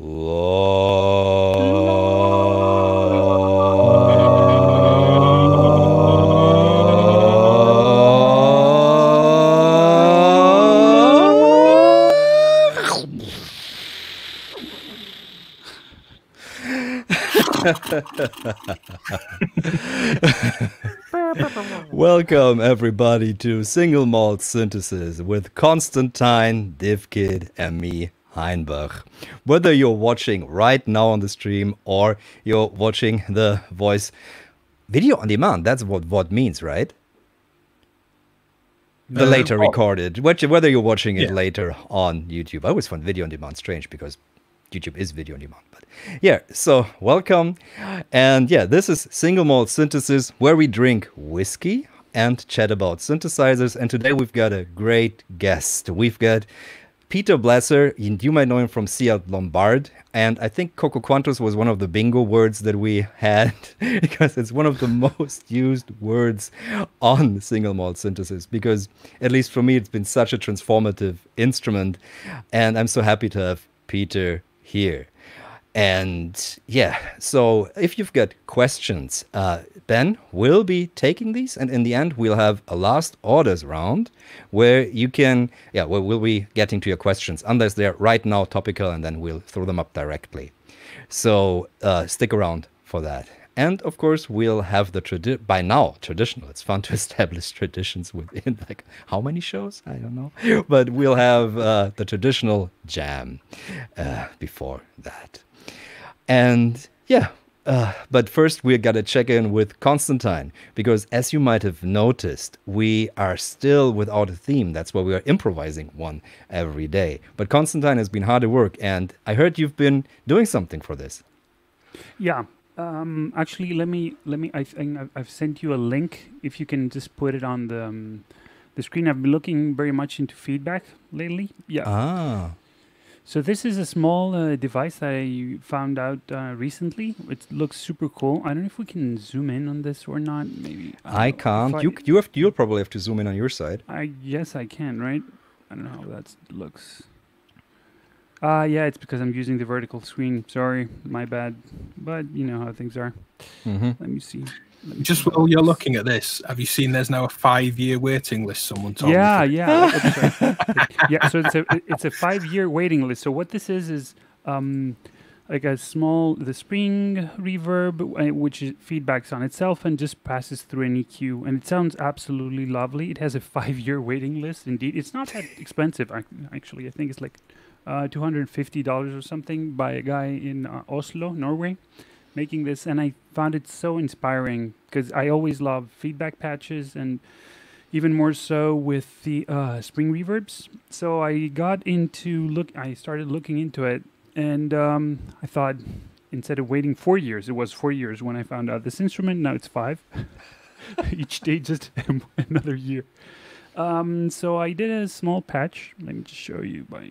Welcome everybody to Single Malt Synthesis with Konstantine, DivKid, and me, Hainbach. Whether you're watching right now on the stream or you're watching the voice video on demand, that's what what means, right? The Uh, later well- recorded, which, whether you're watching it Yeah. later on YouTube. I always find video on demand strange because YouTube is video on demand. But yeah, so welcome. And yeah, this is Single Malt Synthesis where we drink whiskey and chat about synthesizers. And today we've got a great guest. We've got Peter Blasser, you might know him from Ciat-Lonbarde. And I think Cocoquantus was one of the bingo words that we had because it's one of the most used words on single malt synthesis. Because, at least for me, it's been such a transformative instrument. And I'm so happy to have Peter here. And yeah, so if you've got questions, uh, Ben will be taking these, and in the end, we'll have a last orders round where you can, yeah, where we'll be getting to your questions, unless they're right now topical, and then we'll throw them up directly. So uh, stick around for that. And of course, we'll have the tradi- by now traditional. It's fun to establish traditions within like how many shows? I don't know, but we'll have uh, the traditional jam uh, before that. And yeah, uh, but first we got to check in with Konstantine because, as you might have noticed, we are still without a theme. That's why we are improvising one every day. But Konstantine has been hard at work, and I heard you've been doing something for this. Yeah. Um, actually, let me let me. I think I've, I've sent you a link. If you can just put it on the um, the screen. I've been looking very much into feedback lately. Yeah. Ah, So this is a small uh, device that I found out uh, recently. It looks super cool. I don't know if we can zoom in on this or not. Maybe I uh, if can't. I- You you have you'll probably have to zoom in on your side. I yes, I can. Right? I don't know how that looks. Ah, yeah, it's because I'm using the vertical screen. Sorry, my bad. But you know how things are. Mm-hmm. Let me see. Just while you're looking at this, have you seen there's now a five-year waiting list? Someone told yeah, me. yeah, sorry. yeah. So it's a it's a five year waiting list. So what this is is um, like a small the spring reverb, uh, which is feedbacks on itself and just passes through an EQ, and it sounds absolutely lovely. It has a five year waiting list. Indeed, it's not that expensive. Actually, I think it's like uh, two hundred fifty dollars or something by a guy in uh, Oslo, Norway. Making this, and I found it so inspiring because I always love feedback patches and even more so with the uh, spring reverbs. So I got into look. I started looking into it, and um, I thought instead of waiting four years, it was four years when I found out this instrument. Now it's five. Each day just another year. Um, so I did a small patch. Let me just show you by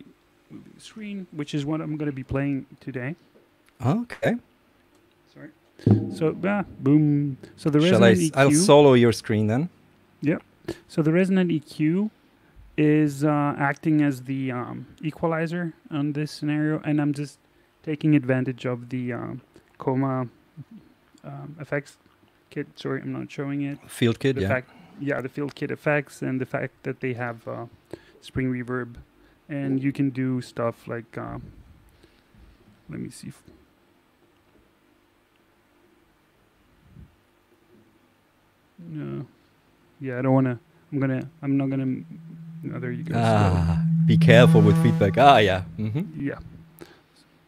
moving the screen, which is what I'm going to be playing today. Okay. So ah, boom. So the Shall I? resonant s- I'll solo your screen then. Yeah. So the resonant EQ is uh, acting as the um, equalizer on this scenario, and I'm just taking advantage of the um, Koma um, effects kit. Sorry, I'm not showing it. Field kit. The Yeah. fact, yeah, the field kit effects and the fact that they have uh, spring reverb, and you can do stuff like. Um, let me see. No, yeah, I don't want to. I'm gonna. I'm not gonna. No, there you go. So- Ah, be careful with feedback. Ah, yeah. hmm yeah.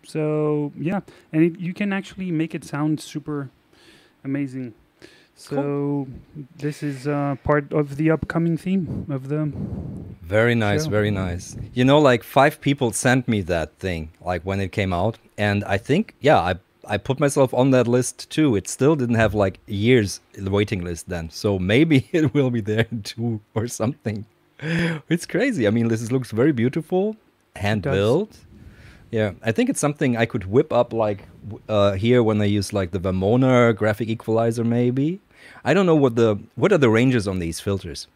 So yeah, and it, you can actually make it sound super amazing. So this is uh, part of the upcoming theme of the. Very nice, So- very nice. You know, like five people sent me that thing, like when it came out, and I think, yeah, I I put myself on that list too. It still didn't have like years in the waiting list then, so maybe it will be there too or something. It's crazy. I mean, this looks very beautiful, hand built. Yeah, I think it's something I could whip up like uh, here when I use like the Vermona graphic equalizer. Maybe I don't know what the what are the ranges on these filters.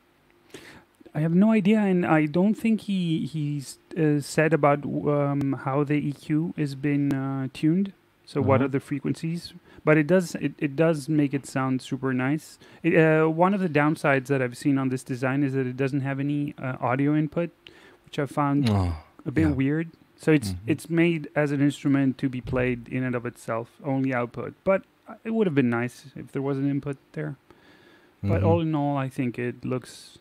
I have no idea, and I don't think he he's uh, said about um, how the EQ has been uh, tuned. So what Mhm. are the frequencies? But it does it, it does make it sound super nice. It, uh, one of the downsides that I've seen on this design is that it doesn't have any uh, audio input, which I found Oh, a bit yeah. weird. So it's Mhm. it's made as an instrument to be played in and of itself, only output. But uh, it would have been nice if there was an input there. But mhm, all in all, I think it looks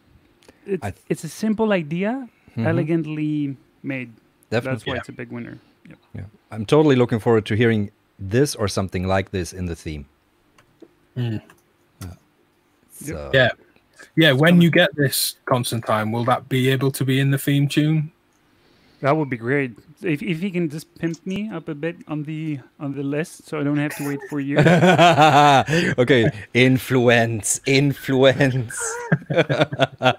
it's th- it's a simple idea, mhm. elegantly made. That's why Yeah. it's a big winner. Yeah. I'm totally looking forward to hearing this or something like this in the theme. Mm. So, Yeah. Yeah, when you get this Konstantine, will that be able to be in the theme tune? That would be great. If if he can just pimp me up a bit on the on the list, so I don't have to wait for you. okay, influence, influence. yeah.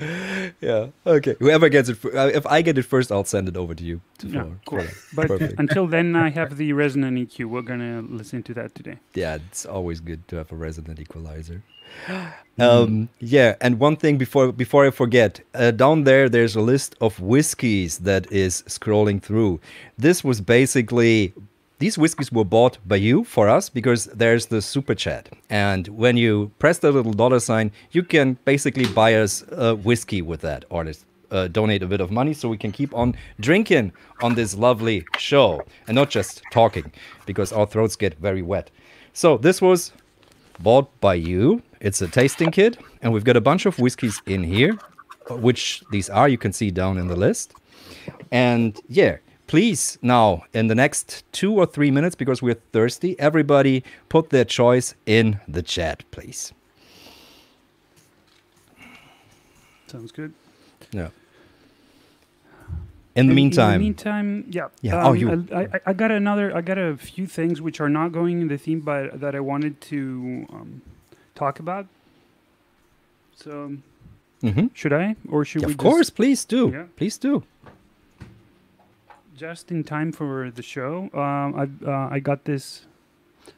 Okay. Whoever gets it, uh, if I get it first, I'll send it over to you. To Yeah, cool. But Perfect. until then, I have the resonant EQ. We're gonna listen to that today. yeah, it's always good to have a resonant equalizer. Mm-hmm. Um, yeah, and one thing before before I forget, uh, down there there's a list of whiskeys that is scrolling through. This was basically these whiskeys were bought by you for us because there's the super chat, and when you press the little dollar sign, you can basically buy us a whiskey with that, or uh, donate a bit of money so we can keep on drinking on this lovely show and not just talking because our throats get very wet. So this was bought by you. It's a tasting kit, and we've got a bunch of whiskeys in here, which these are. You can see down in the list. And yeah, please now in the next two or three minutes, because we're thirsty, everybody put their choice in the chat, please. Sounds good. Yeah. In the meantime, In the meantime, yeah. Yeah, oh, um, you- I, I, I got another. I got a few things which are not going in the theme, but that I wanted to um, talk about. So Mhm. should I, or should Yeah, we? of course, please do. Yeah. Please do. Just, just in time for the show, um, I uh, I got this.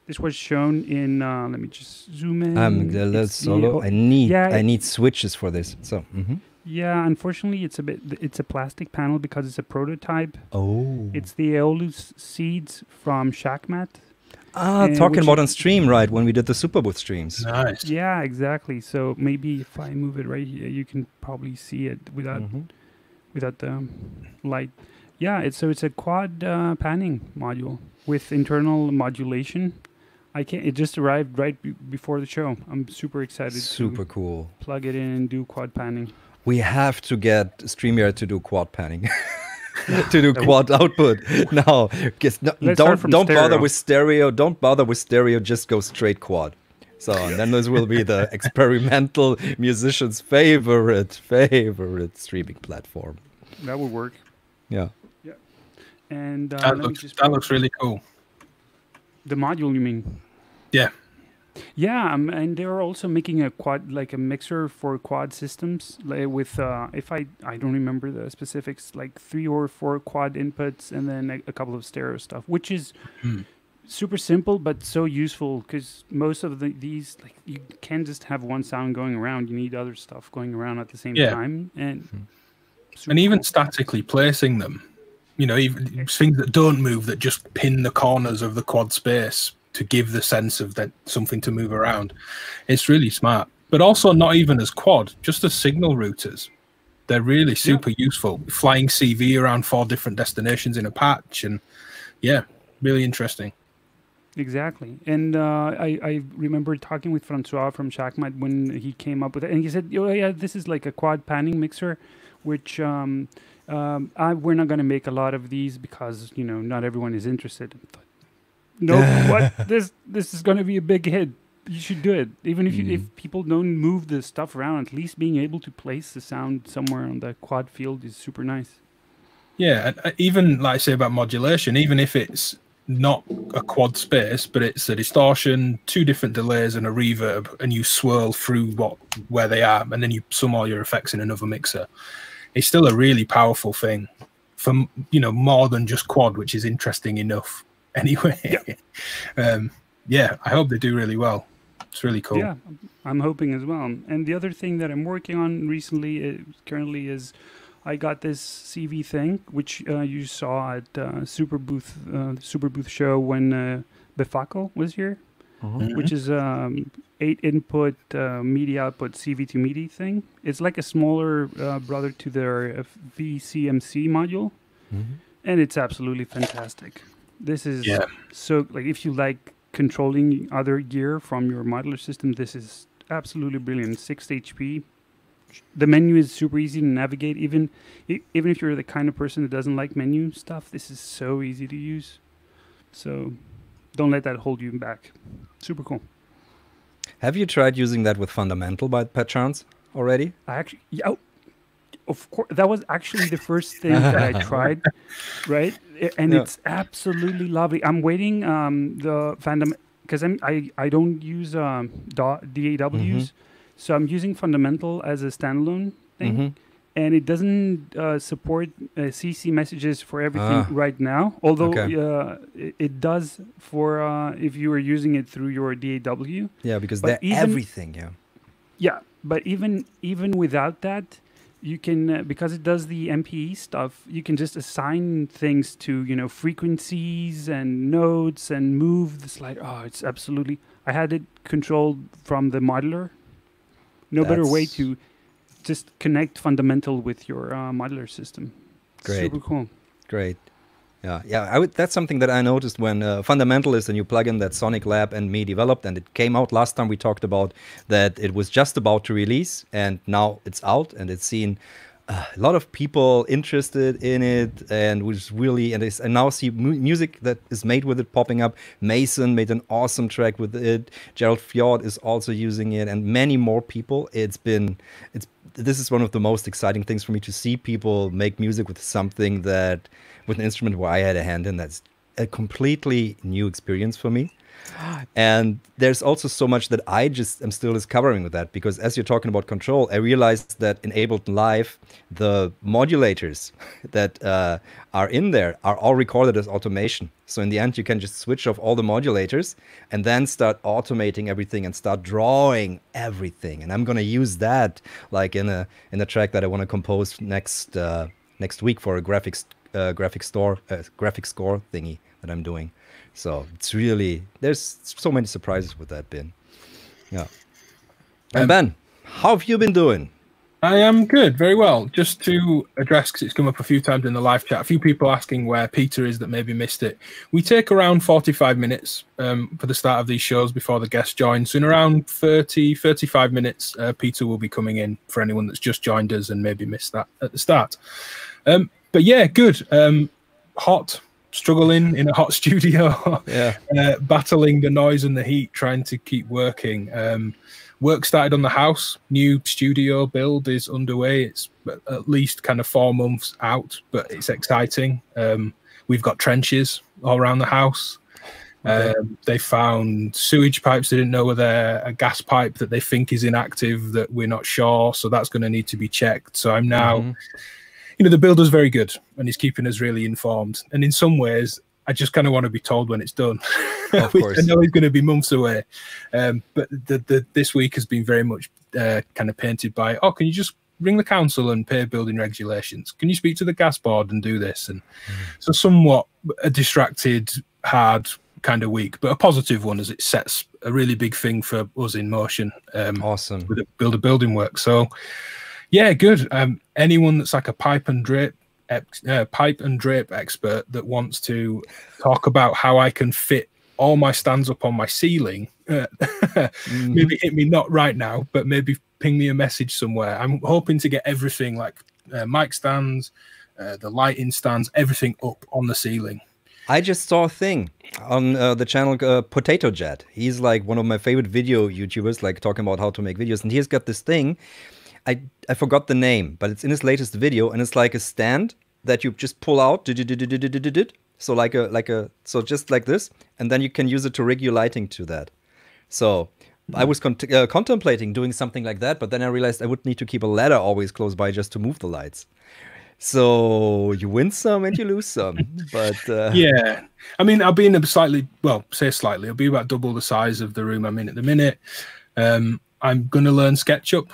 This was shown in. Uh, let me just zoom in. Um, the little It's the- solo. I need. yeah, I need switches for this. So. mhm. Yeah, unfortunately, it's a bit. It's a plastic panel because it's a prototype. Oh. It's the Aeolus seeds from Shakmat. ah, uh, talking about on stream, right? When we did the Superbooth streams. Nice. Yeah, exactly. So maybe if I move it right here, you can probably see it without Mhm. without the um, light. Yeah, it's so it's a quad uh, panning module with internal modulation. I can't. It just arrived right be- before the show. I'm super excited Super to cool. plug it in and do quad panning. We have to get StreamYard to do quad panning. to do quad output. No, don't don't bother with stereo. Don't bother with stereo. Just go straight quad. So and then this will be the experimental musician's favorite favorite streaming platform. That would work. Yeah. And uh, That looks that looks really cool. the module. You mean? Yeah. Yeah, um, and they're also making a quad, like a mixer for quad systems, like with uh, if I I don't remember the specifics, like three or four quad inputs, and then a, a couple of stereo stuff, which is Hmm. super simple but so useful because most of the these like you can't just have one sound going around. You need other stuff going around at the same Yeah. time, and super And even cool. statically placing them, you know, even things that don't move that just pin the corners of the quad space to give the sense of that something to move around. It's really smart. But also not even as quad, just as signal routers. They're really super useful. Flying CV around four different destinations in a patch and yeah, really interesting. Exactly, and uh, I I remember talking with Francois from Shakmat when he came up with it, and he said, "Oh yeah, this is like a quad panning mixer, which um, um, I, we're not going to make a lot of these because you know not everyone is interested." No, what this this is going to be a big hit. You should do it, even if you, Mm. if people don't move the stuff around. At least being able to place the sound somewhere on the quad field is super nice. Yeah, and, uh, even like I say about modulation, even if it's not a quad space, but it's a distortion, two different delays, and a reverb, and you swirl through what where they are, and then you sum all your effects in another mixer. It's still a really powerful thing for you know more than just quad, which is interesting enough anyway. um, yeah, I hope they do really well. It's really cool. Yeah, I'm hoping as well. And the other thing that I'm working on recently, uh, currently, is I got this CV thing, which uh, you saw at uh, Superbooth, uh, Superbooth show when uh, Befaco was here, Mhm. which is um, eight input uh, MIDI output CV to MIDI thing. It's like a smaller uh, brother to their uh, VCMC module, Mhm. and it's absolutely fantastic. This is Yeah. so like if you like controlling other gear from your modular system, this is absolutely brilliant. Six HP. The menu is super easy to navigate. Even even if you're the kind of person that doesn't like menu stuff, this is so easy to use. So don't let that hold you back. Super cool. Have you tried using that with Fundamental by perchance already? I actually, yeah, oh, of course, that was actually the first thing that I tried, right? And Yeah. it's absolutely lovely. I'm waiting um, the Fandom because I'm I I don't use um, da- DAWs, so I'm using Fundamental as a standalone thing, Mhm. And it doesn't uh, support uh, CC messages for everything Ah. right now. Although Okay. uh, it, it does for uh, if you are using it through your DAW. Yeah, because But they're even- everything. Yeah. Yeah, but even even without that, you can uh, because it does the MPE stuff. You can just assign things to you know frequencies and notes and move the slide. Oh, it's absolutely. I had it controlled from the modular. No better way to just connect fundamental with your uh, modular system. Great. Super cool. Great. Yeah, yeah. I would, that's something that I noticed when uh, Fundamental is a new plugin that Sonic Lab and me developed, and it came out last time we talked about that it was just about to release, and now it's out and it's seen uh, a lot of people interested in it, and was really and, and now see mu- music that is made with it popping up. Mason made an awesome track with it. Gerald Fjord is also using it, and many more people. It's been it's this is one of the most exciting things for me to see people make music with something that with an instrument where I had a hand in. That's a completely new experience for me. And there's also so much that I just am still discovering with that because as you're talking about control, I realized that in Ableton Live, the modulators that uh, are in there are all recorded as automation. So in the end, you can just switch off all the modulators and then start automating everything and start drawing everything. And I'm gonna use that like in a in a track that I want to compose next uh, next week for a graphics uh, graphic store uh, graphic score thingy that I'm doing. So it's really there's so many surprises with that bin. Yeah. And Um, Ben, how have you been doing? I am good, very well. Just to address, because it's come up a few times in the live chat, a few people asking where Peter is that maybe missed it. We take around 45 minutes um, for the start of these shows before the guest joins. So in around 30, 35 minutes, uh, Peter will be coming in for anyone that's just joined us and maybe missed that at the start. Um, but yeah, good. Um, hot, struggling in a hot studio. Yeah. uh, battling the noise and the heat, trying to keep working. Um, work started on the house. New studio build is underway. It's at least kind of four months out, but it's exciting. Um, we've got trenches all around the house. Okay. Um, they found sewage pipes they didn't know were there, a gas pipe that they think is inactive that we're not sure. So that's going to need to be checked. So I'm now Mhm. You know, the builder's very good and he's keeping us really informed. And in some ways, I just kind of want to be told when it's done. Of course. I know it's going to be months away. Um, but the, the, this week has been very much uh, kind of painted by, oh, can you just ring the council and pay building regulations? Can you speak to the gas board and do this? And so, somewhat a distracted, hard kind of week, but a positive one as it sets a really big thing for us in motion. Um, Awesome. with the build a building work. So yeah, good. Um, anyone that's like a pipe and drape ex- uh, pipe and drape expert that wants to talk about how I can fit all my stands up on my ceiling, uh, Mhm. maybe hit me not right now, but maybe ping me a message somewhere. I'm hoping to get everything like uh, mic stands, uh, the lighting stands, everything up on the ceiling. I just saw a thing on uh, the channel uh, Potato Jet. He's like one of my favorite video YouTubers, like talking about how to make videos. And he's got this thing. I I forgot the name, but it's in his latest video, and it's like a stand that you just pull out. So like a like a so just like this, and then you can use it to rig your lighting to that. So I was con- uh, contemplating doing something like that, but then I realized I would need to keep a ladder always close by just to move the lights. So you win some and you lose some, but uh, yeah. I mean, I'll be in a slightly, well, say slightly. I'll be about double the size of the room I'm in at the minute. Um, I'm going to learn SketchUp.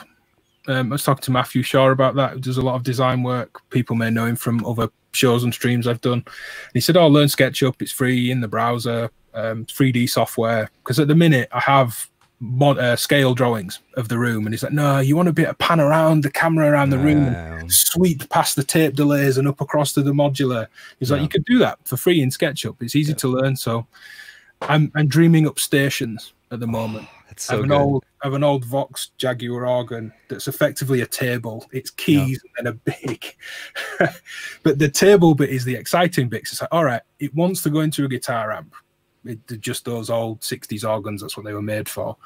Um, I was talking to Matthew Shaw about that. He does a lot of design work. People may know him from other shows and streams I've done. And he said, "Oh, learn SketchUp. It's free in the browser, um, 3D software." Because at the minute, I have mod, uh, scale drawings of the room, and he's like, "No, you want to be able to pan around the camera around the room sweep past the tape delays and up across to the modular." He's like, "You could do that for free in SketchUp. It's easy to learn." So, I'm I'm dreaming up stations at the moment. I so have an good. old I have an old Vox Jaguar organ that's effectively a table. It's keys and then a big. but the table bit is the exciting bit. It's like, all right, it wants to go into a guitar amp. It, just those old 60s organs, that's what they were made for.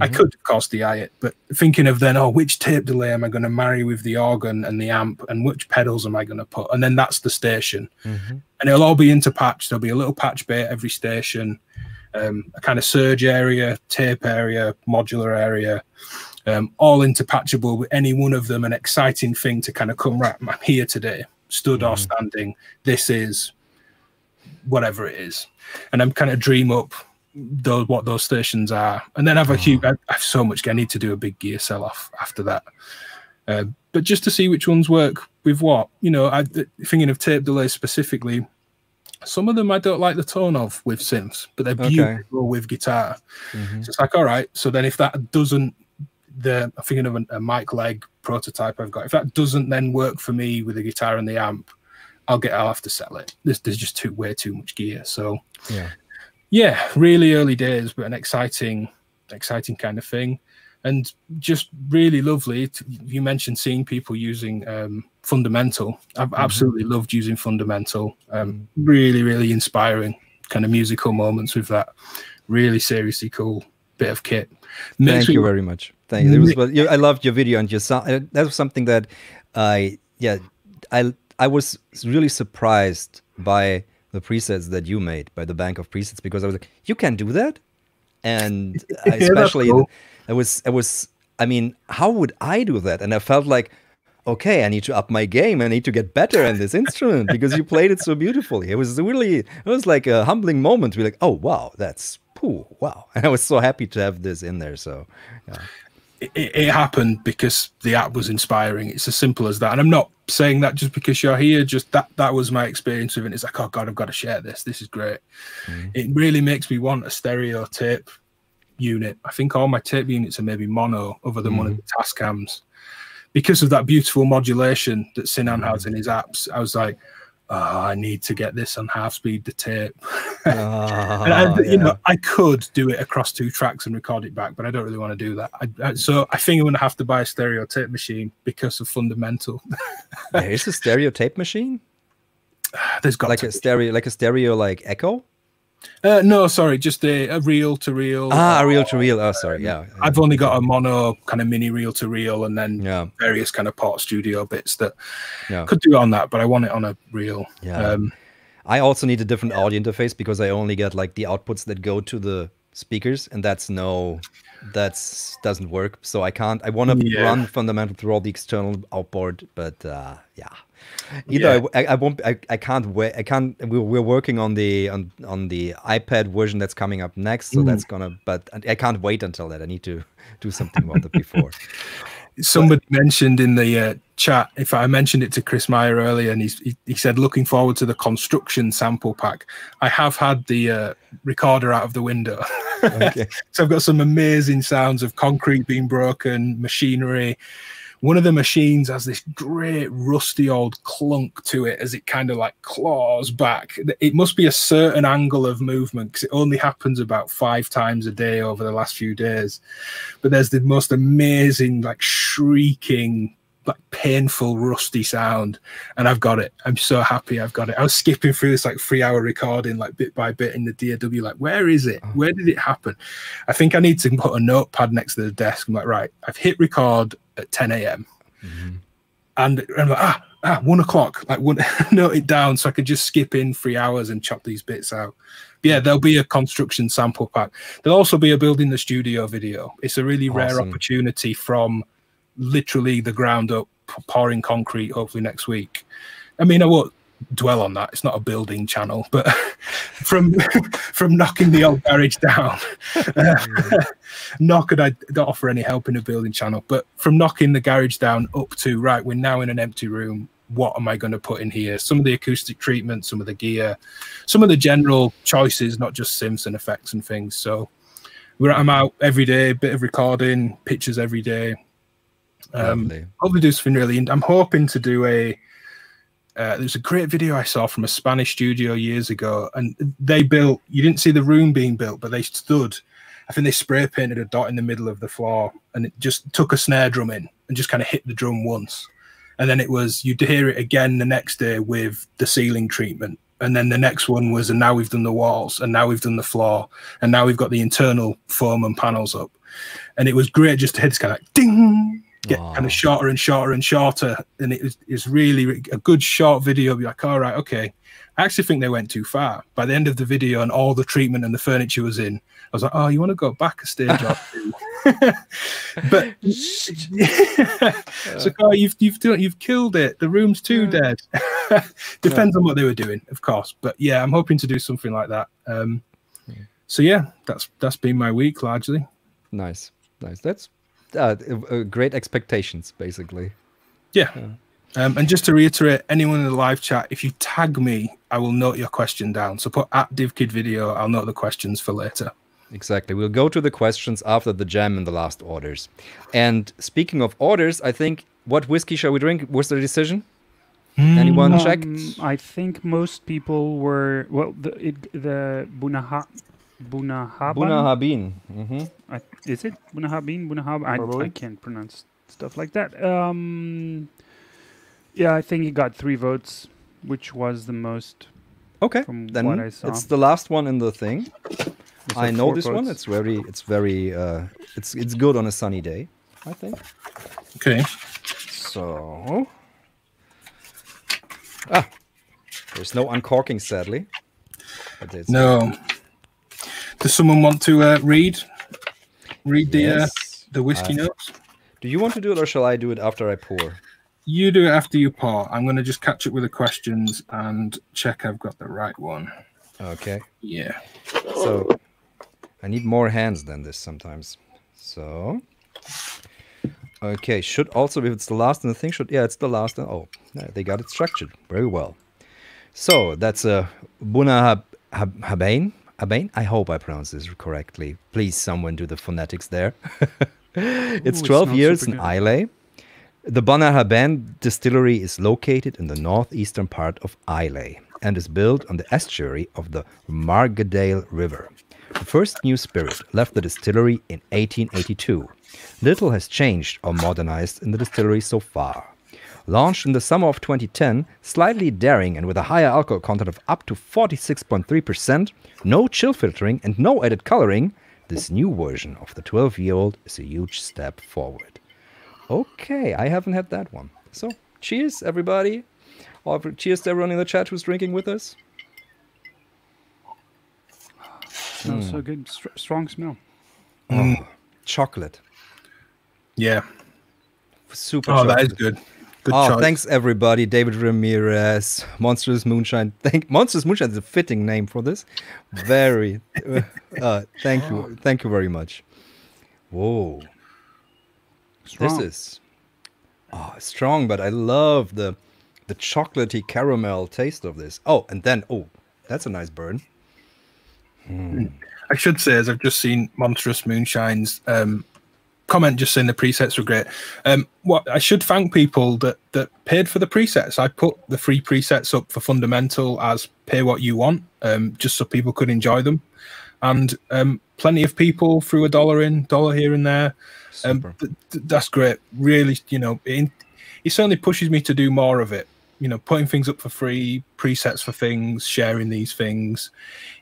I Mhm. could, of course, DI it, but thinking of then, oh, which tape delay am I going to marry with the organ and the amp, and which pedals am I going to put? And then that's the station Mhm. and it'll all be interpatched. There'll be a little patch bay at every station, um, a kind of surge area, tape area, modular area, um, all interpatchable with any one of them. An exciting thing to kind of come right. I'm here today, stood or Mhm. standing. This is whatever it is, and I'm kind of dream up those what those stations are, and then I have a huge. I, I have so much. I need to do a big gear sell off after that. Uh, but just to see which ones work with what, you know, I thinking of tape delays specifically. Some of them I don't like the tone of with synths, but they're Okay. beautiful with guitar. Mhm. So it's like, all right. So then if that doesn't, the I'm thinking of a, a mic leg prototype I've got. If that doesn't then work for me with the guitar and the amp, I'll get. I'll have to sell it. There's there's just too way too much gear. So Yeah. yeah, really early days, but an exciting, exciting kind of thing, and just really lovely. To, you mentioned seeing people using um, Fundamental. I've absolutely loved using Fundamental. Um, Really, really inspiring kind of musical moments with that. Really seriously cool bit of kit. Makes Thank me- you very much. Thank you. Was, I loved your video and your sound. uh, That was something that I, yeah, I, I was really surprised by the presets that you made by the bank of presets because I was like, you can do that, and I Yeah, especially cool. I was, I was, I mean, how would I do that? And I felt like, okay, I need to up my game. I need to get better in this instrument because you played it so beautifully. It was really, it was like a humbling moment. to be like, oh wow, that's. Pooh, wow. And I was so happy to have this in there. So, yeah. it, it happened because the app was inspiring. It's as simple as that. And I'm not saying that just because you're here. Just that that was my experience with it. It's like, oh god, I've got to share this. This is great. Mm-hmm. It really makes me want a stereo tape unit. I think all my tape units are maybe mono, other than one of mm. the Tascams, because of that beautiful modulation that Sinan mm. has in his apps. I was like. Oh, I need to get this on half speed the tape. Ah, And I, yeah. you know, I could do it across two tracks and record it back, but I don't really want to do that. I, I, so I think I'm going to have to buy a stereo tape machine because of fundamental. there is a stereo tape machine, There's got like a stereo, like a stereo, like Echo. Uh, no, sorry, just a, a reel to reel. Ah, a reel to reel. Oh, sorry. Yeah. I've only got a mono kind of mini reel to reel, and then Yeah. various kind of part studio bits that Yeah. could do on that, but I want it on a reel. Yeah. Um, I also need a different audio interface because I only get like the outputs that go to the speakers, and that's no, that's doesn't work. So I can't. I want to Yeah. run fundamental through all the external outboard, but uh, yeah. Either Yeah. I, I, I won't. I, I can't wait. I can't. We're, we're working on the on on the iPad version that's coming up next, so that's gonna. But I can't wait until that. I need to do something about it before. somebody mentioned in the uh, chat if i mentioned it to chris meyer earlier and he's, he, he said looking forward to the construction sample pack i have had the uh, recorder out of the window Okay. so i've got some amazing sounds of concrete being broken machinery one of the machines has this great rusty old clunk to it as it kind of like claws back. It must be a certain angle of movement because it only happens about five times a day over the last few days. But there's the most amazing, like shrieking, like painful, rusty sound. And I've got it. I'm so happy I've got it. I was skipping through this like three hour recording, like bit by bit in the DAW, like, where is it? Oh. Where did it happen? I think I need to put a notepad next to the desk. I'm like, right, I've hit record at 10 a.m. And I'm like, ah, ah, one o'clock. Like, one, note it down so I could just skip in three hours and chop these bits out. Yeah, there'll be a construction sample pack. There'll also be a building the studio video. It's a really rare opportunity from literally the ground up pouring concrete hopefully next week. I mean, I won't dwell on that. It's not a building channel, but from from knocking the old garage down, uh, not could I don't offer any help in a building channel, but from knocking the garage down up to right, we're now in an empty room. What am I going to put in here? Some of the acoustic treatment, some of the gear, some of the general choices, not just synths and effects and things. So we're I'm out every day, bit of recording, pictures every day. Um, Lovely. hopefully do something really. I'm hoping to do a. Uh, there's a great video I saw from a Spanish studio years ago, and they built. You didn't see the room being built, but they stood. I think they spray painted a dot in the middle of the floor, and it just took a snare drum in and just kind of hit the drum once, and then it was you'd hear it again the next day with the ceiling treatment, and then the next one was, and now we've done the walls, and now we've done the floor, and now we've got the internal foam and panels up, and it was great just to hear this kind of like ding get kind of shorter and shorter and shorter. And it was really a good short video. Be like, all right, okay. I actually think they went too far. By the end of the video and all the treatment and the furniture was in, I was like, oh, you want to go back a stage or two? but so you've you've done, you've killed it. The room's too dead. Depends on what they were doing, of course. But yeah, I'm hoping to do something like that. Um, so yeah, that's that's been my week largely. Nice, nice. That's uh, uh, great expectations, basically. Yeah. Um, and just to reiterate, anyone in the live chat, if you tag me, I will note your question down. So put at DivKid video, I'll note the questions for later. Exactly. We'll go to the questions after the jam and the last orders. And speaking of orders, I think what whiskey shall we drink? Was the decision? Anyone checked? Um, I think most people were well. The it, the Bunaha, Bunahaban. Bunahabin. hmm I, is it Bunahabin? Bunahab? I, I can't pronounce stuff like that. Um, yeah, I think he got three votes, which was the most. Okay. From then what I saw. it's the last one in the thing. I know four this one. It's very, it's very, uh, it's it's good on a sunny day. I think. Okay. So. Ah, there's no uncorking, sadly. But it's, No. Does someone want to uh, read read the uh, the whiskey Uh, notes? Do you want to do it, or shall I do it after I pour? You do it after you pour. I'm going to just catch up with the questions and check I've got the right one. Okay. Yeah. So I need more hands than this sometimes. So okay, should also if it's the last in the thing should yeah it's the last. And, Oh, they got it structured very well. So that's a Buna Hab- Hab- Habain. Habain. I hope I pronounced this correctly. Please, someone do the phonetics there. it's Ooh, 12 smells years in. Islay. The Bunnahabhain distillery is located in the northeastern part of Islay and is built on the estuary of the Margadale River. The first new spirit left the distillery in 1882. Little has changed or modernized in the distillery so far. Launched in the summer of 2010, slightly daring and with a higher alcohol content of up to 46.3%, no chill filtering, and no added coloring, this new version of the 12 year old is a huge step forward. Okay, I haven't had that one. So, cheers, everybody. Or cheers to everyone in the chat who's drinking with us. Smells hmm. so good. Str- strong smell. Oh, Chocolate. Yeah. Super Oh, chocolate. that is good. Good oh, choice. thanks everybody. David Ramirez, Monstrous Moonshine. Thank Monstrous Moonshine is a fitting name for this. Very. uh, uh, thank you. Thank you very much. Whoa. Strong. This is oh, strong, but I love the the chocolatey caramel taste of this. Oh, and then oh, that's a nice burn. I should say, as I've just seen Monstrous Moonshine's um, comment, just saying the presets were great. Um, what I should thank people that that paid for the presets. I put the free presets up for fundamental as pay what you want, um, just so people could enjoy them. And um, plenty of people threw a dollar in, dollar here and there. Um, th- th- that's great. Really, you know, it, it certainly pushes me to do more of it. You know, putting things up for free, presets for things, sharing these things.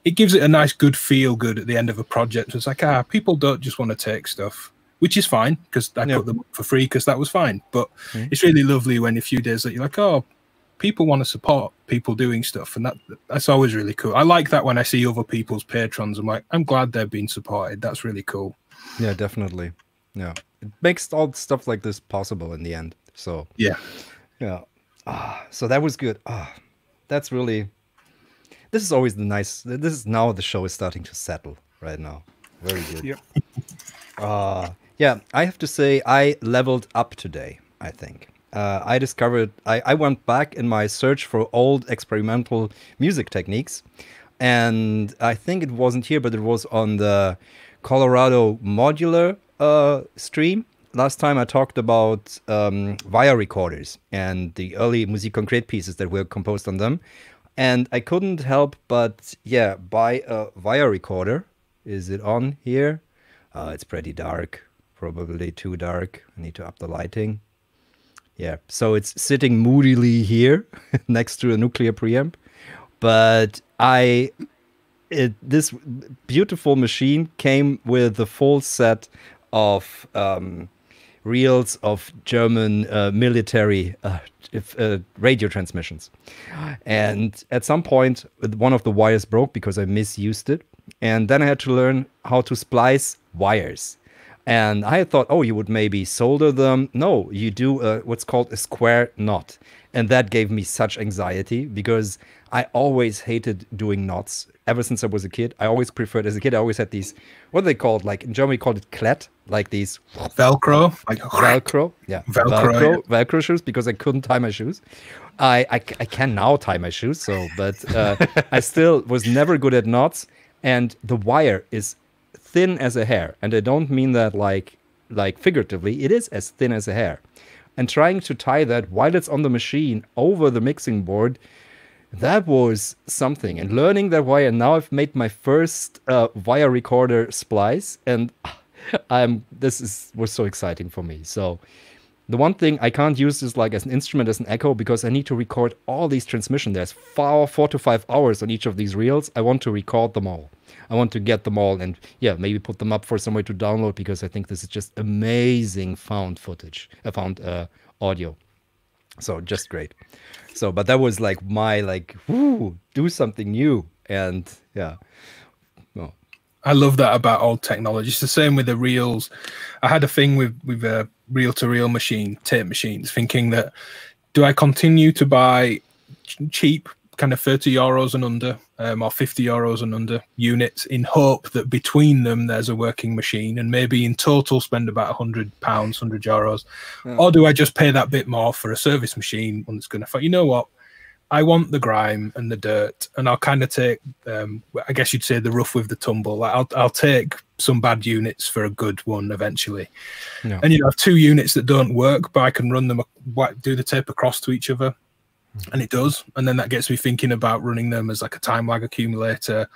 It gives it a nice, good feel good at the end of a project. It's like, ah, people don't just want to take stuff, which is fine because I Yeah. put them for free because that was fine. But Mhm. it's really lovely when a few days that you're like, oh, people want to support people doing stuff, and that that's always really cool. I like that when I see other people's patrons. I'm like, I'm glad they're being supported. That's really cool. Yeah, definitely. Yeah, it makes all stuff like this possible in the end. So Yeah. yeah, ah, so that was good. Ah, that's really. This is always the nice. This is now the show is starting to settle right now. Very good. Yep. Uh, yeah, I have to say I leveled up today. I think uh, I discovered I, I went back in my search for old experimental music techniques, and I think it wasn't here, but it was on the Colorado Modular uh, stream. Last time I talked about um, wire recorders and the early Musique Concrète pieces that were composed on them, and I couldn't help but yeah buy a wire recorder. Is it on here? Uh, it's pretty dark, probably too dark. I need to up the lighting. Yeah, so it's sitting moodily here next to a nuclear preamp. But I, it, this beautiful machine came with the full set of um, reels of German uh, military uh, if, uh, radio transmissions. And at some point, one of the wires broke because I misused it. And then I had to learn how to splice wires. And I thought, oh, you would maybe solder them. No, you do uh, what's called a square knot. And that gave me such anxiety because I always hated doing knots. Ever since I was a kid, I always preferred, as a kid, I always had these, what are they called? Like in Germany, called it Klett, like these Velcro. Like Velcro. Yeah. Velcro, Velcro, Velcro shoes because I couldn't tie my shoes. I, I, I can now tie my shoes, so, but uh, I still was never good at knots. And the wire is thin as a hair. And I don't mean that like like figuratively, it is as thin as a hair. And trying to tie that while it's on the machine over the mixing board, that was something. And learning that wire, now I've made my first uh, wire recorder splice, and I'm this is was so exciting for me. So the one thing I can't use this like as an instrument as an echo because I need to record all these transmission. There's four, four to five hours on each of these reels. I want to record them all. I want to get them all and yeah, maybe put them up for somewhere to download because I think this is just amazing found footage. I found uh, audio. So just great. So, but that was like my like, whoo, do something new, and yeah. I love that about old technology. It's the same with the reels. I had a thing with with a reel to reel machine, tape machines, thinking that do I continue to buy ch- cheap, kind of 30 euros and under, um, or 50 euros and under units in hope that between them there's a working machine and maybe in total spend about 100 pounds, 100 euros? Or do I just pay that bit more for a service machine when it's going to, you know what? I want the grime and the dirt, and I'll kind of take, um, I guess you'd say, the rough with the tumble. I'll I'll take some bad units for a good one eventually, Yeah. and you know, have two units that don't work, but I can run them, do the tape across to each other, and it does, and then that gets me thinking about running them as like a time lag accumulator.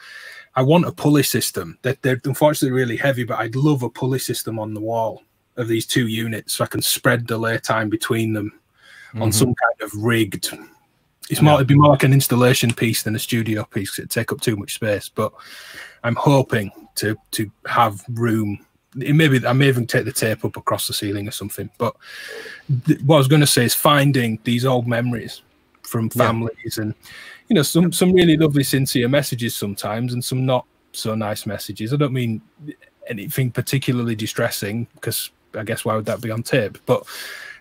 I want a pulley system. They're, they're unfortunately really heavy, but I'd love a pulley system on the wall of these two units so I can spread delay time between them on mm-hmm. some kind of rigged. It's more, it'd be more like an installation piece than a studio piece it'd take up too much space. But I'm hoping to to have room. It maybe I may even take the tape up across the ceiling or something. But th- what I was going to say is finding these old memories from Yeah. families and you know some some really lovely sincere messages sometimes and some not so nice messages. I don't mean anything particularly distressing because I guess why would that be on tape? But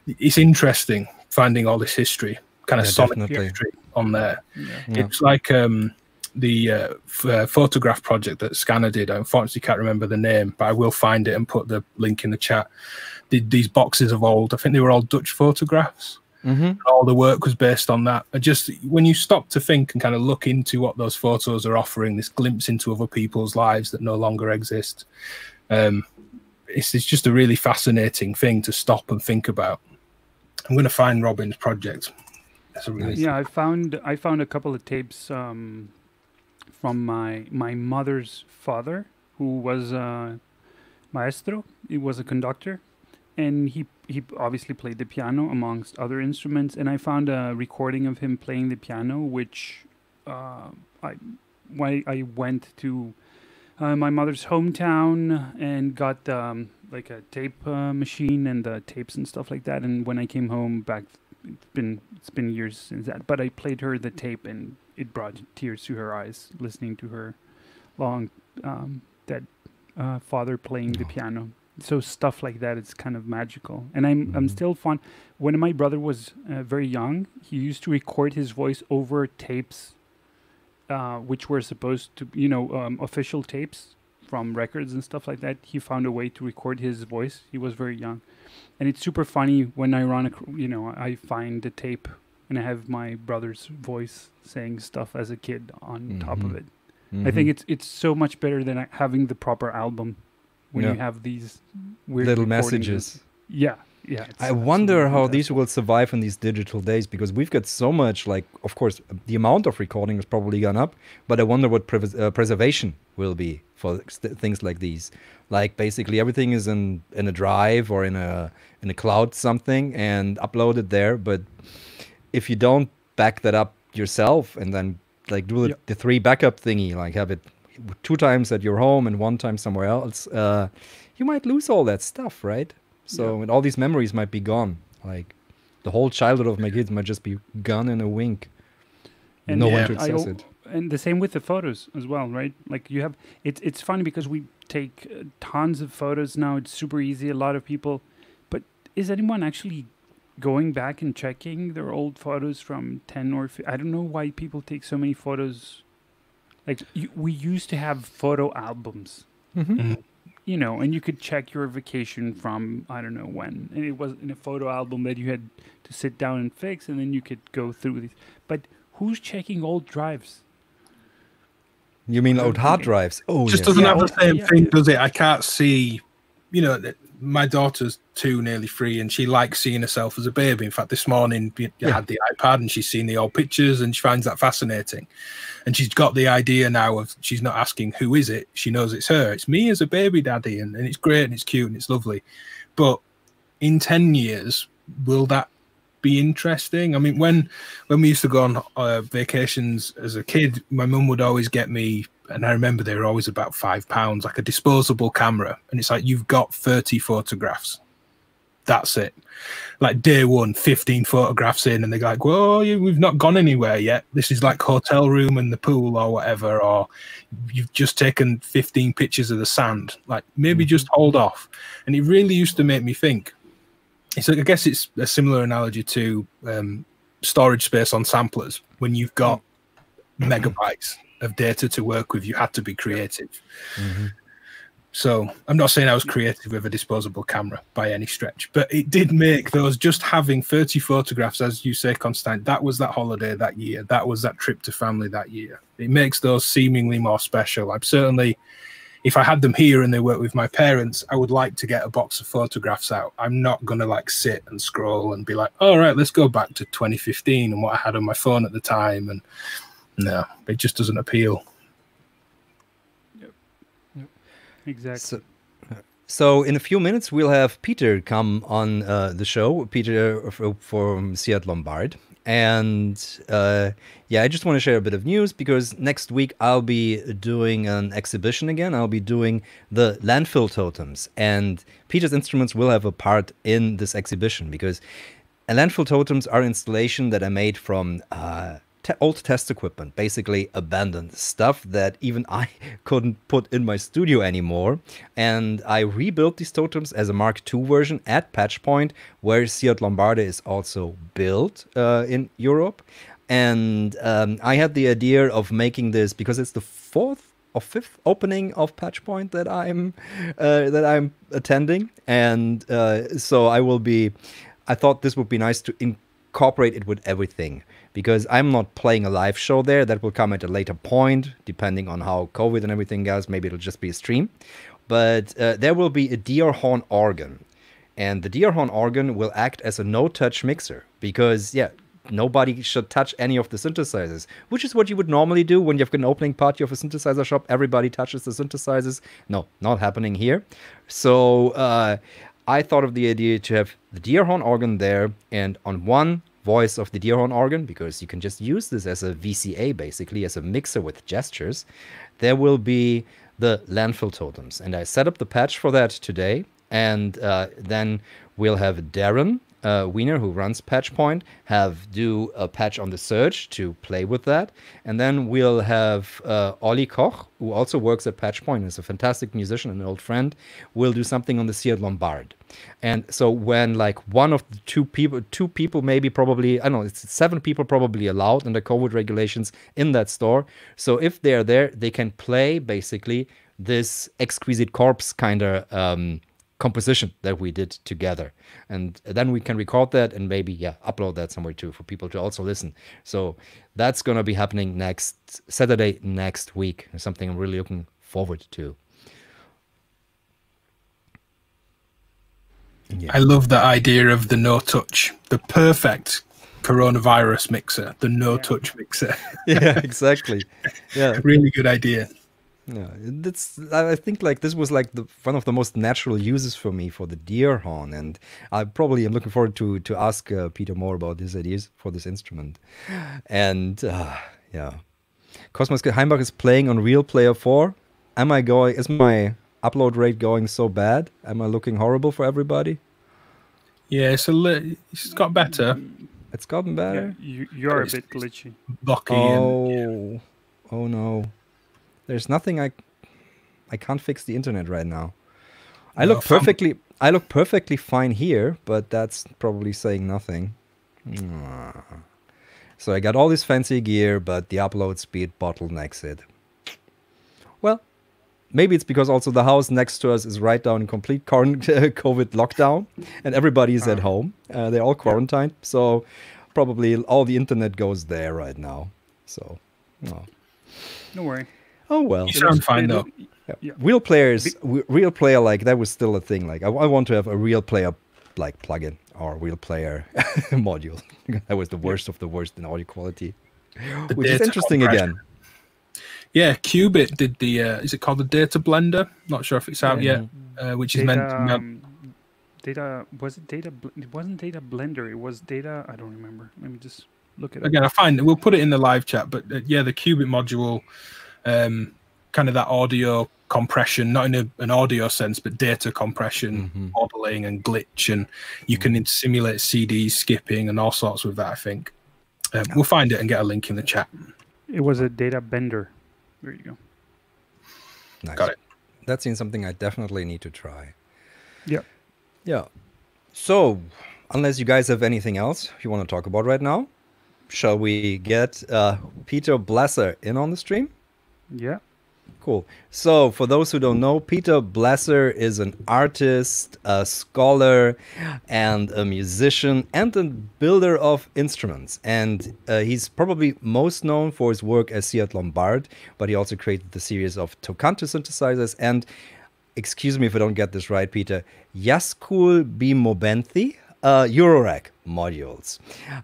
it's interesting finding all this history, kind of Yeah, sonic definitely. history on there. Yeah. It's like um, the uh, uh, photograph project that Scanner did. I unfortunately can't remember the name, but I will find it and put the link in the chat. Did these boxes of old? I think they were all Dutch photographs. Mhm. All the work was based on that. And just when you stop to think and kind of look into what those photos are offering, this glimpse into other people's lives that no longer exist, um, it's, it's just a really fascinating thing to stop and think about. I'm going to find Robin's project. That's a really Yeah, I found I found a couple of tapes um, from my my mother's father, who was a maestro. He was a conductor, and he he obviously played the piano amongst other instruments. And I found a recording of him playing the piano, which uh, I when I went to uh, my mother's hometown and got um, like a tape uh, machine and the tapes and stuff like that. And when I came home back, it's been it's been years since that. But I played her the tape and it brought tears to her eyes listening to her long um, dead uh, father playing the piano. So stuff like that it's kind of magical. And i'm i'm Mhm. still fond when my brother was uh, very young he used to record his voice over tapes uh, which were supposed to you know um, official tapes from records and stuff like that. He found a way to record his voice. He was very young. And it's super funny when i run ac- you know i find the tape and i have my brother's voice saying stuff as a kid on top of Mhm. it. I think it's it's so much better than having the proper album when you have these weird little recordings and- messages. Yeah, yeah. I wonder how fantastic. these will survive in these digital days because we've got so much. Like, of course, the amount of recording has probably gone up, but I wonder what pres- uh, preservation will be for st- things like these. Like, basically, everything is in in a drive or in a in a cloud something and uploaded there. But if you don't back that up yourself and then like do Yep. the three backup thingy, like have it two times at your home and one time somewhere else, uh, you might lose all that stuff, right? So and all these memories might be gone. Like the whole childhood of my kids might just be gone in a wink. And no yeah, one to access it. And the same with the photos as well, right? Like you have, it's it's funny because we take uh, tons of photos now. It's super easy. A lot of people, but is anyone actually going back and checking their old photos from ten or I don't know why people take so many photos. Like you, we used to have photo albums. Mhm. you know, and you could check your vacation from I don't know when, and it was in a photo album that you had to sit down and fix, and then you could go through these. But who's checking old drives? You mean old hard drives? Oh, just yes. doesn't Yeah, have the same yeah, thing, yeah. does it? I can't see, you know, th- my daughter's two, nearly three, and she likes seeing herself as a baby. In fact, this morning we Yeah. had the iPad and she's seen the old pictures and she finds that fascinating. And she's got the idea now of she's not asking who is it, she knows it's her. It's me as a baby daddy, and, and it's great and it's cute and it's lovely. But in 10 years, will that be interesting? I mean, when when we used to go on uh, vacations as a kid, my mum would always get me, and I remember they were always about five pounds, like a disposable camera, and it's like you've got thirty photographs. That's it. Like day one, 15 photographs in, and they're like, "Well, we've not gone anywhere yet. This is like hotel room and the pool or whatever, or you've just taken 15 pictures of the sand. Like maybe just hold off." And it really used to make me think. It's like, I guess it's a similar analogy to um, storage space on samplers. When you've got megabytes of data to work with, you had to be creative. Mhm. So I'm not saying I was creative with a disposable camera by any stretch, but it did make those just having 30 photographs, as you say, Constant, that was that holiday that year. That was that trip to family that year. It makes those seemingly more special. I'm certainly, if I had them here and they work with my parents, I would like to get a box of photographs out. I'm not going to like sit and scroll and be like, all right, let's go back to 2015 and what I had on my phone at the time. And no, it just doesn't appeal. Yep. Exactly. So, so in a few minutes we'll have Peter come on uh, the show. Peter from Ciat-Lonbarde, and uh, yeah, I just want to share a bit of news because next week I'll be doing an exhibition again. I'll be doing the landfill totems, and Peter's instruments will have a part in this exhibition because and landfill totems are installation that I made from uh, te- old test equipment, basically abandoned stuff that even I couldn't put in my studio anymore. And I rebuilt these totems as a Mark II version at Patchpoint, where Ciat-Lonbarde is also built uh, in Europe. And um, I had the idea of making this because it's the fourth or fifth opening of Patchpoint that I'm uh, that I'm attending, and uh, so I will be. I thought this would be nice to incorporate it with everything because I'm not playing a live show there. That will come at a later point, depending on how COVID and everything goes. Maybe it'll just be a stream, but uh, there will be a deer horn organ, and the deer horn organ will act as a no-touch mixer because yeah. Nobody should touch any of the synthesizers, which is what you would normally do when you've got an opening party of a synthesizer shop. Everybody touches the synthesizers. No, not happening here. So uh, I thought of the idea to have the deer horn organ there, and on one voice of the deer horn organ, because you can just use this as a VCA basically, as a mixer with gestures, there will be the landfill totems. And I set up the patch for that today, and uh, then we'll have Darren uh, Wiener, who runs Patchpoint, have do a patch on the Serge to play with that, and then we'll have uh, Olli Koch, who also works at Patchpoint, is a fantastic musician and an old friend, will do something on the Ciat-Lonbarde. And so when like one of the two people, two people maybe probably, I don't know, it's seven people probably allowed under COVID regulations in that store. So if they're there, they can play basically this exquisite corpse kind of um, composition that we did together. And then we can record that and maybe yeah upload that somewhere too for people to also listen. So that's going to be happening next saturday next week something i'm really looking forward to. Yeah. i love the idea of the no touch the perfect coronavirus mixer the no touch mixer. Yeah exactly. Yeah. Really good idea yeah, that's. I think like this was like the one of the most natural uses for me for the deer horn, and I probably am looking forward to to ask uh, Peter more about his ideas for this instrument. And uh, yeah, Cosmos Hainbach is playing on Real Player Four. Am I going? Is my upload rate going so bad? Am I looking horrible for everybody? Yeah, it's a li- it's got better. It's gotten better. Yeah, you, are a bit glitchy. Blocky. Oh, and, yeah. oh no. There's nothing I I can't fix the internet right now. I look perfectly I look perfectly fine here, but that's probably saying nothing. So I got all this fancy gear, but the upload speed bottlenecks it. Well, maybe it's because also the house next to us is right down in complete COVID lockdown, and everybody is at uh-huh. home. Uh, they're all quarantined, so probably all the internet goes there right now. So, no. Don't worry. Oh well, you sound fine though. Yeah. Yeah. Real players, real player like that was still a thing. Like I, I want to have a real player like plugin or real player module. that was the worst of the worst in audio quality, the which is interesting again. Yeah, Qubit did the. Uh, is it called the Data Blender? Not sure if it's out yeah. yet. Uh, which data, is meant. To, um, data was it data? It wasn't Data Blender. It was data. I don't remember. Let me just look at it. Again, I find it. we'll put it in the live chat. But uh, yeah, the Qubit module um, kind of that audio compression, not in a, an audio sense, but data compression, mm-hmm. modeling, and glitch. And you mm-hmm. can simulate CD skipping and all sorts with that, I think. Um, we'll find it and get a link in the chat. It was a data bender. There you go. Nice. Got it. That seems something I definitely need to try. Yeah. Yeah. So, unless you guys have anything else you want to talk about right now, shall we get uh, Peter Blasser in on the stream? Yeah. Cool. So, for those who don't know, Peter Blasser is an artist, a scholar, and a musician, and a builder of instruments. And uh, he's probably most known for his work as Ciat-Lonbarde, but he also created the series of Tocante synthesizers and, excuse me if I don't get this right, Peter, Yaskul Bimobenthi uh, Eurorack modules.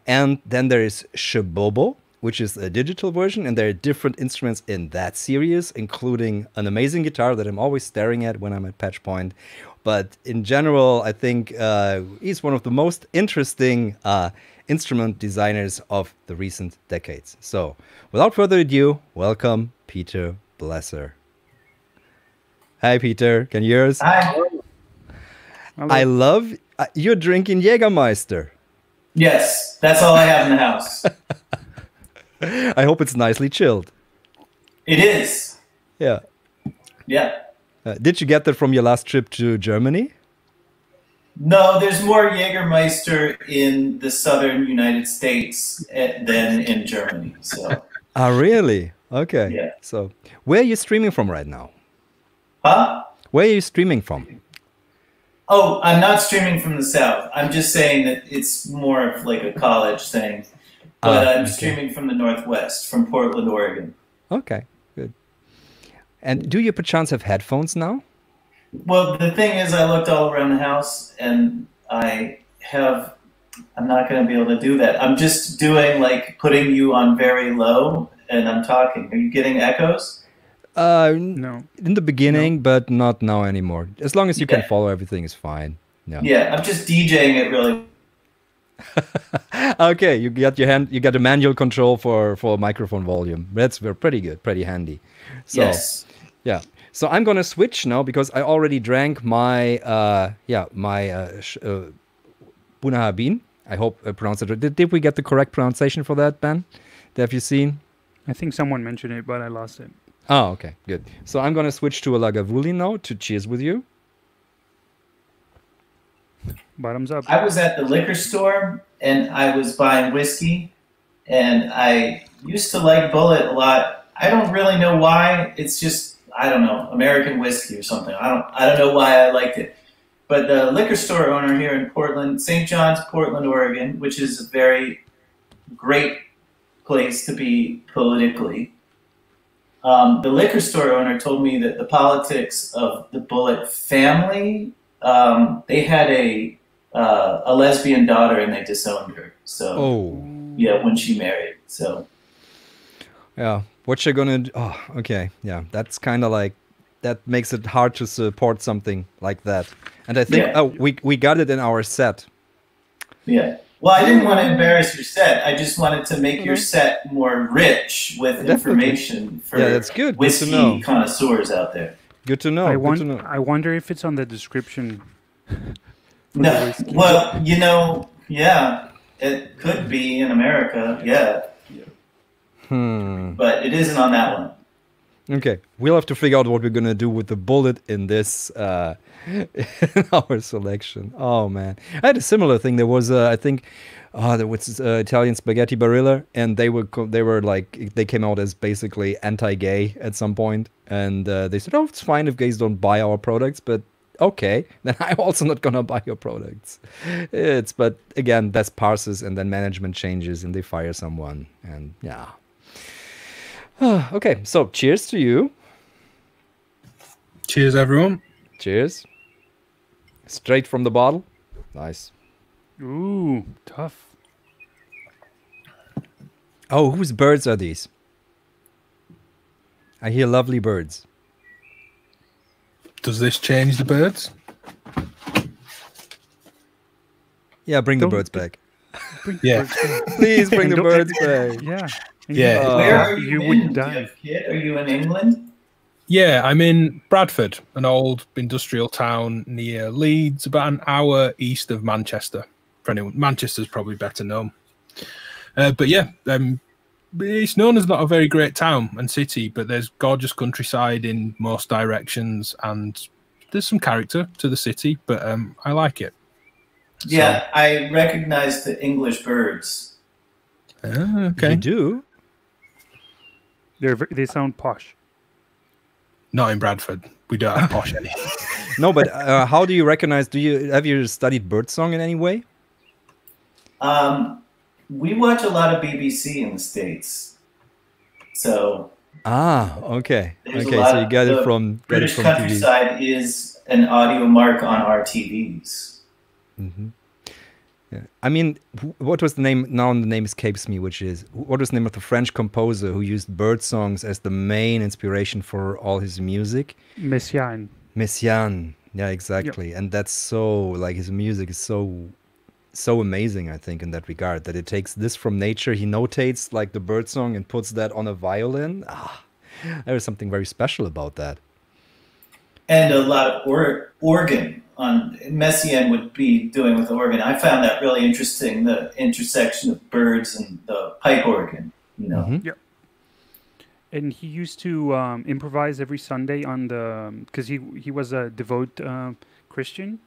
And then there is Shbobo, which is a digital version, and there are different instruments in that series, including an amazing guitar that I'm always staring at when I'm at Patch Point. But in general, I think uh, he's one of the most interesting uh, instrument designers of the recent decades. So, without further ado, welcome Peter Blasser. Hi, Peter. Can you hear us? Hi. I love uh, you're drinking Jägermeister. Yes, that's all I have in the house. I hope it's nicely chilled. It is. Yeah. Yeah. Uh, did you get that from your last trip to Germany? No, there's more Jägermeister in the southern United States eh, than in Germany. So. ah, really? Okay. Yeah. So, where are you streaming from right now? Huh? Where are you streaming from? Oh, I'm not streaming from the south. I'm just saying that it's more of like a college thing. But uh, I'm okay. streaming from the Northwest, from Portland, Oregon. Okay, good. And do you perchance have headphones now? Well, the thing is, I looked all around the house and I have. I'm not going to be able to do that. I'm just doing like putting you on very low and I'm talking. Are you getting echoes? Uh, no. In the beginning, no. but not now anymore. As long as you yeah. can follow everything is fine. Yeah. Yeah, I'm just DJing it really okay, you got your hand, you got a manual control for for microphone volume. That's pretty good, pretty handy. So, yes. Yeah. So I'm gonna switch now because I already drank my uh yeah my uh, sh- uh Bunnahabhain. I hope I pronounced it. right. Did, did we get the correct pronunciation for that, Ben? Have you seen? I think someone mentioned it, but I lost it. Oh, okay, good. So I'm gonna switch to a Lagavulin now to cheers with you. Bottoms up. I was at the liquor store and I was buying whiskey, and I used to like Bulleit a lot. I don't really know why. It's just I don't know American whiskey or something. I don't I don't know why I liked it. But the liquor store owner here in Portland, St. John's, Portland, Oregon, which is a very great place to be politically. Um, the liquor store owner told me that the politics of the Bulleit family, um, they had a uh, a lesbian daughter and they disowned her. So Oh, yeah, when she married. So yeah. What you're gonna? Do? Oh, okay. Yeah, that's kind of like that makes it hard to support something like that. And I think Yeah. oh, we we got it in our set. yeah. Well, I didn't want to embarrass your set. I just wanted to make your set more rich with Definitely. information for Yeah, that's good. Good to whiskey know. connoisseurs out there. Good to know. I, good won- to know. I wonder if it's on the description. for the No, well, you know, yeah, it could be in America, yeah, Hmm. but it isn't on that one. Okay, we'll have to figure out what we're gonna do with the Bulleit in this uh, in our selection. Oh man, I had a similar thing. There was, uh, I think, uh, there was uh, Italian spaghetti barilla, and they were co- they were like they came out as basically anti-gay at some point, and uh, they said, "Oh, it's fine if gays don't buy our products, but." Okay, then I'm also not gonna buy your products. It's but again, that's passes, and then management changes, and they fire someone, and yeah. okay, so cheers to you. Cheers, everyone. Cheers. Straight from the bottle. Nice. Ooh, tough. Oh, whose birds are these? I hear lovely birds. Does this change the birds? Yeah, bring Don't- the birds back. Bring Yeah. birds back. Please bring the birds back. Yeah. Yeah. you- Uh, Where are you, you in? would Do you die. have kid? Are you in England? Yeah, I'm in Bradford, an old industrial town near Leeds, about an hour east of Manchester. For anyone, Manchester's probably better known. Uh, but yeah, um, it's known as not a very great town and city, but there's gorgeous countryside in most directions, and there's some character to the city. But um, I like it. Yeah, I recognize the English birds. Ah, You okay, do? They're they sound posh. not in Bradford. We don't have posh any. No, but uh, how do you recognize? Do you have you studied birdsong in any way? Um, we watch a lot of BBC in the states, so Ah, okay, okay. So you got it from got it British from TV. countryside is an audio mark on our TVs. Mm -hmm. Yeah. I mean, what was the name? Now the name escapes me. Which is what was the name of the French composer who used bird songs as the main inspiration for all his music? Messiaen. Messiaen. Yeah, exactly. And that's so like his music is so so amazing. I think in that regard that it takes this from nature. He notates like the bird song and puts that on a violin. Ah, there is something very special about that. and a lot of or- organ on Messiaen would be doing with organ. I found that really interesting, the intersection of birds and the pipe organ. You know, Mhm. and he used to um, improvise every Sunday on the because he he was a devout uh, Christian,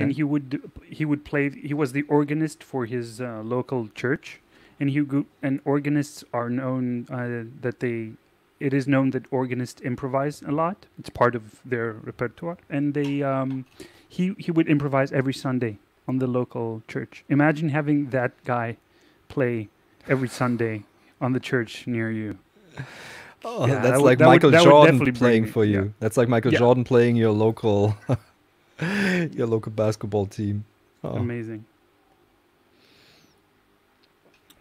and he would he would play. He was the organist for his uh, local church, and he and organists are known uh, that they. It is known that organists improvise a lot. It's part of their repertoire, and they um, he he would improvise every Sunday on the local church. Imagine having that guy play every Sunday on the church near you. Oh, Yeah, that's that like would- Michael would Jordan playing for you. yeah. That's like Michael Yeah. Jordan playing your local your local basketball team. Oh. Amazing.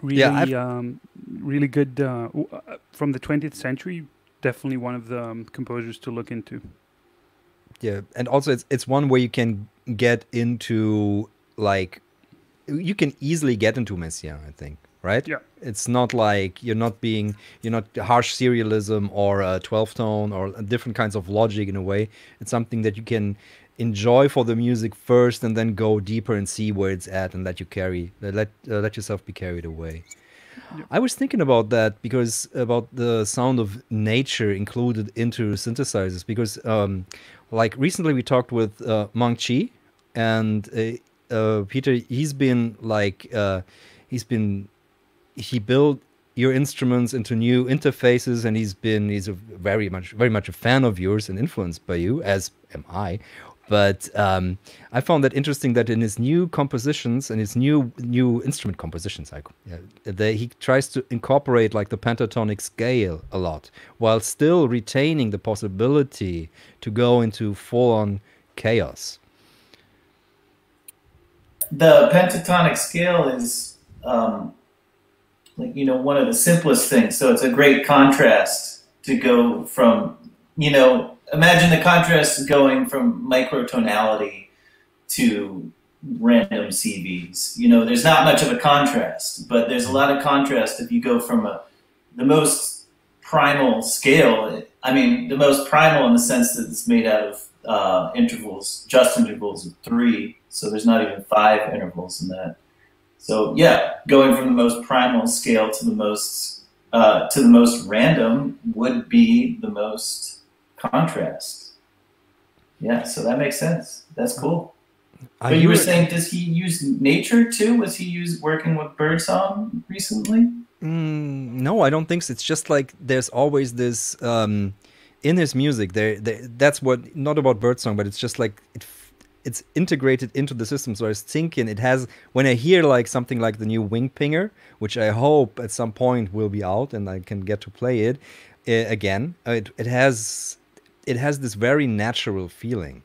Really, Yeah, um, really good uh, uh, from the 20th century. Definitely one of the um, composers to look into. Yeah, and also it's it's one where you can get into like you can easily get into Messiaen, I think, right? Yeah. It's not like you're not being you're not harsh serialism or a 12 tone or different kinds of logic in a way. It's something that you can enjoy for the music first and then go deeper and see where it's at and let you carry let uh, let yourself be carried away. I was thinking about that because about the sound of nature included into synthesizers because um, like recently we talked with uh, Chi and uh, uh, Peter he's been like uh, he's been he built your instruments into new interfaces and he's been he's a very much very much a fan of yours and influenced by you as am I but um, I found that interesting that in his new compositions and his new new instrument compositions, I, yeah, he tries to incorporate like the pentatonic scale a lot, while still retaining the possibility to go into full-on chaos. The pentatonic scale is um, like you know one of the simplest things, so it's a great contrast to go from you know imagine the contrast going from microtonality to random CVs. You know, there's not much of a contrast, but there's a lot of contrast if you go from a the most primal scale. I mean, the most primal in the sense that it's made out of uh, intervals, just intervals of three. So there's not even five intervals in that. So yeah, going from the most primal scale to the most uh, to the most random would be the most contrast. Yeah, so that makes sense. That's cool. But you were saying, does he use nature too? Was he use working with birdsong recently? Mm, no, I don't think so. It's just like there's always this um, in his music. There, that's what not about birdsong, but it's just like it, it's integrated into the system. So I was thinking it has when I hear like something like the new Wing Pinger, which I hope at some point will be out and I can get to play it uh, again. It it has it has this very natural feeling.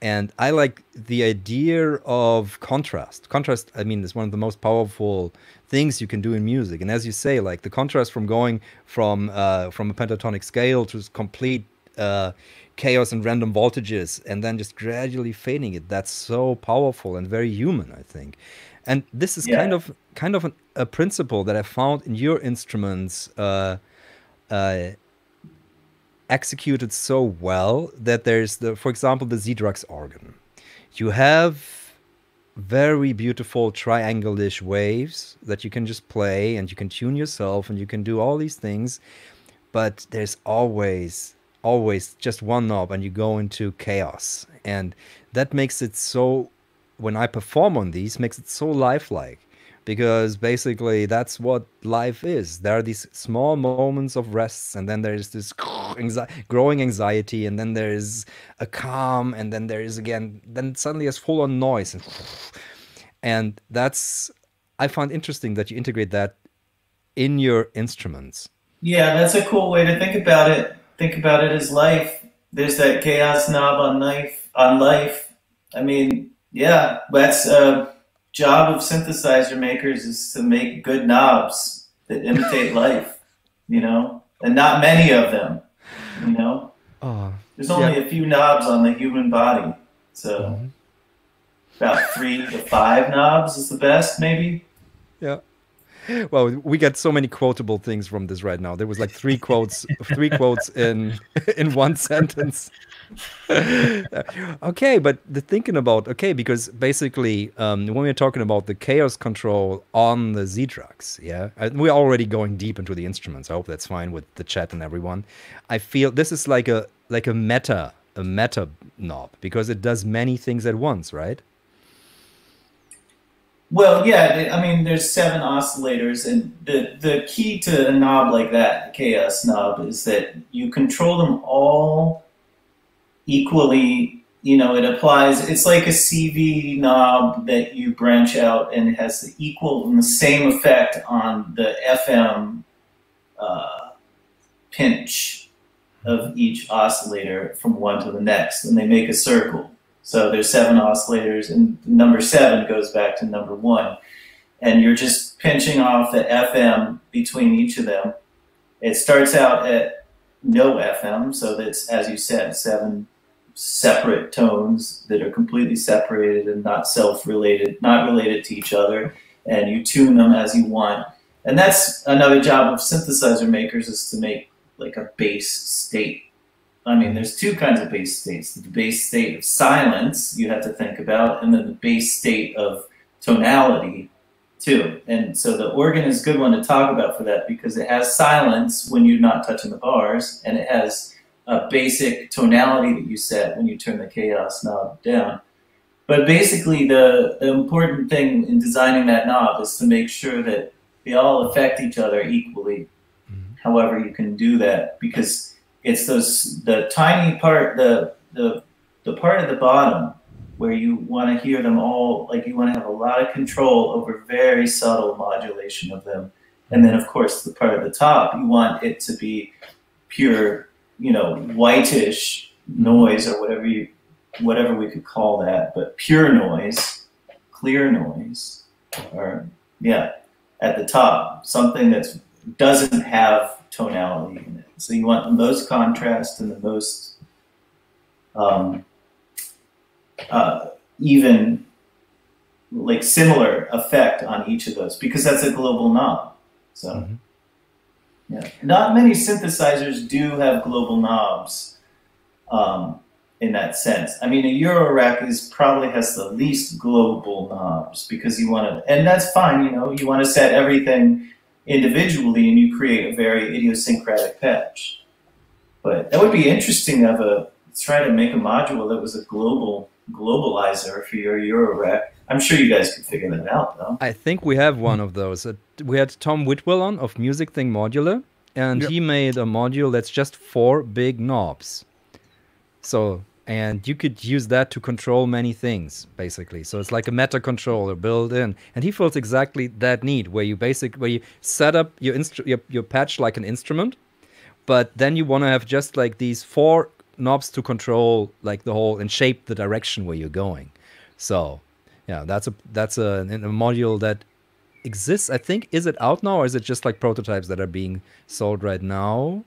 And i like the idea of contrast. Contrast i mean is one of the most powerful things you can do in music. And as you say like the contrast from going from uh, from a pentatonic scale to complete uh, chaos and random voltages and then just gradually fading it that's so powerful and very human i think. And this is yeah. kind of kind of an, a principle that i found in your instruments uh, uh executed so well that there's the, for example, the Sidrax organ. You have very beautiful triangle-ish waves that you can just play and you can tune yourself and you can do all these things, but there's always always just one knob and you go into chaos and that makes it so when i perform on these makes it so lifelike because basically that's what life is. There are these small moments of rests, and then there's this anxi- growing anxiety, and then there's a calm, and then there is again, then suddenly it's full on noise, and, and that's I find interesting that you integrate that in your instruments. Yeah, that's a cool way to think about it. Think about it as life. There's that chaos knob on life. On life. I mean, yeah, that's. Uh, job of synthesizer makers is to make good knobs that imitate life, you know, and not many of them, you know. Oh, There's only yeah. a few knobs on the human body, so mm-hmm. about three to five knobs is the best, maybe. Yeah. Well, we get so many quotable things from this right now. There was like three quotes, three quotes in in one sentence. okay, but the thinking about okay, because basically um, when we're talking about the chaos control on the Sidrax, yeah, we're already going deep into the instruments. I hope that's fine with the chat and everyone. I feel this is like a like a meta a meta knob because it does many things at once, right? Well, yeah, I mean, there's seven oscillators, and the the key to a knob like that, the chaos knob, is that you control them all equally, you know, it applies, it's like a CV knob that you branch out and has the equal and the same effect on the FM uh, pinch of each oscillator from one to the next, and they make a circle. So there's seven oscillators, and number seven goes back to number one. And you're just pinching off the FM between each of them. It starts out at no FM, so that's, as you said, seven separate tones that are completely separated and not self-related, not related to each other, and you tune them as you want. And that's another job of synthesizer makers is to make like a base state I mean, there's two kinds of base states: the base state of silence you have to think about, and then the base state of tonality too. And so the organ is a good one to talk about for that because it has silence when you're not touching the bars, and it has a basic tonality that you set when you turn the chaos knob down. But basically, the, the important thing in designing that knob is to make sure that they all affect each other equally. Mm-hmm. However, you can do that because it's those the tiny part, the the the part at the bottom where you want to hear them all, like you want to have a lot of control over very subtle modulation of them. And then, of course, the part at the top, you want it to be pure, you know, whitish noise or whatever you, whatever we could call that, but pure noise, clear noise, or yeah, at the top, something that doesn't have tonality in it. So you want the most contrast and the most um, uh, even like similar effect on each of those because that's a global knob. So mm-hmm. Yeah, not many synthesizers do have global knobs um, in that sense. I mean, a Eurorack is probably has the least global knobs because you want to, and that's fine. You know, you want to set everything individually, and you create a very idiosyncratic patch. But that would be interesting of a try to make a module that was a global globalizer for your Eurorack. I'm sure you guys can figure that out, though. I think we have one of those. Uh, we had Tom Whitwell on of Music Thing Modular, and yep. he made a module that's just four big knobs. So, and you could use that to control many things, basically. So it's like a meta controller built in, and he feels exactly that need, where you basic where you set up your instru- your, your patch like an instrument, but then you want to have just like these four knobs to control like the whole and shape the direction where you're going. So yeah, that's a that's a, a module that exists. I think is it out now or is it just like prototypes that are being sold right now?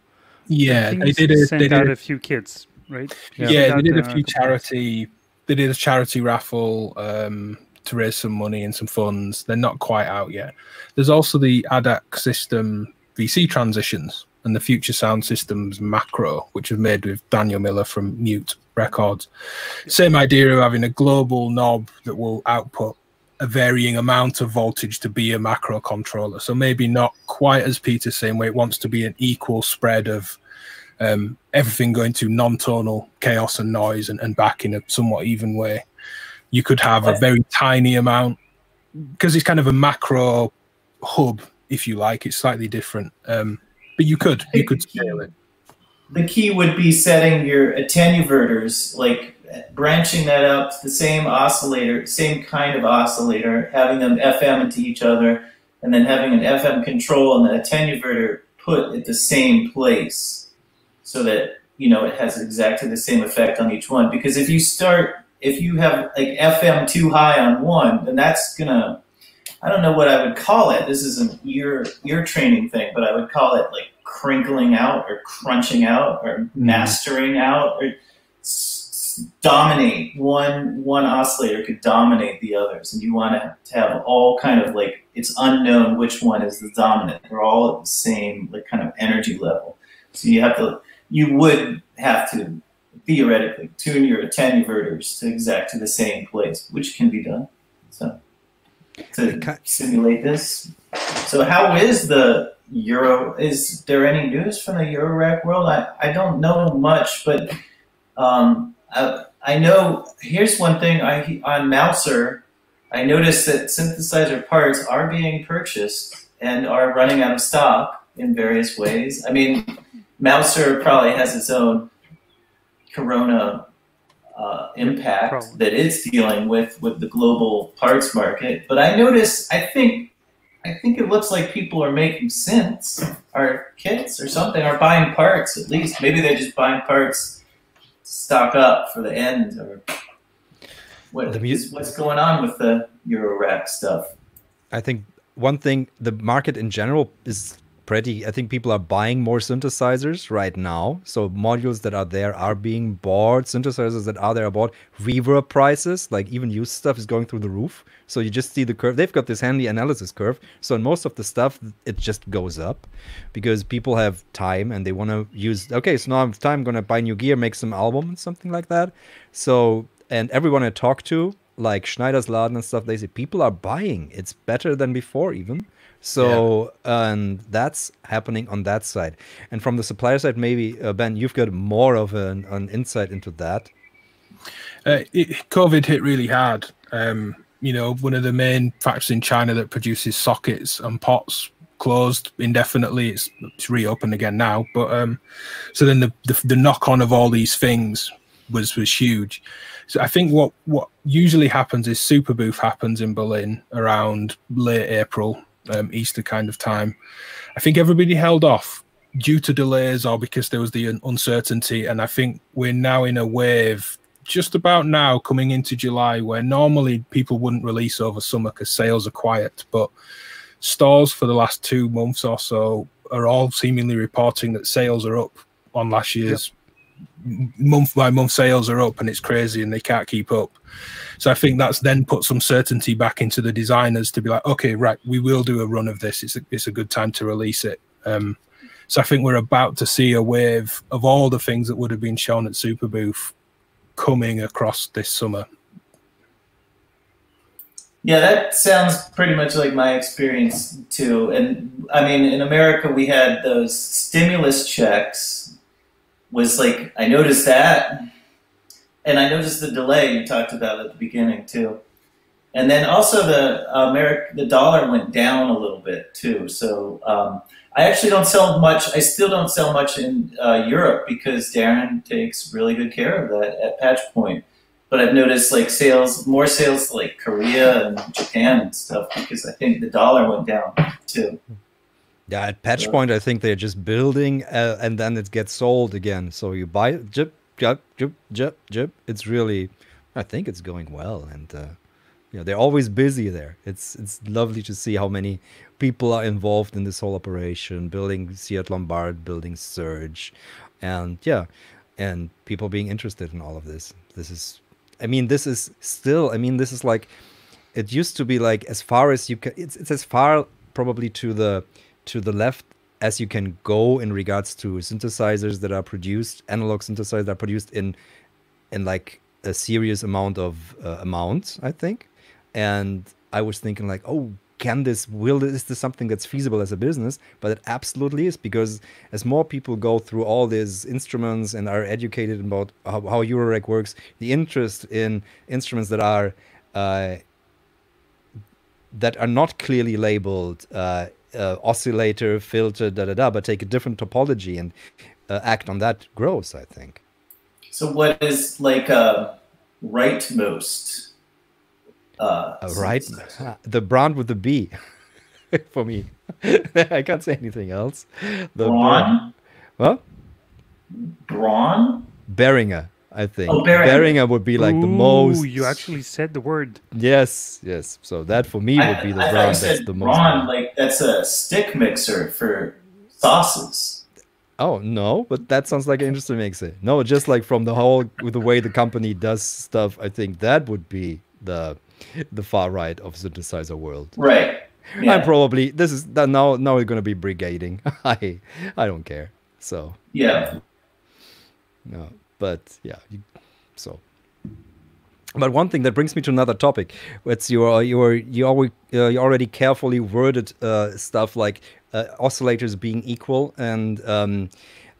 Yeah, they did. Sent they out a few kits, right? Yeah, yeah they did a few charity. They did a charity raffle um, to raise some money and some funds. They're not quite out yet. There's also the ADDAC system VC transitions, and the Future Sound Systems macro, which was made with Daniel Miller from Mute Records. Same idea of having a global knob that will output a varying amount of voltage to be a macro controller. So maybe not quite as Peter's saying, where it wants to be an equal spread of um, everything going to non-tonal chaos and noise and, and back in a somewhat even way. You could have a very tiny amount because it's kind of a macro hub, if you like. It's slightly different. Um, but you could you could scale it. The key would be setting your attenuverters, like branching that out to the same oscillator, same kind of oscillator, having them FM into each other, and then having an FM control and the attenuverter put at the same place so that you know it has exactly the same effect on each one. Because if you start if you have like FM too high on one, then that's gonna I don't know what I would call it. This is an ear ear training thing, but I would call it like crinkling out or crunching out or mm-hmm. mastering out. Or s- dominate. One one oscillator could dominate the others and you want to have all kind of like it's unknown which one is the dominant. They're all at the same like kind of energy level. So you have to you would have to theoretically tune your attenuverters to exactly the same place which can be done. So to simulate this. So how is the Euro? Is there any news from the Eurorack world? I, I don't know much, but um, I, I know. Here's one thing. I on Mouser, I noticed that synthesizer parts are being purchased and are running out of stock in various ways. I mean, Mouser probably has its own Corona uh, impact Probably. that it's dealing with with the global parts market. But I notice, I think, I think it looks like people are making synths or kits or something, or buying parts at least. Maybe they're just buying parts to stock up for the end or what, the what's going on with the Eurorack stuff. I think one thing the market in general is pretty. I think people are buying more synthesizers right now. So modules that are there are being bought. Synthesizers that are there are bought. Reverb prices, like even used stuff, is going through the roof. So you just see the curve. They've got this handy analysis curve. So in most of the stuff, it just goes up because people have time and they want to use. Okay, so now I have time. I'm gonna buy new gear, make some album and something like that. So and everyone I talk to, like Schneider's Laden and stuff, they say people are buying. It's better than before even. So yeah. and that's happening on that side. And from the supplier side, maybe uh, Ben, you've got more of an, an insight into that. Uh, it, COVID hit really hard. Um, you know, one of the main factories in China that produces sockets and pots closed indefinitely. It's, it's reopened again now. But um, so then the, the, the knock on of all these things was was huge. So I think what what usually happens is Superbooth happens in Berlin around late April, um, Easter kind of time. I think everybody held off due to delays or because there was the uncertainty, and I think we're now in a wave just about now coming into July where normally people wouldn't release over summer because sales are quiet, but stores for the last two months or so are all seemingly reporting that sales are up on last year's month by month sales are up and it's crazy and they can't keep up. So I think that's then put some certainty back into the designers to be like, okay, right, we will do a run of this. It's a, it's a good time to release it. Um, so I think we're about to see a wave of all the things that would have been shown at Superbooth coming across this summer. Yeah, that sounds pretty much like my experience too. And I mean, in America, we had those stimulus checks was like I noticed that, and I noticed the delay you talked about at the beginning too, and then also the American the dollar went down a little bit too. So um, I actually don't sell much. I still don't sell much in uh, Europe because Darren takes really good care of that at Patch Point. But I've noticed like sales, more sales to like Korea and Japan and stuff because I think the dollar went down too. Yeah, at Patch yeah. Point, I think they're just building uh, and then it gets sold again. So you buy jip, jip, jip, jip, jip. It's really, I think it's going well, and uh, you know they're always busy there. It's it's lovely to see how many people are involved in this whole operation, building Ciat-Lonbarde, building Serge, and yeah, and people being interested in all of this. This is, I mean, this is still, I mean, this is like, it used to be like as far as you can. It's it's as far probably to the to the left as you can go in regards to synthesizers that are produced, analog synthesizers that are produced in in like a serious amount of uh, amounts, I think. And I was thinking like, oh, can this will this, is this something that's feasible as a business? But it absolutely is because as more people go through all these instruments and are educated about how, how Eurorack works, the interest in instruments that are uh, that are not clearly labeled uh, uh, oscillator, filter, da da da, but take a different topology and uh, act on that grows, I think. So, what is like a rightmost? Uh, right, the brand with the B for me. I can't say anything else. The Braun. What? Braun. Behringer. I think. Oh, Behringer. would be like Ooh, the most. You actually said the word. Yes, yes. So that for me would be the I, brand that's the most. Braun, like that's a stick mixer for sauces. Oh no, but that sounds like an interesting mixer. No, just like from the whole with the way the company does stuff, I think that would be the the far right of synthesizer world. Right. Yeah. I'm probably this is now now we're gonna be brigading. I I don't care. So yeah. No but yeah, you, so. But one thing that brings me to another topic. It's your your you already uh, you already carefully worded uh, stuff like uh, oscillators being equal and. Um,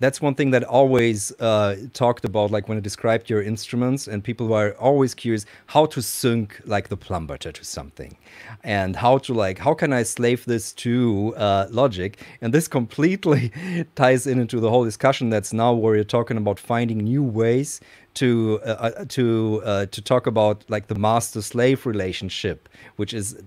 that's one thing that always uh, talked about like when I described your instruments and people were always curious how to sync like the Plumbutter to something and how to like how can I slave this to uh, logic? And this completely ties in into the whole discussion that's now where you're talking about finding new ways to uh, uh to uh, to talk about like the master slave relationship which is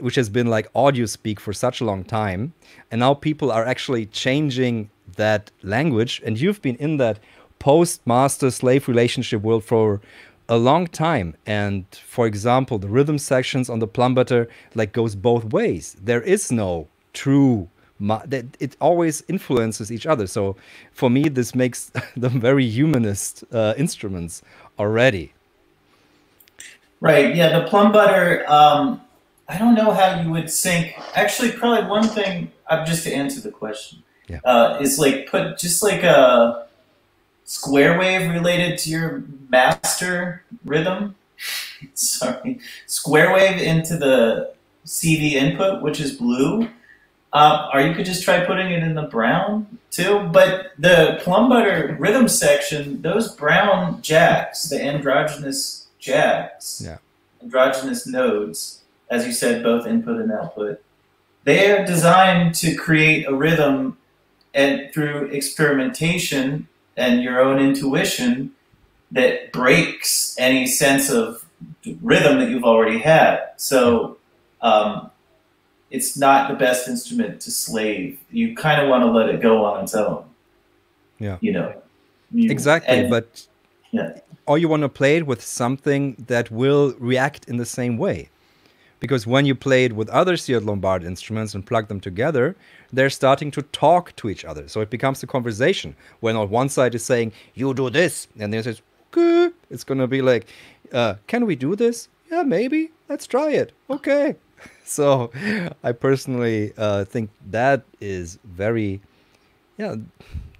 which has been like audio speak for such a long time and now people are actually changing that language and you've been in that post master slave relationship world for a long time and for example the rhythm sections on the Plumbutter like goes both ways there is no true that it always influences each other. So for me, this makes them very humanist uh, instruments already. Right. Yeah. The Plumbutter. Um, I don't know how you would sync. Actually, probably one thing. Uh, just to answer the question, yeah. uh, is like put just like a square wave related to your master rhythm. Sorry, square wave into the CV input, which is blue. Uh, or you could just try putting it in the brown too. But the Plumbutter rhythm section, those brown jacks, the androgynous jacks, yeah. androgynous nodes, as you said, both input and output, they are designed to create a rhythm and through experimentation and your own intuition that breaks any sense of rhythm that you've already had. So um, it's not the best instrument to slave. You kind of want to let it go on its own. Yeah. You know. You, exactly, and, but yeah. or you want to play it with something that will react in the same way. Because when you play it with other Ciat-Lonbarde instruments and plug them together, they're starting to talk to each other. So it becomes a conversation when on one side is saying, you do this, and the other says, okay. It's going to be like, uh, can we do this? Yeah, maybe. Let's try it. Okay. so I personally uh, think that is very, yeah,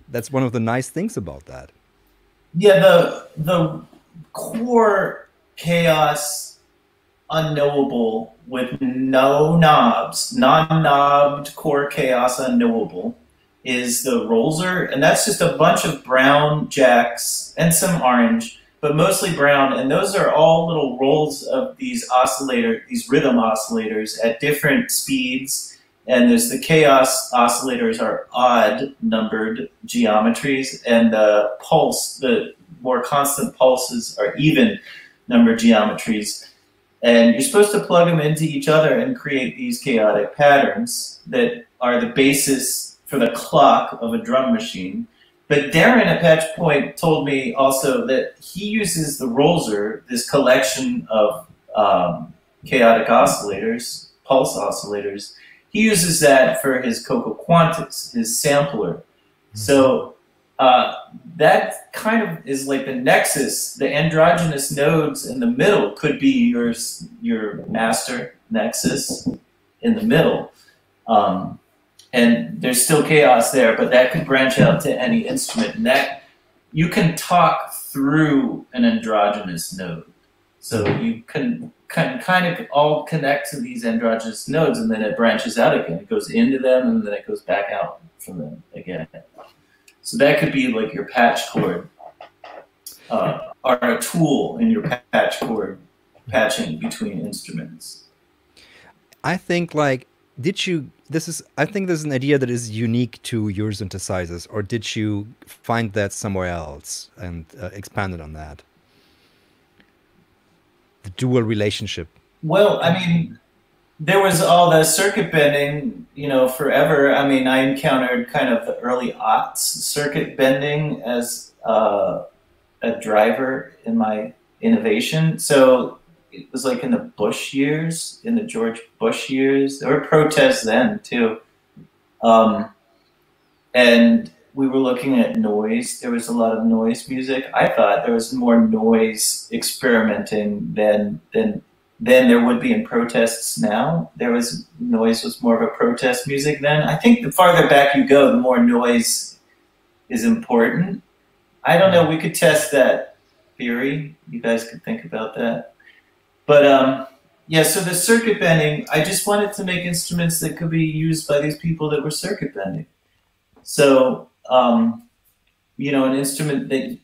that's one of the nice things about that. Yeah, the the core chaos unknowable with no knobs, non-knobbed core chaos unknowable is the Rolzer, and that's just a bunch of brown jacks and some orange but mostly brown. And those are all little rolls of these oscillator, these rhythm oscillators at different speeds. And there's the chaos oscillators are odd numbered geometries, and the pulse, the more constant pulses are even numbered geometries. And you're supposed to plug them into each other and create these chaotic patterns that are the basis for the clock of a drum machine. But Darren at Patch Point told me also that he uses the Rolzer, this collection of um, chaotic oscillators, pulse oscillators. He uses that for his Cocoquantus, his sampler. Mm-hmm. So uh, that kind of is like the nexus. The androgynous nodes in the middle could be your your master nexus in the middle. Um, and there's still chaos there, but that could branch out to any instrument. And that you can talk through an androgynous node. So you can, can kind of all connect to these androgynous nodes and then it branches out again. It goes into them and then it goes back out from them again. So that could be like your patch cord uh, or a tool in your patch cord patching between instruments. I think like did you this is i think this is an idea that is unique to your synthesizers or did you find that somewhere else and uh, expanded on that the dual relationship well i mean there was all the circuit bending you know forever i mean i encountered kind of the early aughts circuit bending as uh, a driver in my innovation so it was like in the Bush years, in the George Bush years. There were protests then too, um, and we were looking at noise. There was a lot of noise music. I thought there was more noise experimenting than than than there would be in protests now. There was noise was more of a protest music then. I think the farther back you go, the more noise is important. I don't know. We could test that theory. You guys could think about that. But um, yeah, so the circuit bending, I just wanted to make instruments that could be used by these people that were circuit bending. So, um, you know, an instrument that,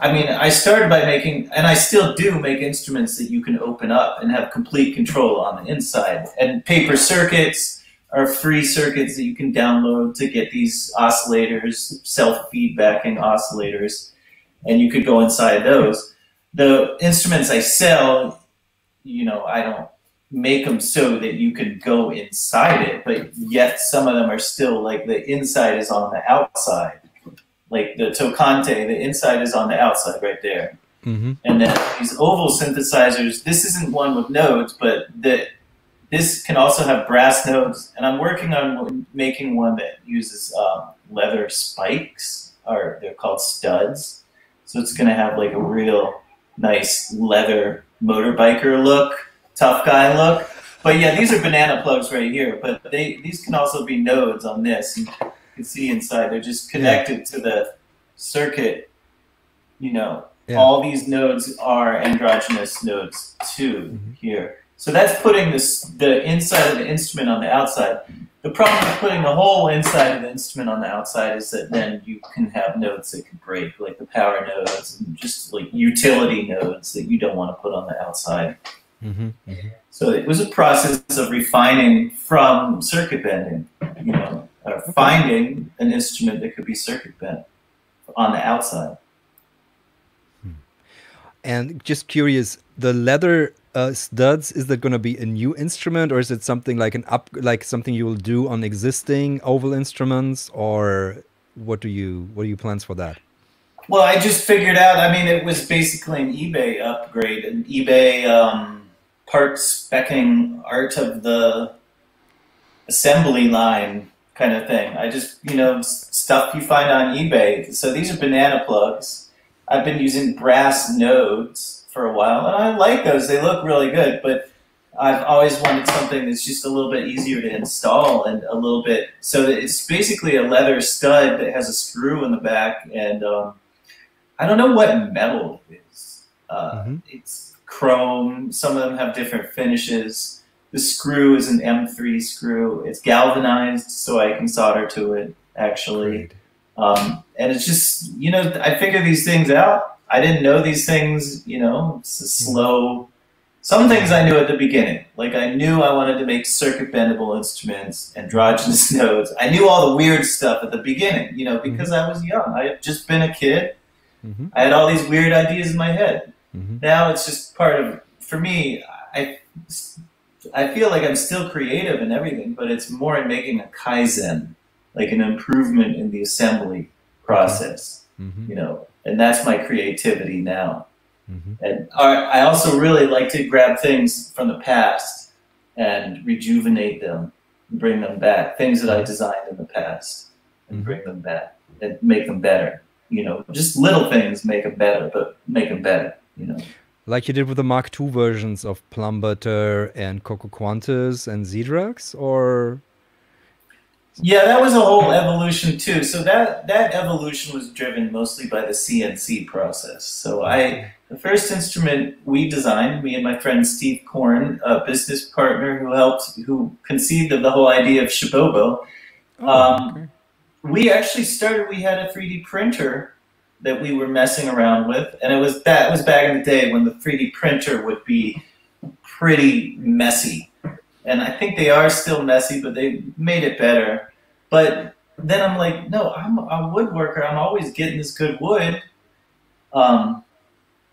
I mean, I started by making, and I still do make instruments that you can open up and have complete control on the inside. And paper circuits are free circuits that you can download to get these oscillators, self-feedbacking oscillators, and you could go inside those. The instruments I sell, you know, I don't make them so that you can go inside it, but yet some of them are still like the inside is on the outside. Like the Tocante, the inside is on the outside right there. Mm-hmm. And then these oval synthesizers, this isn't one with nodes, but the this can also have brass nodes, and I'm working on making one that uses um, leather spikes, or they're called studs. So it's going to have like a real nice leather motorbiker look, tough guy look. But yeah, these are banana plugs right here. But they these can also be nodes on this. You can see inside; they're just connected to the circuit. You know, Yeah. all these nodes are androgynous nodes too Mhm. here. So that's putting this the inside of the instrument on the outside. The problem with putting the whole inside of the instrument on the outside is that then you can have nodes that can break, like the power nodes and just like utility nodes that you don't want to put on the outside. hmm So it was a process of refining from circuit bending, you know, finding an instrument that could be circuit bent on the outside. And just curious, the leather uh, studs is that going to be a new instrument, or is it something like an up, like something you will do on existing oval instruments, or what do you what are your plans for that? Well, I just figured out. I mean, it was basically an eBay upgrade, an eBay um, part specking art of the assembly line kind of thing. I just, you know, stuff you find on eBay. So these are banana plugs. I've been using brass nodes for a while, and I like those. They look really good, but I've always wanted something that's just a little bit easier to install and a little bit. So that it's basically a leather stud that has a screw in the back, and um, I don't know what metal it is. Uh, Mhm. It's chrome. Some of them have different finishes. The screw is an M3 screw. It's galvanized, so I can solder to it. Actually, um, and it's just, you know, I figure these things out. I didn't know these things, you know, it's a slow. Some things I knew at the beginning. Like I knew I wanted to make circuit bendable instruments, androgynous nodes. I knew all the weird stuff at the beginning, you know, because I was young. I had just been a kid. hmm I had all these weird ideas in my head. hmm Now it's just part of, for me, I, I feel like I'm still creative and everything, but it's more in making a kaizen, like an improvement in the assembly process, hmm you know, and that's my creativity now. hmm And I I also really like to grab things from the past and rejuvenate them, and bring them back, things that I designed in the past, and Mhm. bring them back and make them better. You know, just little things make them better, but make them better. You know. Like you did with the Mark II versions of Plumbutter and Cocoquantus and Sidrax, or Yeah, that was a whole evolution too. So that that evolution was driven mostly by the CNC process. So I the first instrument we designed, me and my friend Steve Korn, a business partner who helped who conceived of the whole idea of Shbobo. Oh, Um, okay. We actually started we had a 3D printer that we were messing around with and it was that was back in the day when the 3D printer would be pretty messy. And I think they are still messy, but they made it better. But then I'm like, no, I'm a woodworker. I'm always getting this good wood. Um,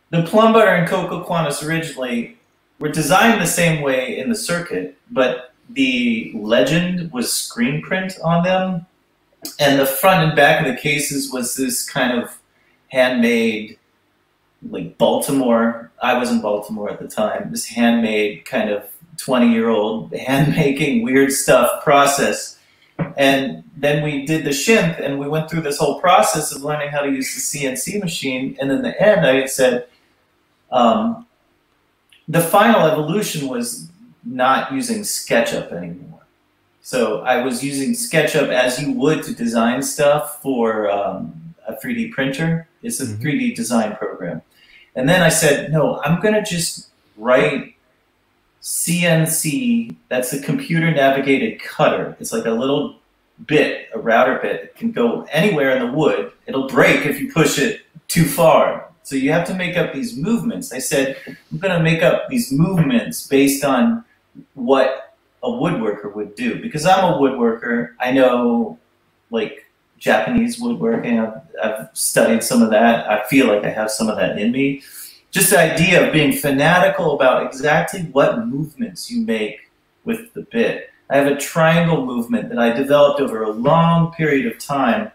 the Plumbutter and Cocoquantus originally were designed the same way in the circuit, but the legend was screen print on them, and the front and back of the cases was this kind of handmade, like Baltimore. I was in Baltimore at the time. This handmade kind of 20 year old hand making weird stuff process. And then we did the shimp and we went through this whole process of learning how to use the CNC machine. And in the end, I said, um, the final evolution was not using SketchUp anymore. So I was using SketchUp as you would to design stuff for um, a 3D printer. It's a Mhm. 3D design program. And then I said, no, I'm going to just write CNC, that's a computer navigated cutter. It's like a little bit, a router bit. It can go anywhere in the wood. It'll break if you push it too far. So you have to make up these movements. I said, I'm going to make up these movements based on what a woodworker would do. Because I'm a woodworker, I know like Japanese woodworking. I've, I've studied some of that. I feel like I have some of that in me just the idea of being fanatical about exactly what movements you make with the bit. I have a triangle movement that I developed over a long period of time.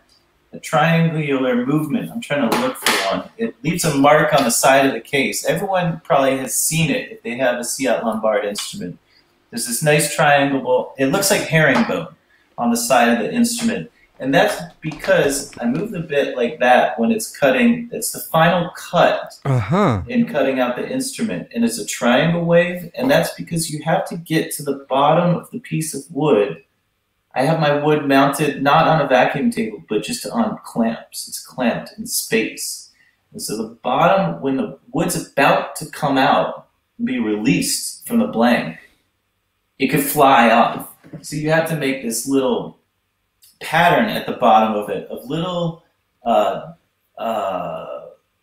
A triangular movement. I'm trying to look for one. It leaves a mark on the side of the case. Everyone probably has seen it if they have a Ciat-Lonbarde instrument. There's this nice triangle. It looks like herringbone on the side of the instrument. And that's because I move the bit like that when it's cutting. It's the final cut Uh huh. in cutting out the instrument, and it's a triangle wave. And that's because you have to get to the bottom of the piece of wood. I have my wood mounted not on a vacuum table, but just on clamps. It's clamped in space. And so the bottom, when the wood's about to come out, be released from the blank, it could fly off. So you have to make this little pattern at the bottom of it of little uh, uh,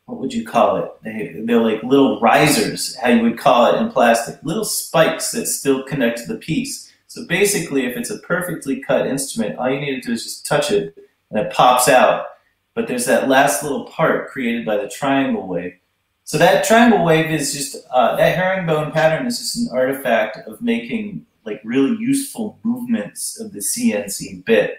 what would you call it? They, they're like little risers, how you would call it in plastic, little spikes that still connect to the piece. So basically, if it's a perfectly cut instrument, all you need to do is just touch it and it pops out. But there's that last little part created by the triangle wave. So that triangle wave is just, uh, that herringbone pattern is just an artifact of making like really useful movements of the CNC bit.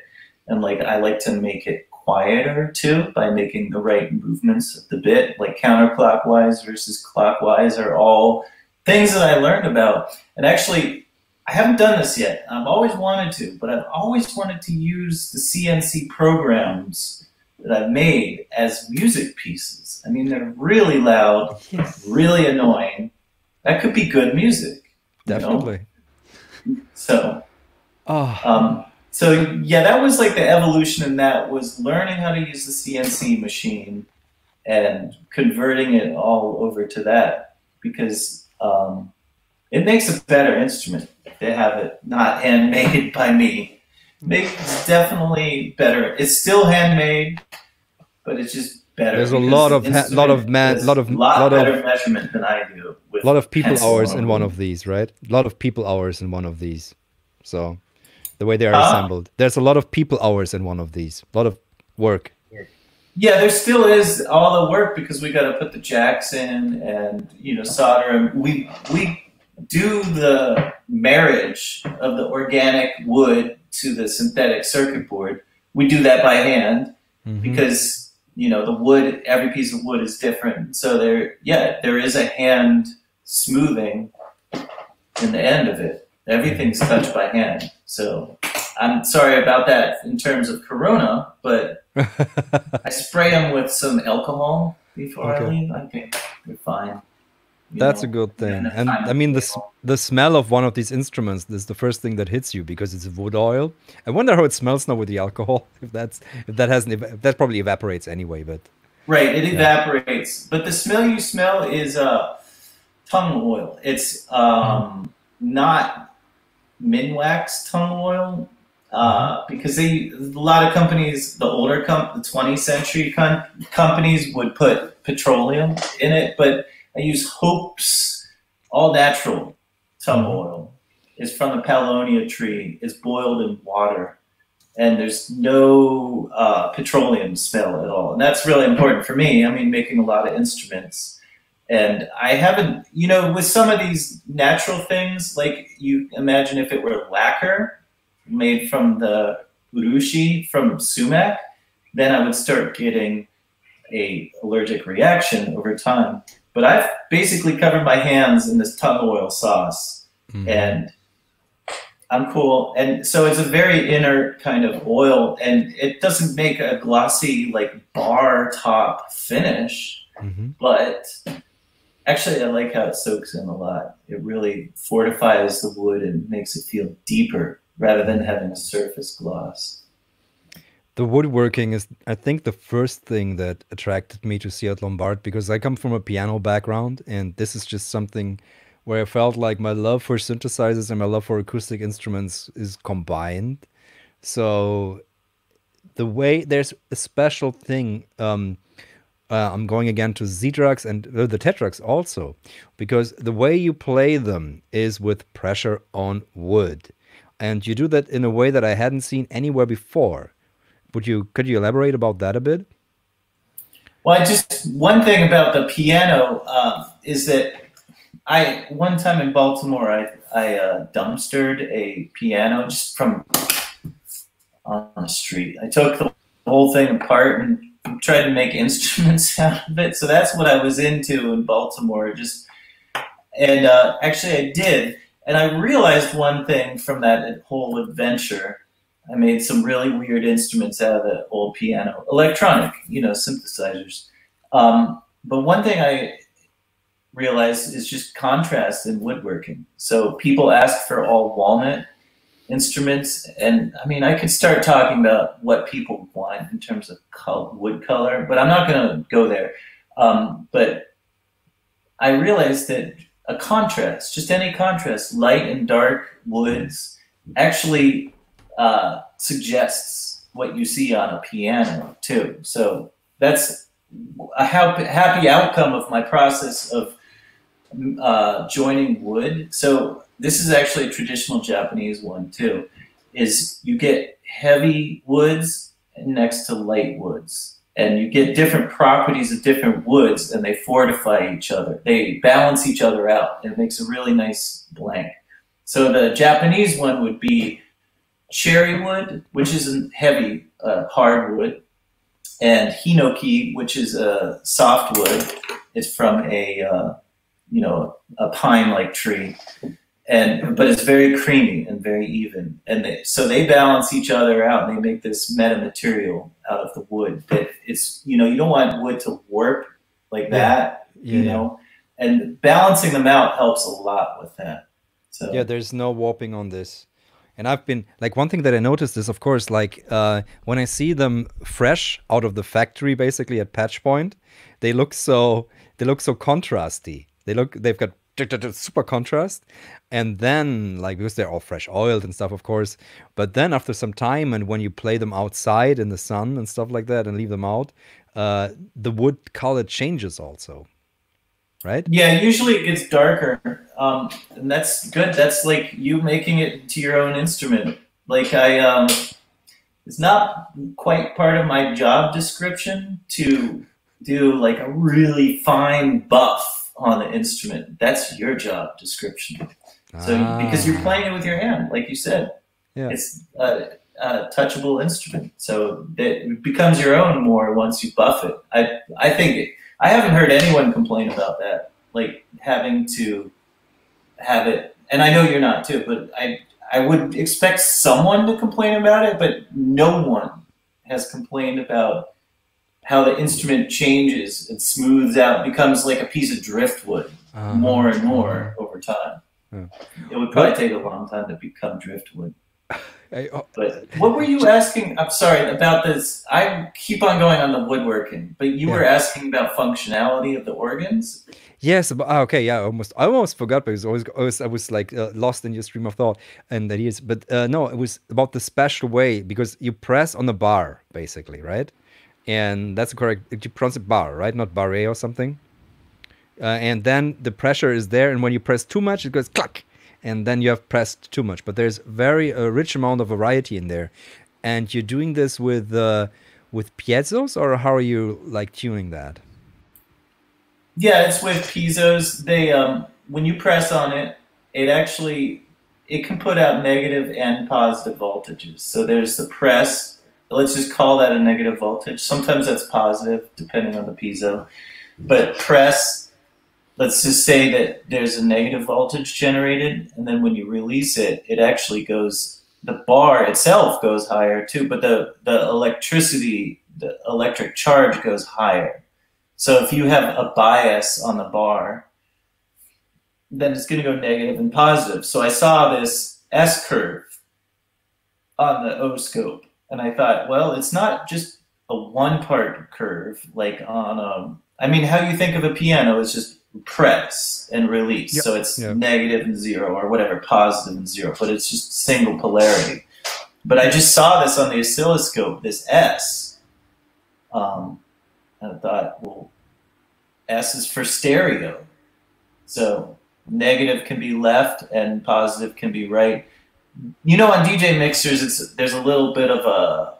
And like, I like to make it quieter too by making the right movements of the bit, like counterclockwise versus clockwise are all things that I learned about. And actually, I haven't done this yet. I've always wanted to, but I've always wanted to use the CNC programs that I've made as music pieces. I mean, they're really loud, Yes. really annoying. That could be good music. you know? Definitely. So, Oh, um, so yeah, that was like the evolution in that was learning how to use the CNC machine and converting it all over to that because um, it makes a better instrument to have it not handmade by me. Makes definitely better. It's still handmade, but it's just better. There's a lot of ha- lot of man- lot of- a lot, lot of- better measurement than I do. With a lot of people hours in one of these, right? A lot of people hours in one of these. So the way they are Ah. assembled, there's a lot of people hours in one of these. A lot of work. Yeah, there still is all the work because we got to put the jacks in and you know solder 'em. We we do the marriage of the organic wood to the synthetic circuit board. We do that by hand Mhm. because you know the wood. Every piece of wood is different. So there, yeah, there is a hand smoothing in the end of it. Everything's touched by hand. So I'm sorry about that in terms of Corona, but I spray them with some alcohol before I leave. I think they're fine. You That's a good thing. And I mean, the, the smell of one of these instruments is the first thing that hits you because it's wood oil. I wonder how it smells now with the alcohol. If that's if that hasn't that probably evaporates anyway. But Right, it evaporates. But the smell you smell is uh, tung oil. It's um, not Minwax tung oil uh, because they a lot of companies, the older com- the 20th century con- companies would put petroleum in it, but I use Hope's all natural tung Mhm. oil. It's from the paulownia tree. It's boiled in water and there's no uh, petroleum smell at all. And that's really important for me. I mean, making a lot of instruments. And I haven't, you know, with some of these natural things, like you imagine if it were lacquer made from the urushi from sumac, then I would start getting a allergic reaction over time. But I've basically covered my hands in this tung oil sauce Mhm. and I'm cool. And so it's a very inert kind of oil, and it doesn't make a glossy like bar top finish, Mhm. but actually I like how it soaks in a lot. It really fortifies the wood and makes it feel deeper rather than having a surface gloss. the woodworking is, I think, the first thing that attracted me to Ciat-Lonbarde because I come from a piano background, and this is just something where I felt like my love for synthesizers and my love for acoustic instruments is combined. So the way there's a special thing. Um, uh, I'm going again to Sidrax and uh, the Tetrax also, because the way you play them is with pressure on wood, and you do that in a way that I hadn't seen anywhere before. Would you could you elaborate about that a bit? Well, I just one thing about the piano um, is that I one time in Baltimore I I uh, dumpstered a piano just from on the street. I took the whole thing apart and tried to make instruments out of it. So that's what I was into in Baltimore. Just and uh, actually I did. And I realized one thing from that whole adventure. I made some really weird instruments out of the old piano, electronic, you know, synthesizers. Um, but one thing I realized is just contrast in woodworking. So people ask for all walnut instruments, and I mean, I could start talking about what people want in terms of color, wood color, but I'm not going to go there. Um, but I realized that a contrast, just any contrast, light and dark woods, actually uh, suggests what you see on a piano too. So that's a happy outcome of my process of uh, joining wood. So this is actually a traditional Japanese one too. Is you get heavy woods next to light woods, and you get different properties of different woods, and they fortify each other. They balance each other out, and it makes a really nice blank. So the Japanese one would be cherry wood, which is a heavy uh, hardwood, and hinoki, which is a soft wood. It's from a uh, you know a pine-like tree, and but it's very creamy and very even, and they, so they balance each other out. and They make this meta material out of the wood that it's you know you don't want wood to warp like that, yeah, you yeah. know, and balancing them out helps a lot with that. So Yeah, there's no warping on this. And I've been like one thing that I noticed is of course like uh, when I see them fresh out of the factory basically at patch point, they look so they look so contrasty. They look they've got super contrast. And then like because they're all fresh oiled and stuff of course. But then after some time and when you play them outside in the sun and stuff like that and leave them out uh, the wood color changes also. Right? Yeah, usually it gets darker, um, and that's good. That's like you making it to your own instrument. Like I, um, it's not quite part of my job description to do like a really fine buff on the instrument. That's your job description. So because you're Ah. playing it with your hand, like you said, Yeah. it's a, a touchable instrument. So it becomes your own more once you buff it. I I think it, I haven't heard anyone complain about that, like having to have it. And I know you're not too, but I I would expect someone to complain about it, but no one has complained about how the instrument changes and smooths out, becomes like a piece of driftwood Uh-huh. more and more over time. Yeah. It would probably take a long time to become driftwood. I- oh, But what were you asking? I'm sorry about this. I keep on going on the woodworking, but you were asking about functionality of the organs. Yes, but, ah, okay, yeah, I almost, I almost forgot because I was, I was, I was like uh, lost in your stream of thought and that is, but uh, no, it was about the special way because you press on the bar basically, right? And that's correct. You pronounce it bar, right? Not barre or something. Uh, and then the pressure is there, and when you press too much, it goes clack, and then you have pressed too much. But there's very a rich amount of variety in there, and you're doing this with uh, with piezos, or how are you like tuning that? Yeah, it's with piezos. They um, when you press on it, it actually it can put out negative and positive voltages. So there's the press. Let's just call that a negative voltage. Sometimes that's positive, depending on the piezo. But press, let's just say that there's a negative voltage generated, and then when you release it, it actually goes. The bar itself goes higher too, but the the electricity, the electric charge goes higher. So if you have a bias on the bar, then it's going to go negative and positive. So I saw this S curve on the O scope, and I thought, well, it's not just a one part curve like on a. I mean, how you think of a piano is just press and release. Yep. So it's Yep. negative and zero or whatever, positive and zero, but it's just single polarity. But I just saw this on the oscilloscope, this S. Um, and I thought, well, S is for stereo. So negative can be left and positive can be right. You know, on DJ mixers, it's there's a little bit of a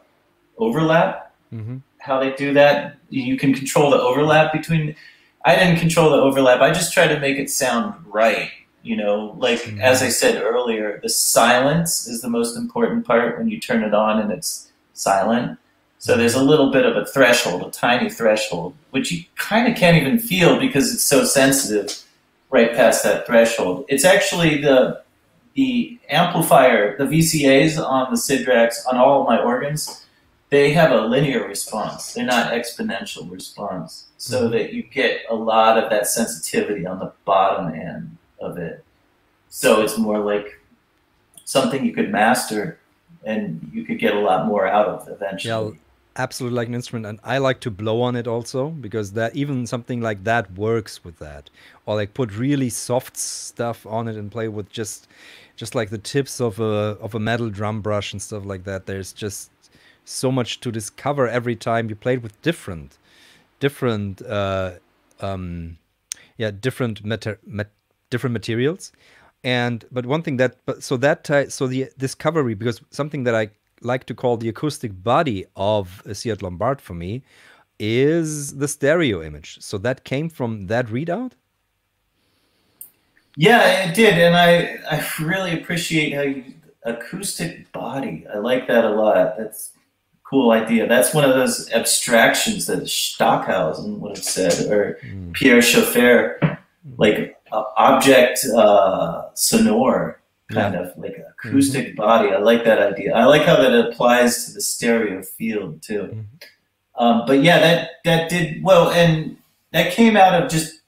overlap. Mm-hmm. How they do that, you can control the overlap between. I didn't control the overlap. I just tried to make it sound right. You know, like Mhm. as I said earlier, the silence is the most important part when you turn it on and it's silent. So there's a little bit of a threshold, a tiny threshold, which you kind of can't even feel because it's so sensitive right past that threshold. It's actually the the amplifier, the VCAs on the Sidrax on all my organs, they have a linear response. They're not exponential response, so Mhm. that you get a lot of that sensitivity on the bottom end of it. So it's more like something you could master, and you could get a lot more out of eventually. Absolutely like an instrument and i like to blow on it also because that even something like that works with that. Or like put really soft stuff on it and play with just just like the tips of a of a metal drum brush and stuff like that. There's just so much to discover every time you play it with different different uh um yeah different mater- mat- different materials. And but one thing that but so that ti- so the discovery because something that i like to call the acoustic body of a Ciat-Lonbarde for me is the stereo image. So that came from that readout. Yeah, it did, and I I really appreciate how you acoustic body. I like that a lot. That's a cool idea. That's one of those abstractions that Stockhausen would have said, or Mm. Pierre Schaeffer, like uh, object uh, sonore, kind of like acoustic body. I like that idea. I like how that applies to the stereo field too. Mhm. Um, but yeah, that that did well, and that came out of just.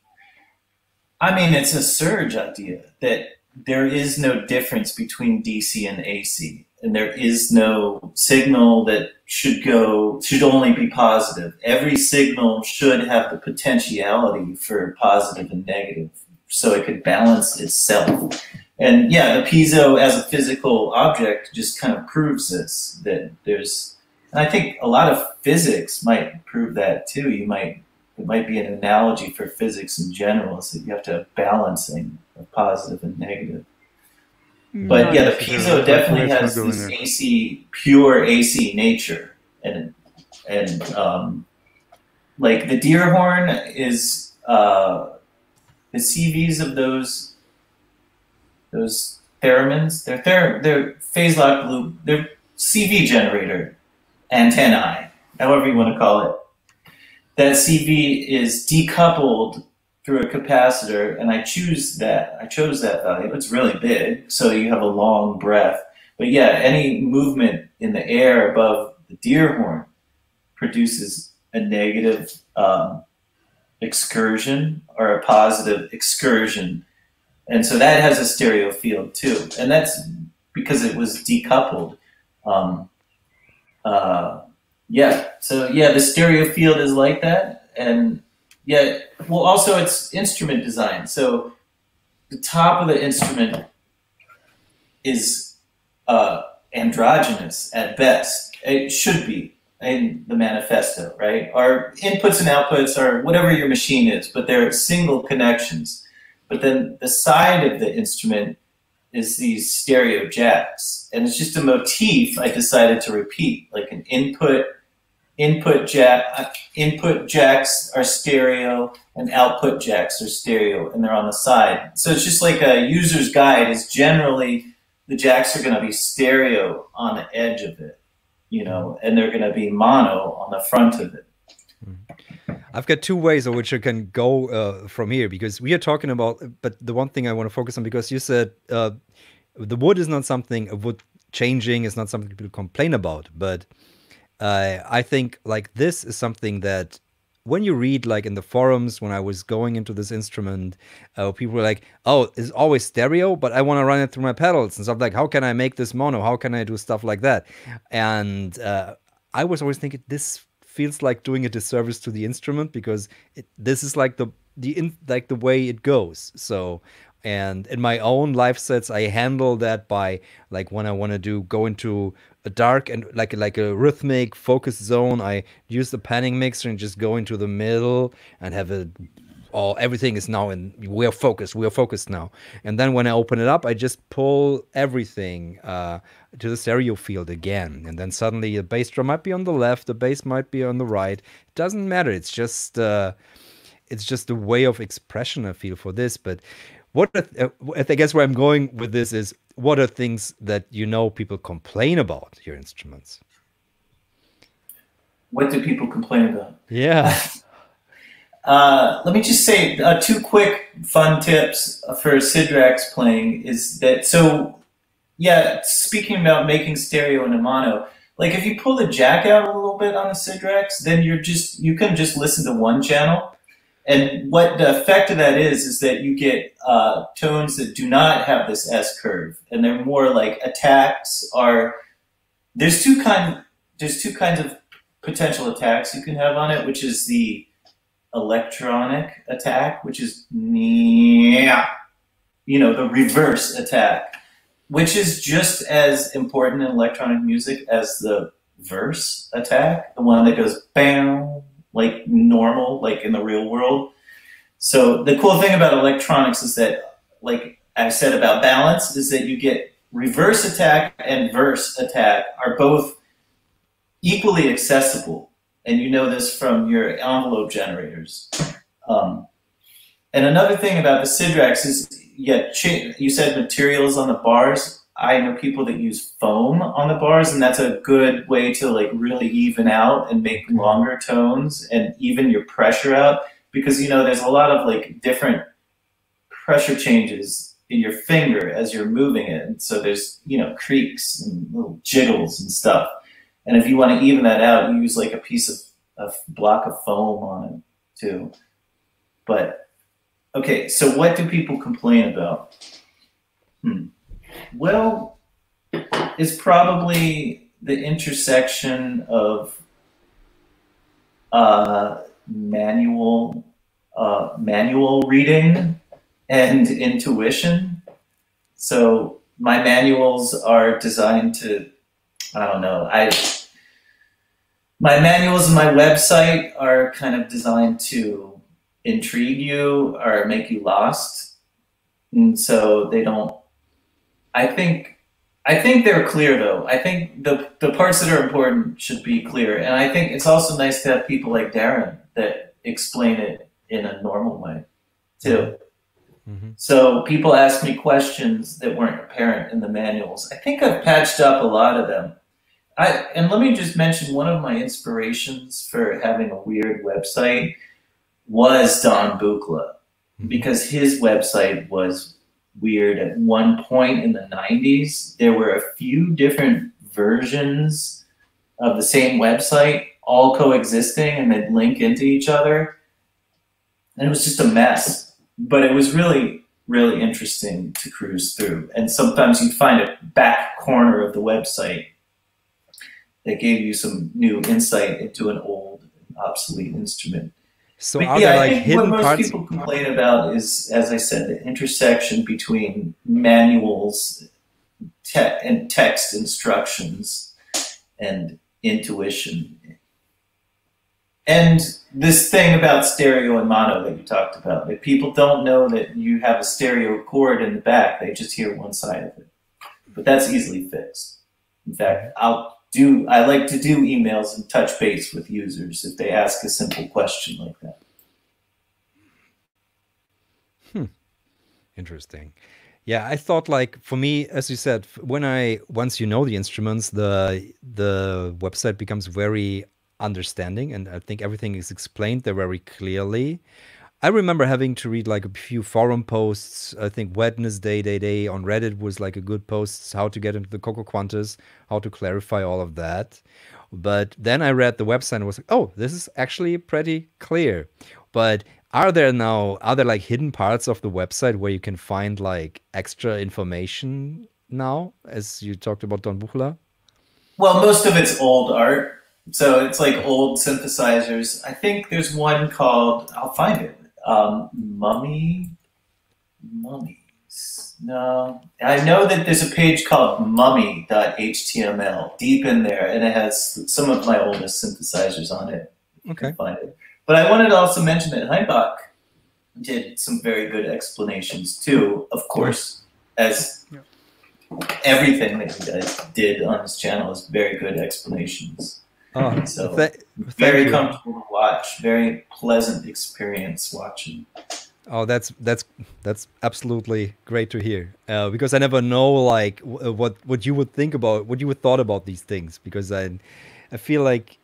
I mean, it's a Serge idea that there is no difference between DC and AC, and there is no signal that should go should only be positive. Every signal should have the potentiality for positive and negative, so it could balance itself. And yeah, the piezo as a physical object just kind of proves this that there's, and I think a lot of physics might prove that too. You might it might be an analogy for physics in general, is that you have to have balancing of positive and negative. But Not yeah, the necessarily, piezo definitely has this there. AC, pure AC nature, and and um, like the deer horn is uh, the CVs of those those theremins. They're ther- they're phase lock loop. They're CV generator antennae, however you want to call it. That CV is decoupled through a capacitor, and I choose that. I chose that value. It's really big, so you have a long breath. But yeah, any movement in the air above the deer horn produces a negative um, excursion or a positive excursion, and so that has a stereo field too. And that's because it was decoupled. Um, uh, yeah, so yeah, the stereo field is like that, and yeah, well, also it's instrument design. So the top of the instrument is uh, androgynous at best. It should be in the manifesto, right? Our inputs and outputs are whatever your machine is, but they're single connections. But then the side of the instrument is these stereo jacks, and it's just a motif I decided to repeat, like an input input jack input jacks are stereo and output jacks are stereo and they're on the side. So it's just like a user's guide is generally the jacks are going to be stereo on the edge of it you know and they're going to be mono on the front of it I've got two ways of which I can go uh, from here because we are talking about. But the one thing I want to focus on because you said uh, the wood is not something wood changing is not something people complain about, but uh, I think like this is something that when you read like in the forums when I was going into this instrument, uh, people were like, "Oh, it's always stereo, but I want to run it through my pedals and stuff like how can I make this mono? How can I do stuff like that?" And uh, I was always thinking this feels like doing a disservice to the instrument because it, this is like the the in, like the way it goes. So and in my own live sets i handle that by like when i want to do go into a dark and like like a rhythmic focus zone i use the panning mixer and just go into the middle and have a all everything is now in we are focused we are focused now and then when i open it up i just pull everything uh, to the stereo field again and then suddenly the bass drum might be on the left the bass might be on the right it doesn't matter it's just uh, it's just a way of expression i feel for this but what are th- uh, I guess where I'm going with this is what are things that you know people complain about your instruments? what do people complain about Yeah. Uh, let me just say uh, two quick fun tips for Sidrax playing is that so yeah. Speaking about making stereo into mono, like if you pull the jack out a little bit on the Sidrax, then you're just you can just listen to one channel. And what the effect of that is is that you get uh, tones that do not have this S curve, and they're more like attacks. Are there's two kind there's two kinds of potential attacks you can have on it, which is the electronic attack, which is yeah, you know the reverse attack, which is just as important in electronic music as the verse attack, the one that goes bam like normal, like in the real world. So the cool thing about electronics is that, like I said about balance, is that you get reverse attack and verse attack are both equally accessible, and you know this from your envelope generators. Um, and another thing about the Sidrax is, yeah, you said materials on the bars. I know people that use foam on the bars, and that's a good way to like really even out and make longer tones and even your pressure out because you know there's a lot of like different pressure changes in your finger as you're moving it, and so there's you know creaks and little jiggles and stuff. And if you want to even that out, you use like a piece of a block of foam on it too. But okay, so what do people complain about? Hmm. Well, it's probably the intersection of uh, manual uh, manual reading and intuition. So my manuals are designed to, I don't know, I my manuals and my website are kind of designed to intrigue you or make you lost, and so they don't I think I think they're clear though. I think the the parts that are important should be clear, and I think it's also nice to have people like Darren that explain it in a normal way too. Mm-hmm. So people ask me questions that weren't apparent in the manuals. I think I've patched up a lot of them. I and let me just mention one of my inspirations for having a weird website was Don Buchla mm-hmm. because his website was weird. At one point in the 90s, there were a few different versions of the same website all coexisting and they'd link into each other. And it was just a mess. But it was really, really interesting to cruise through. And sometimes you'd find a back corner of the website that gave you some new insight into an old obsolete instrument. So but are yeah, there like hidden what most parts? people complain about is, as I said, the intersection between manuals te- and text instructions and intuition. And this thing about stereo and mono that you talked about, that people don't know that you have a stereo chord in the back, they just hear one side of it. But that's easily fixed. In fact, I'll do I like to do emails and touch base with users if they ask a simple question like that. Hmm. Interesting. Yeah, I thought like for me, as you said, when I once you know the instruments, the the website becomes very understanding, and I think everything is explained there very clearly. I remember having to read like a few forum posts. I think Wednesday Day Day on Reddit was like a good post, how to get into the Cocoquantus, how to clarify all of that. But then I read the website and was like, oh, this is actually pretty clear. But are there now are there like hidden parts of the website where you can find like extra information now, as you talked about Don Buchla? Well, most of it's old art. So it's like old synthesizers. I think there's one called I'll find it um, mummy, mummies. No, I know that there's a page called mummy.html deep in there, and it has some of my oldest synthesizers on it. Okay. find it. But I wanted to also mention that Hainbach did some very good explanations too, of course, as yeah. everything that he does, did on his channel is very good explanations. Oh, so th- very you. comfortable to watch. Very pleasant experience watching. Oh, that's that's that's absolutely great to hear. Uh, because I never know like uh, what what you would think about what you would thought about these things. Because I I feel like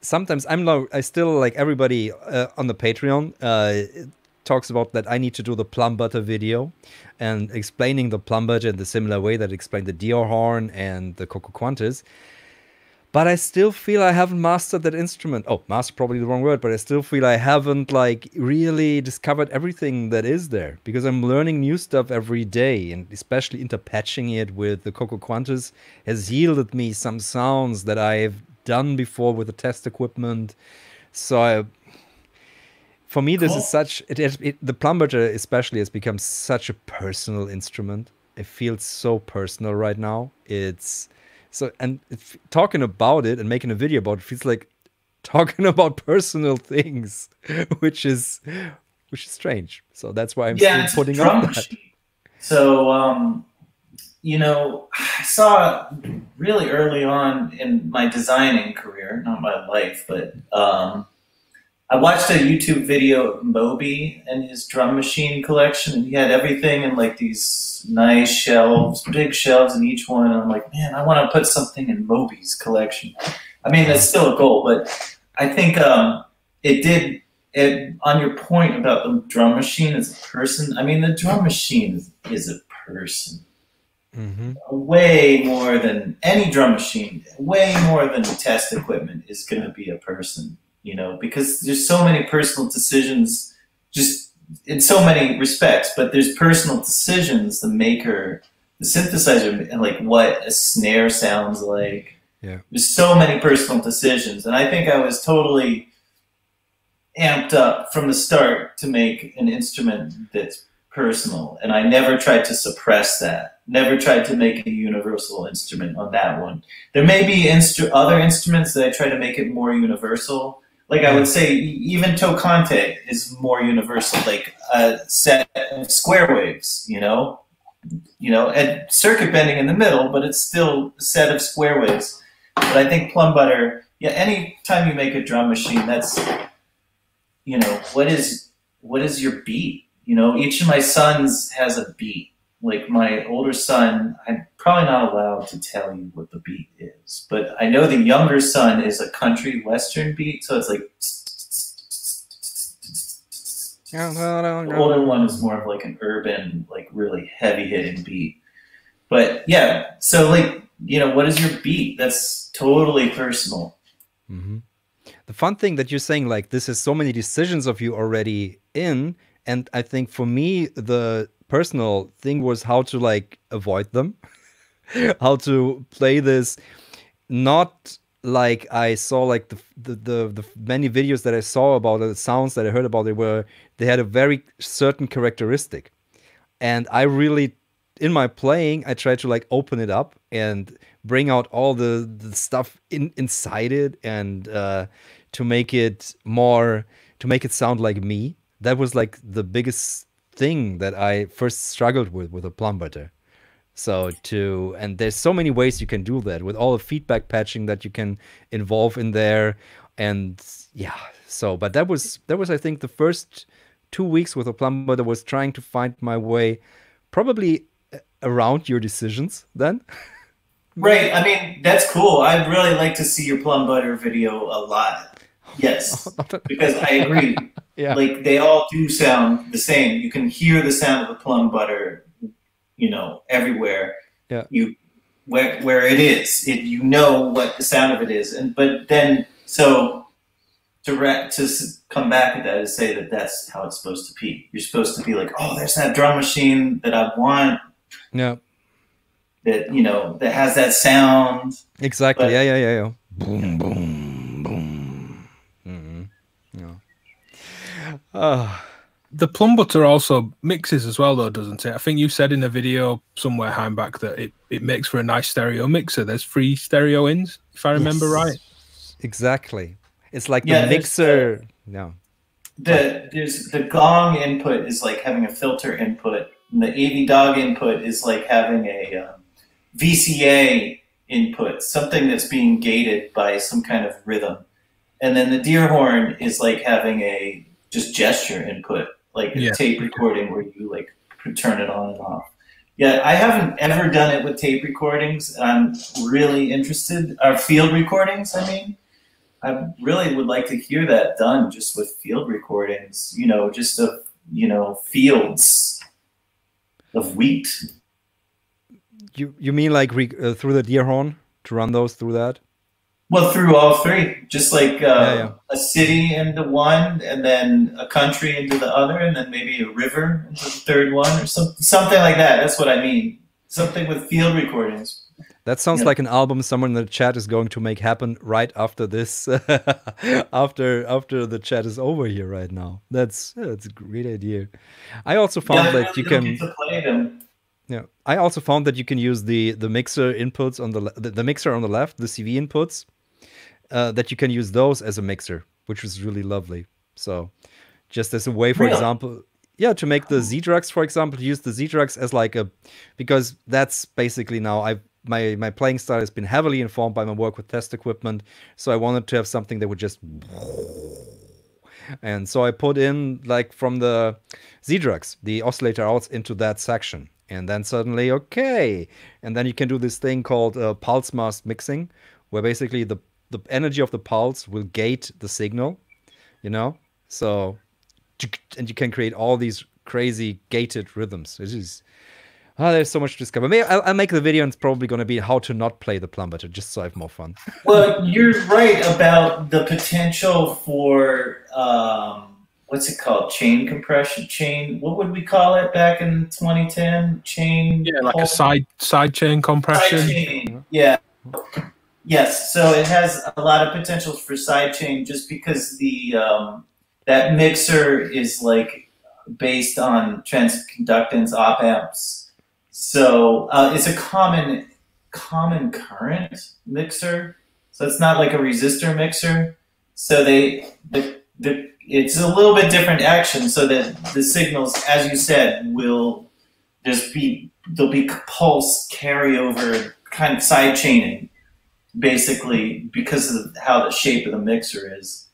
sometimes I'm not. I still like everybody uh, on the Patreon uh, talks about that I need to do the Plumbutter video and explaining the Plumbutter in the similar way that explained the Deer horn and the Cocoquantus. But I still feel I haven't mastered that instrument. Oh, master probably the wrong word, but I still feel I haven't like really discovered everything that is there because I'm learning new stuff every day, and especially interpatching it with the Cocoquantus has yielded me some sounds that I've done before with the test equipment. So I, for me, this Cool. is such it, it, it. The Plumbutter especially has become such a personal instrument. It feels so personal right now. It's so and if, talking about it and making a video about it feels like talking about personal things, which is which is strange. So that's why I'm yeah, still putting up that. So, um, you know, I saw really early on in my designing career, not my life, but um, I watched a YouTube video of Moby and his drum machine collection, and he had everything in like these nice shelves, big shelves in each one. And I'm like, man, I want to put something in Moby's collection. I mean, that's still a goal, but I think um, it did. It, on your point about the drum machine as a person, I mean, the drum machine is, is a person Mm -hmm. way more than any drum machine, way more than test equipment is going to be a person, you know, because there's so many personal decisions just in so many respects, but there's personal decisions the maker, the synthesizer, and like what a snare sounds like. Yeah. There's so many personal decisions. And I think I was totally amped up from the start to make an instrument that's personal. And I never tried to suppress that. Never tried to make a universal instrument on that one. There may be instru- other instruments that I try to make it more universal. Like I would say, even Tocante is more universal, like a set of square waves, you know, you know, and circuit bending in the middle, but it's still a set of square waves. But I think Plumbutter, yeah, any time you make a drum machine, that's, you know, what is what is your beat? You know, each of my sons has a beat. Like my older son, I'm probably not allowed to tell you what the beat is, but I know the younger son is a country western beat, so it's like. The older one is more of like an urban, like really heavy hitting beat. But yeah, so like, you know, what is your beat? That's totally personal. hmm The fun thing that you're saying, like, this is so many decisions of you already in. And I think for me, the personal thing was how to like avoid them, how to play this. Not like I saw like the, the the the many videos that I saw about the sounds that I heard about it were they had a very certain characteristic. And I really in my playing I try to like open it up and bring out all the, the stuff in inside it and uh, to make it more to make it sound like me. That was like the biggest thing that I first struggled with with a Plumbutter so to and there's so many ways you can do that with all the feedback patching that you can involve in there and yeah so but that was that was I think the first two weeks with a Plumbutter was trying to find my way probably uh, around your decisions then Right. I mean, that's cool. I'd really like to see your Plumbutter video a lot. Yes. because I agree. yeah Like they all do sound the same. You can hear the sound of the Plumbutter, you know, everywhere. Yeah. You where where it is. It you know what the sound of it is. And but then so to re- to come back at that is say that that's how it's supposed to be. You're supposed to be like, oh, there's that drum machine that I want. yeah That you know that has that sound. exactly But- yeah yeah yeah yeah boom boom hmm yeah Ah, The Plumbutter also mixes as well, though, doesn't it? I think you said in a video somewhere Hainbach that it, it makes for a nice stereo mixer. There's three stereo ins, if I remember Yes. right. exactly it's like Yeah, the there's, mixer no the there's the gong input is like having a filter input and the AV dog input is like having a um, VCA input something that's being gated by some kind of rhythm and then the deer horn is like having a just gesture input like a Yeah. tape recording where you like turn it on and off yeah i haven't ever done it with tape recordings i'm really interested or field recordings i mean I really would like to hear that done just with field recordings. You know, just of you know fields of wheat. You you mean like re, uh, through the deer horn to run those through that? Well, through all three, just like uh, yeah, yeah. a city into one, and then a country into the other, and then maybe a river into the third one, or some, something like that. That's what I mean. Something with field recordings. That sounds yeah. like an album someone in the chat is going to make happen right after this, after after the chat is over here right now. That's that's a great idea. I also found that you can. Yeah, I also found that you can use the the mixer inputs on the the, the mixer on the left, the CV inputs, uh, that you can use those as a mixer, which was really lovely. So, just as a way, for example, yeah, to make the Sidrax, for example, use the Sidrax as like a, because that's basically now I my my playing style has been heavily informed by my work with test equipment, so I wanted to have something that would just. And so I put in like from the Sidrax, the oscillator outs into that section, and then suddenly okay, and then you can do this thing called uh, pulse mask mixing, where basically the the energy of the pulse will gate the signal, you know. So, and you can create all these crazy gated rhythms. It is. Oh, there's so much to discover. Maybe I'll, I'll make the video and it's probably going to be how to not play the Plumbutter, just so I have more fun. well, you're right about the potential for um, what's it called? Chain compression, chain. What would we call it back in 2010? Chain. Yeah, like a side side chain compression. Side chain. Yeah. Yes, so it has a lot of potential for sidechain just because the um, that mixer is like based on transconductance op amps. So uh, it's a common common current mixer. So it's not like a resistor mixer. So they the, the it's a little bit different action so that the signals, as you said, will just be there'll be pulse carryover kind of side chaining basically because of how the shape of the mixer is.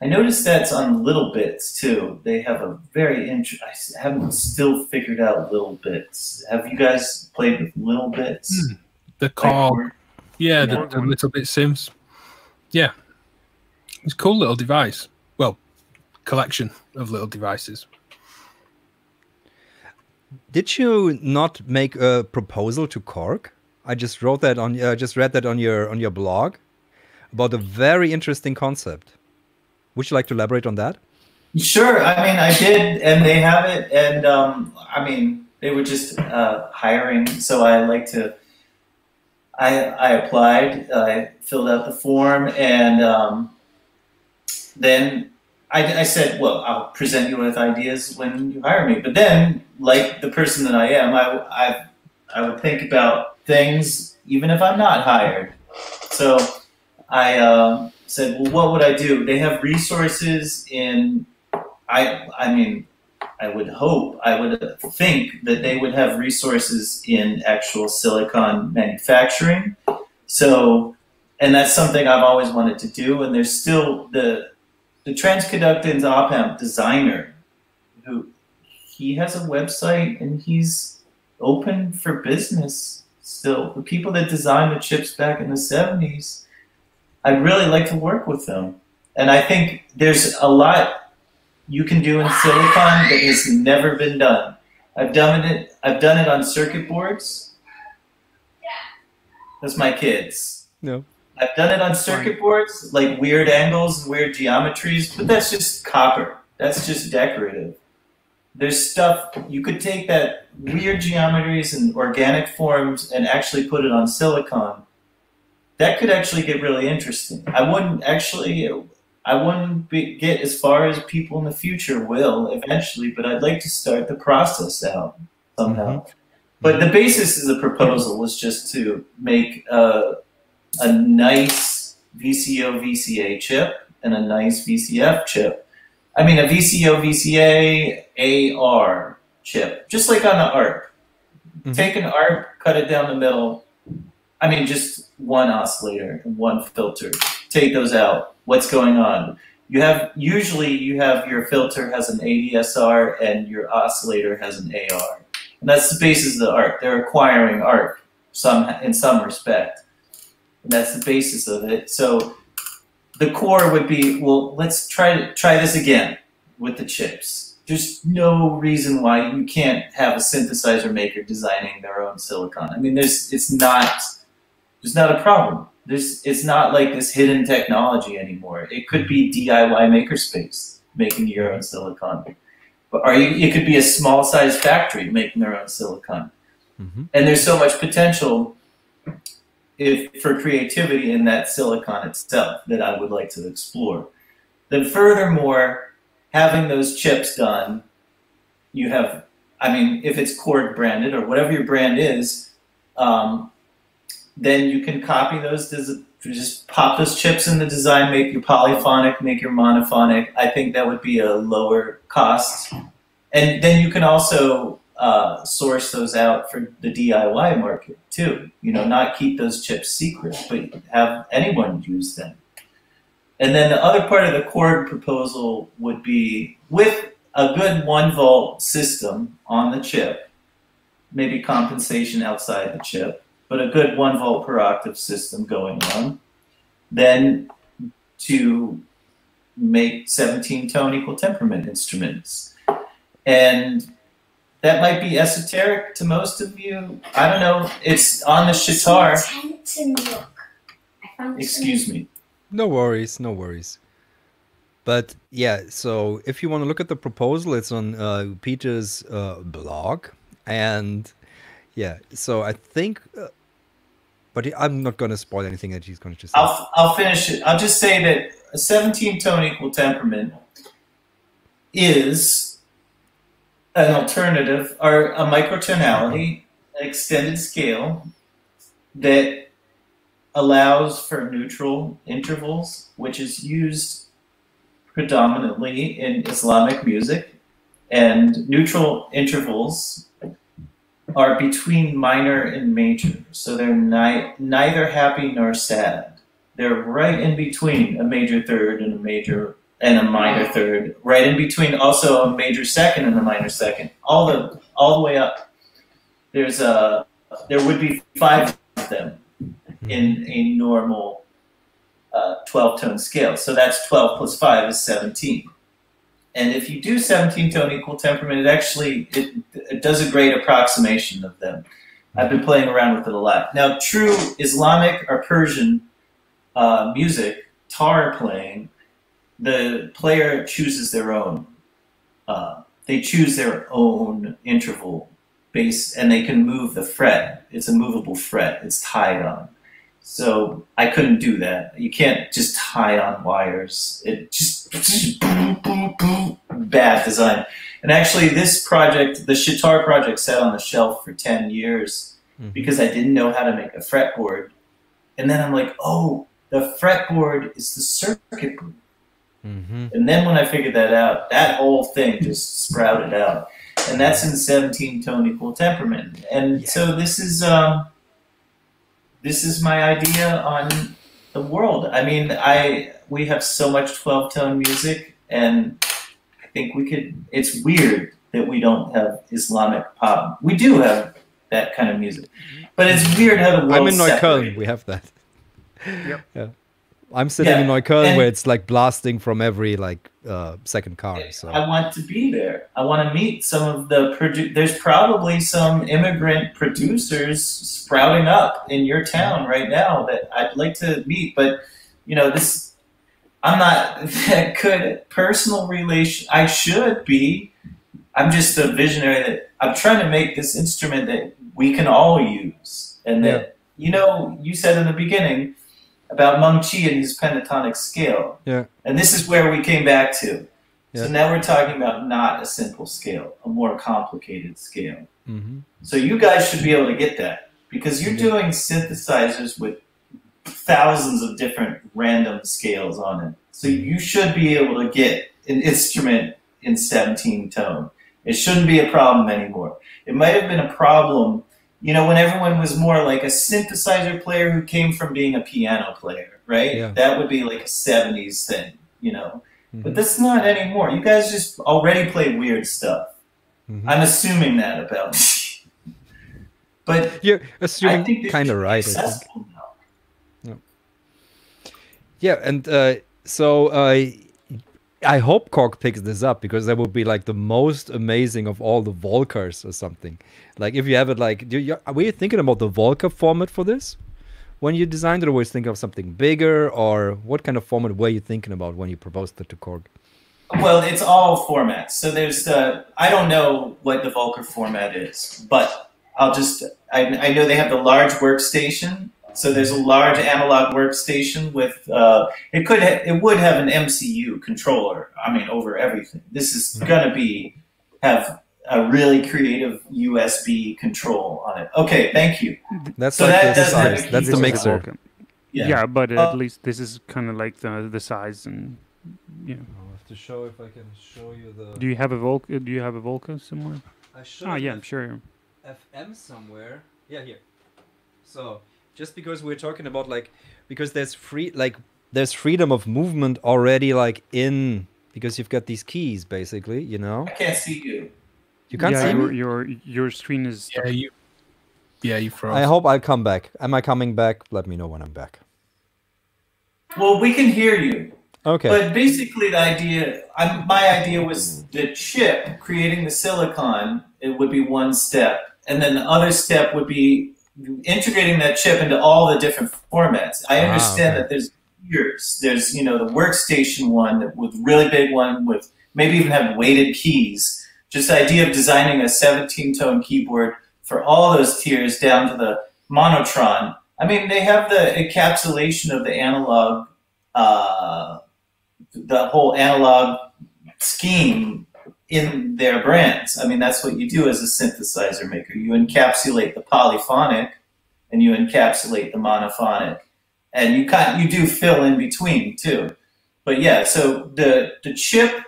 I noticed that's on littleBits too. They have a very interesting. I haven't still figured out littleBits. Have you guys played with littleBits? Hmm. The call, like, yeah, the, the, little bit sims. Yeah, it's a cool little device. Well, collection of little devices. Did you not make a proposal to Korg? I just wrote that on. uh, just read that on your on your blog about a very interesting concept. Would you like to elaborate on that? Sure. I mean, I did, and they have it, and um, I mean, they were just uh, hiring, so I like to. I I applied. I filled out the form, and um, then I, I said, "Well, I'll present you with ideas when you hire me." But then, like the person that I am, I I I would think about things, even if I'm not hired. So I uh, said, well, what would I do? They have resources in, I, I mean, I would hope, I would think that they would have resources in actual silicon manufacturing. So, and that's something I've always wanted to do. And there's still the the transconductance op amp designer who he has a website and he's open for business still. The people that designed the chips back in the 70s, I'd really like to work with them. And I think there's a lot you can do in silicon that has never been done. I've done it. I've done it on circuit boards. That's my kids. No. I've done it on circuit boards, like weird angles and weird geometries, but that's just copper. That's just decorative there's stuff you could take that weird geometries and organic forms and actually put it on silicon. That could actually get really interesting. I wouldn't actually, I wouldn't be, get as far as people in the future will eventually, but I'd like to start the process out somehow. Mm-hmm. But the basis of the proposal was just to make a, a nice VCO VCA chip and a nice VCF chip I mean, a VCO VCA AR chip, just like on the ARP. Mm-hmm. Take an ARP, cut it down the middle. I mean, just one oscillator and one filter. Take those out. What's going on? You have usually you have your filter has an ADSR and your oscillator has an AR, and that's the basis of the ARP. They're acquiring ARP some in some respect, and that's the basis of it. So the core would be well. Let's try to try this again with the chips. There's no reason why you can't have a synthesizer maker designing their own silicon. I mean, there's it's not there's not a problem. There's it's not like this hidden technology anymore. It could be DIY makerspace making your own silicon, but or you, it could be a small size factory making their own silicon. Mm-hmm. And there's so much potential if for creativity in that silicon itself that I would like to explore. Then furthermore, having those chips done, you have I mean, if it's Korg branded or whatever your brand is, um, then you can copy those. Just pop those chips in the design, make your polyphonic, make your monophonic. I think that would be a lower cost, and then you can also uh, source those out for the DIY market too. You know, not keep those chips secret, but have anyone use them. And then the other part of the Korg proposal would be with a good one volt system on the chip, maybe compensation outside the chip, but a good one volt per octave system going on, then to make 17 tone equal temperament instruments. And that might be esoteric to most of you. I don't know. It's on the shitar. Tent and look. I found this Excuse me. No worries, no worries. But yeah, so if you want to look at the proposal, it's on uh, Peter's uh, blog, and yeah, so I think, uh, but I'm not going to spoil anything that he's going to say. I'll, I'll finish it. I'll just say that a 17 tone equal temperament is an alternative or a microtonality, extended scale that allows for neutral intervals, which is used predominantly in Islamic music. And neutral intervals are between minor and major, so they're ni- neither happy nor sad. They're right in between a major third and a major and a minor third, right in between also a major second and a minor second, all the all the way up. There's a there would be five of them in a normal uh, 12 tone scale. So that's 12 plus 5 is 17. And if you do 17 tone equal temperament, it actually it, it does a great approximation of them. I've been playing around with it a lot. Now, true Islamic or Persian uh, music, tar playing, the player chooses their own. Uh, they choose their own interval base, and they can move the fret. It's a movable fret. It's tied on. So I couldn't do that. You can't just tie on wires. It just bad design. And actually, this project, the Shitar project, sat on the shelf for ten years Mhm. because I didn't know how to make a fretboard. And then I'm like, oh, the fretboard is the circuit board. hmm And then when I figured that out, that whole thing just sprouted out. And that's in 17 tone equal temperament. And Yeah. so this is um this is my idea on the world. I mean, I we have so much 12 tone music and I think we could it's weird that we don't have Islamic pop. We do have that kind of music. But it's weird how the world I'm in Neukölln. We have that. Yep. Yeah. I'm sitting in Yeah, Neukölln and- where it's like blasting from every like uh, second car. So I want to be there. I want to meet some of the produ- There's probably some immigrant producers sprouting up in your town right now that I'd like to meet. But you know, this I'm not that good at personal relation. I should be. I'm just a visionary that I'm trying to make this instrument that we can all use, and that you know, you said in the beginning about Meng Chi and his pentatonic scale. Yeah. And this is where we came back to. Yeah. So now we're talking about not a simple scale, a more complicated scale. hmm So you guys should be able to get that because you're Yeah. doing synthesizers with thousands of different random scales on it. So you should be able to get an instrument in 17 tone. It shouldn't be a problem anymore. It might have been a problem, you know, when everyone was more like a synthesizer player who came from being a piano player, right? Yeah. That would be like a 70s thing, you know. Mhm. But that's not anymore. You guys just already play weird stuff. Mhm. I'm assuming that about you. But You're I think assuming kind of right. I think. accessible. Yeah, and uh, so uh, I hope Korg picks this up because that would be like the most amazing of all the Volcas or something. Like if you have it like, do you, were you thinking about the Volca format for this when you designed it, always think of something bigger, or what kind of format were you thinking about when you proposed it to Korg? Well, it's all formats. So there's the I don't know what the Volca format is, but I'll just I, I know they have the large workstation. So there's a large analog workstation with uh, it could ha- it would have an MCU controller. I mean over everything. This is gonna be have a really creative USB control on it. Okay, thank you. That's So like that the size. That's the mixer. Volca. Yeah, but Uh, at least this is kind of like the the size and yeah. I'll have to show if I can show you the. Do you have a Volca? Do you have a Volca somewhere? I should Oh yeah, I'm sure. FM somewhere. Yeah, here. So just because we're talking about like because there's free like there's freedom of movement already like in because you've got these keys basically, you know. I can't see you. You can't yeah, see your, me. your your screen is. Yeah, you. Yeah, you froze. I hope I'll come back. Am I coming back? Let me know when I'm back. Well, we can hear you. Okay. But basically, the idea, i my idea was the chip creating the silicon. It would be one step, and then the other step would be integrating that chip into all the different formats. I Ah, understand okay. that there's years. There's you know the workstation one that with really big one with maybe even have weighted keys. Just the idea of designing a 17 tone keyboard for all those tiers down to the monotron. I mean, they have the encapsulation of the analog. Uh, the whole analog scheme in their brands. I mean, that's what you do as a synthesizer maker. You encapsulate the polyphonic and you encapsulate the monophonic, and you kind you do fill in between too. But yeah, so the the chip,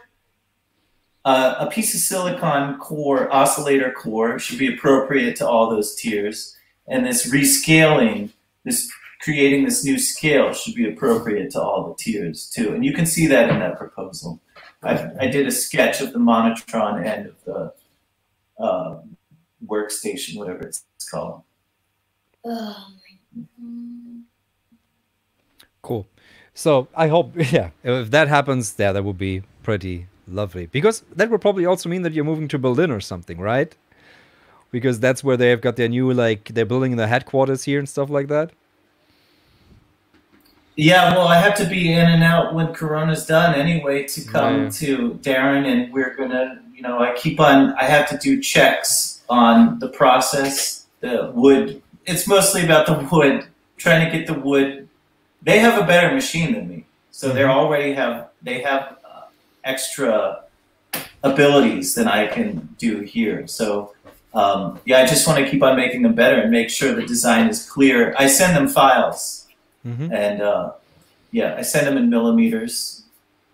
uh, a piece of silicon core oscillator core should be appropriate to all those tiers, and this rescaling, this creating this new scale should be appropriate to all the tiers too. And you can see that in that proposal. I, I did a sketch of the monotron end of the uh, workstation, whatever it's called. Cool. So I hope, yeah, if that happens, yeah, that would be pretty lovely. Because that would probably also mean that you're moving to Berlin or something, right? Because that's where they've got their new, like, they're building the headquarters here and stuff like that. Yeah, well, I have to be in and out when Corona's done anyway to come Yeah. to Darren, and we're gonna, you know, I keep on. I have to do checks on the process, the wood. It's mostly about the wood, trying to get the wood. They have a better machine than me, so they already have they have uh, extra abilities than I can do here. So. Um, yeah, I just want to keep on making them better and make sure the design is clear. I send them files, Mm-hmm. and uh, yeah, I send them in millimeters,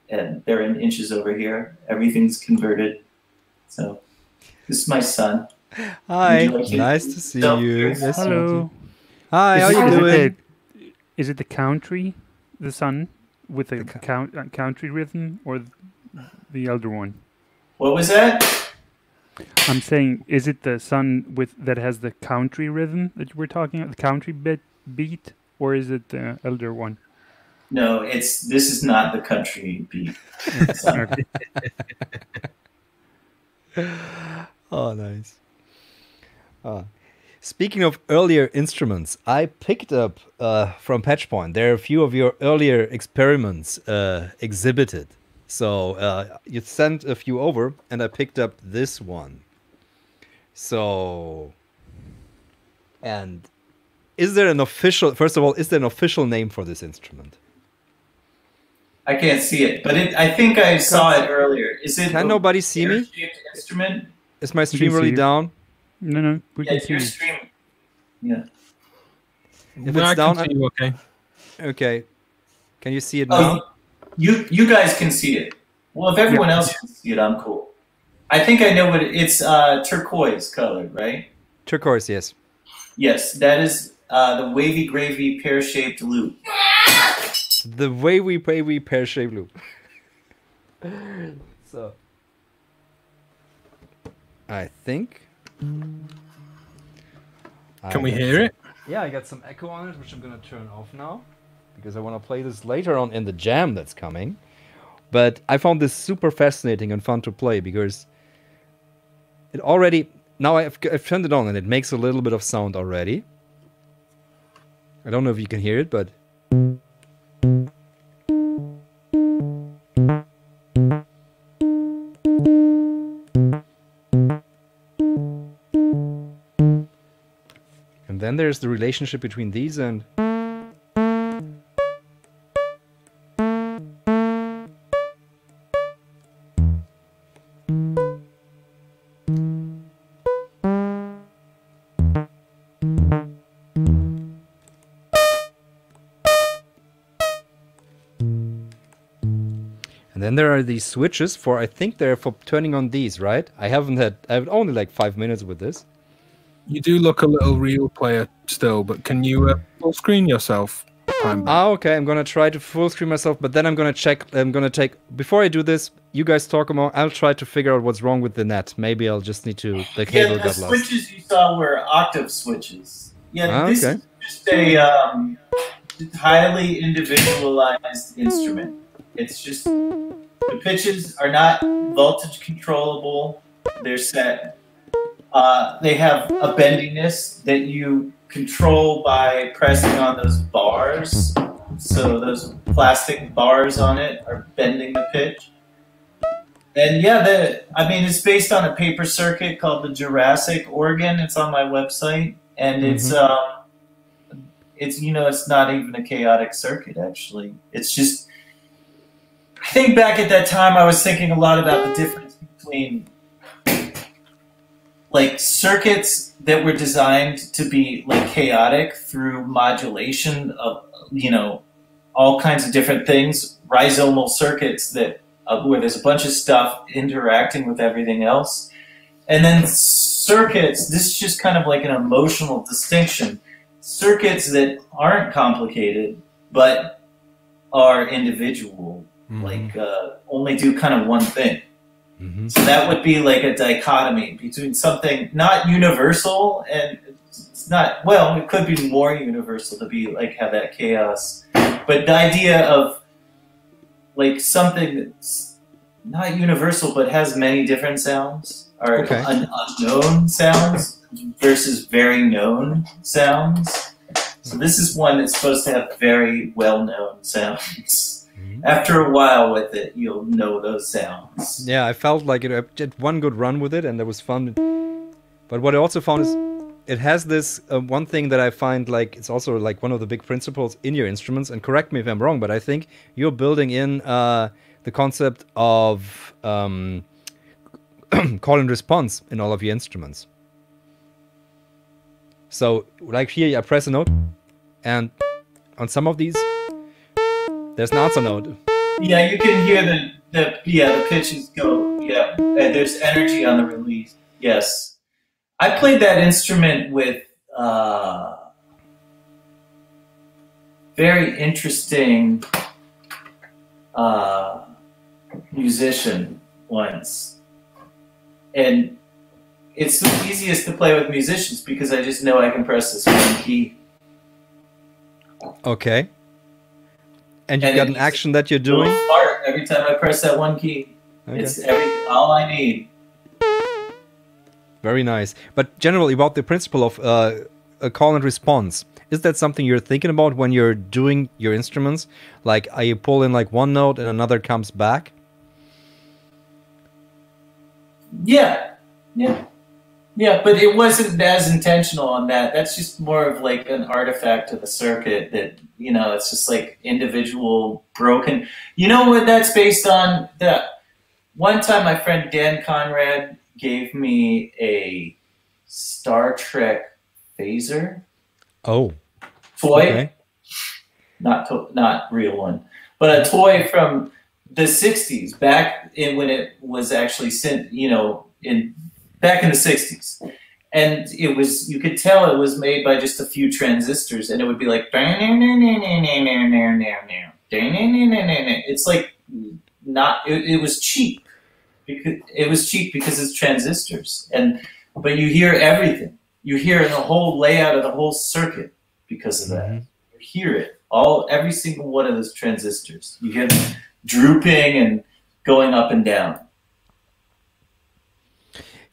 and they're in inches over here. Everything's converted. So this is my son. Hi, like nice to see So- you. Yes, Hello. too. Hi, Is how it- you is it doing? the- is it the country, the sun with the, The count, uh, country rhythm, or the elder one? What was that? I'm saying, is it the sun with that has the country rhythm that you were talking about, the country bit beat, or is it the elder one? No, it's this is not the country beat. Oh, nice. Ah. Speaking of earlier instruments, I picked up uh, from Patchpoint. There are a few of your earlier experiments uh, exhibited. So uh, you sent a few over, and I picked up this one. So, and is there an official? First of all, is there an official name for this instrument? I can't see it, but it, I think I saw it earlier. Is it? Can a nobody see me? Instrument. Is my stream really down? No, no, we Yeah, can see. your stream. Yeah. If No, I it's down, can you okay. okay. Can you see it now? Oh, you you guys can see it. Well, if everyone Yeah. else can see it, I'm cool. I think I know what it, it's. Uh, turquoise colored, right? Turquoise, yes. Yes, that is uh, the wavy gravy pear shaped loop. The way we play, we pear shaped loop. so, I think. Can we hear it? Yeah, I got some echo on it, which I'm gonna turn off now. because I want to play this later on in the jam that's coming. But I found this super fascinating and fun to play because it already now I've, I've turned it on and it makes a little bit of sound already. I don't know if you can hear it, but and then there's the relationship between these and then there are these switches for I think they're for turning on these, right? I haven't had I have only like five minutes with this. You do look a little real player still, but can you uh, full screen yourself? Ah, okay. I'm gonna try to full screen myself, but then I'm gonna check. I'm gonna take before I do this. You guys talk about. I'll try to figure out what's wrong with the net. Maybe I'll just need to. The cable yeah, the got lost. switches you saw were octave switches. Yeah, Ah, this okay. is just a um, highly individualized instrument. It's just the pitches are not voltage controllable. They're set. Uh, they have a bendiness that you control by pressing on those bars. So those plastic bars on it are bending the pitch. And yeah, the I mean it's based on a paper circuit called the Jurassic organ. It's on my website, and it's um, it's you know it's not even a chaotic circuit actually. It's just I think back at that time I was thinking a lot about the difference between like circuits that were designed to be like chaotic through modulation of you know all kinds of different things rhizomal circuits that uh, where there's a bunch of stuff interacting with everything else. And then circuits this is just kind of like an emotional distinction. Circuits that aren't complicated but are individual Mhm. like uh, only do kind of one thing Mhm. so that would be like a dichotomy between something not universal and it's not well, it could be more universal to be like have that chaos. But the idea of like something that's not universal but has many different sounds or Okay. un- unknown sounds versus very known sounds. So this is one that's supposed to have very well known sounds. Mhm. After a while with it, you'll know those sounds. Yeah, I felt like it. Did one good run with it, and that was fun. But what I also found is it has this uh, one thing that I find like it's also like one of the big principles in your instruments. And correct me if I'm wrong, but I think you're building in uh, the concept of um, call and response in all of your instruments. So, like here, I press a note, and on some of these, there's not answer note. Yeah, you can hear the, the yeah the pitches go. Yeah, and there's energy on the release. Yes, I played that instrument with uh, very interesting uh, musician once, and it's the easiest to play with musicians because I just know I can press this one key. Okay. And you've And got an action that you're doing. fart every time I press that one key. Okay. It's every all I need. Very nice. But generally, about the principle of uh, a call and response, is that something you're thinking about when you're doing your instruments? Like, are you pulling like one note and another comes back? Yeah, yeah, yeah. But it wasn't as intentional on that. That's just more of like an artifact of the circuit that you know. It's just like individual broken. You know what that's based on? That one time, my friend Dan Conrad gave me a Star Trek phaser Oh, toy. okay. not to, not real one, but a toy from the '60s, back in when it was actually sent, you know, in back in the '60s, and it was you could tell it was made by just a few transistors, and it would be like it's like not it, it was cheap because it was cheap because it's transistors, and but you hear everything, you hear the whole layout of the whole circuit because of that Mhm. you hear it. All every single one of those transistors. You hear them drooping and going up and down.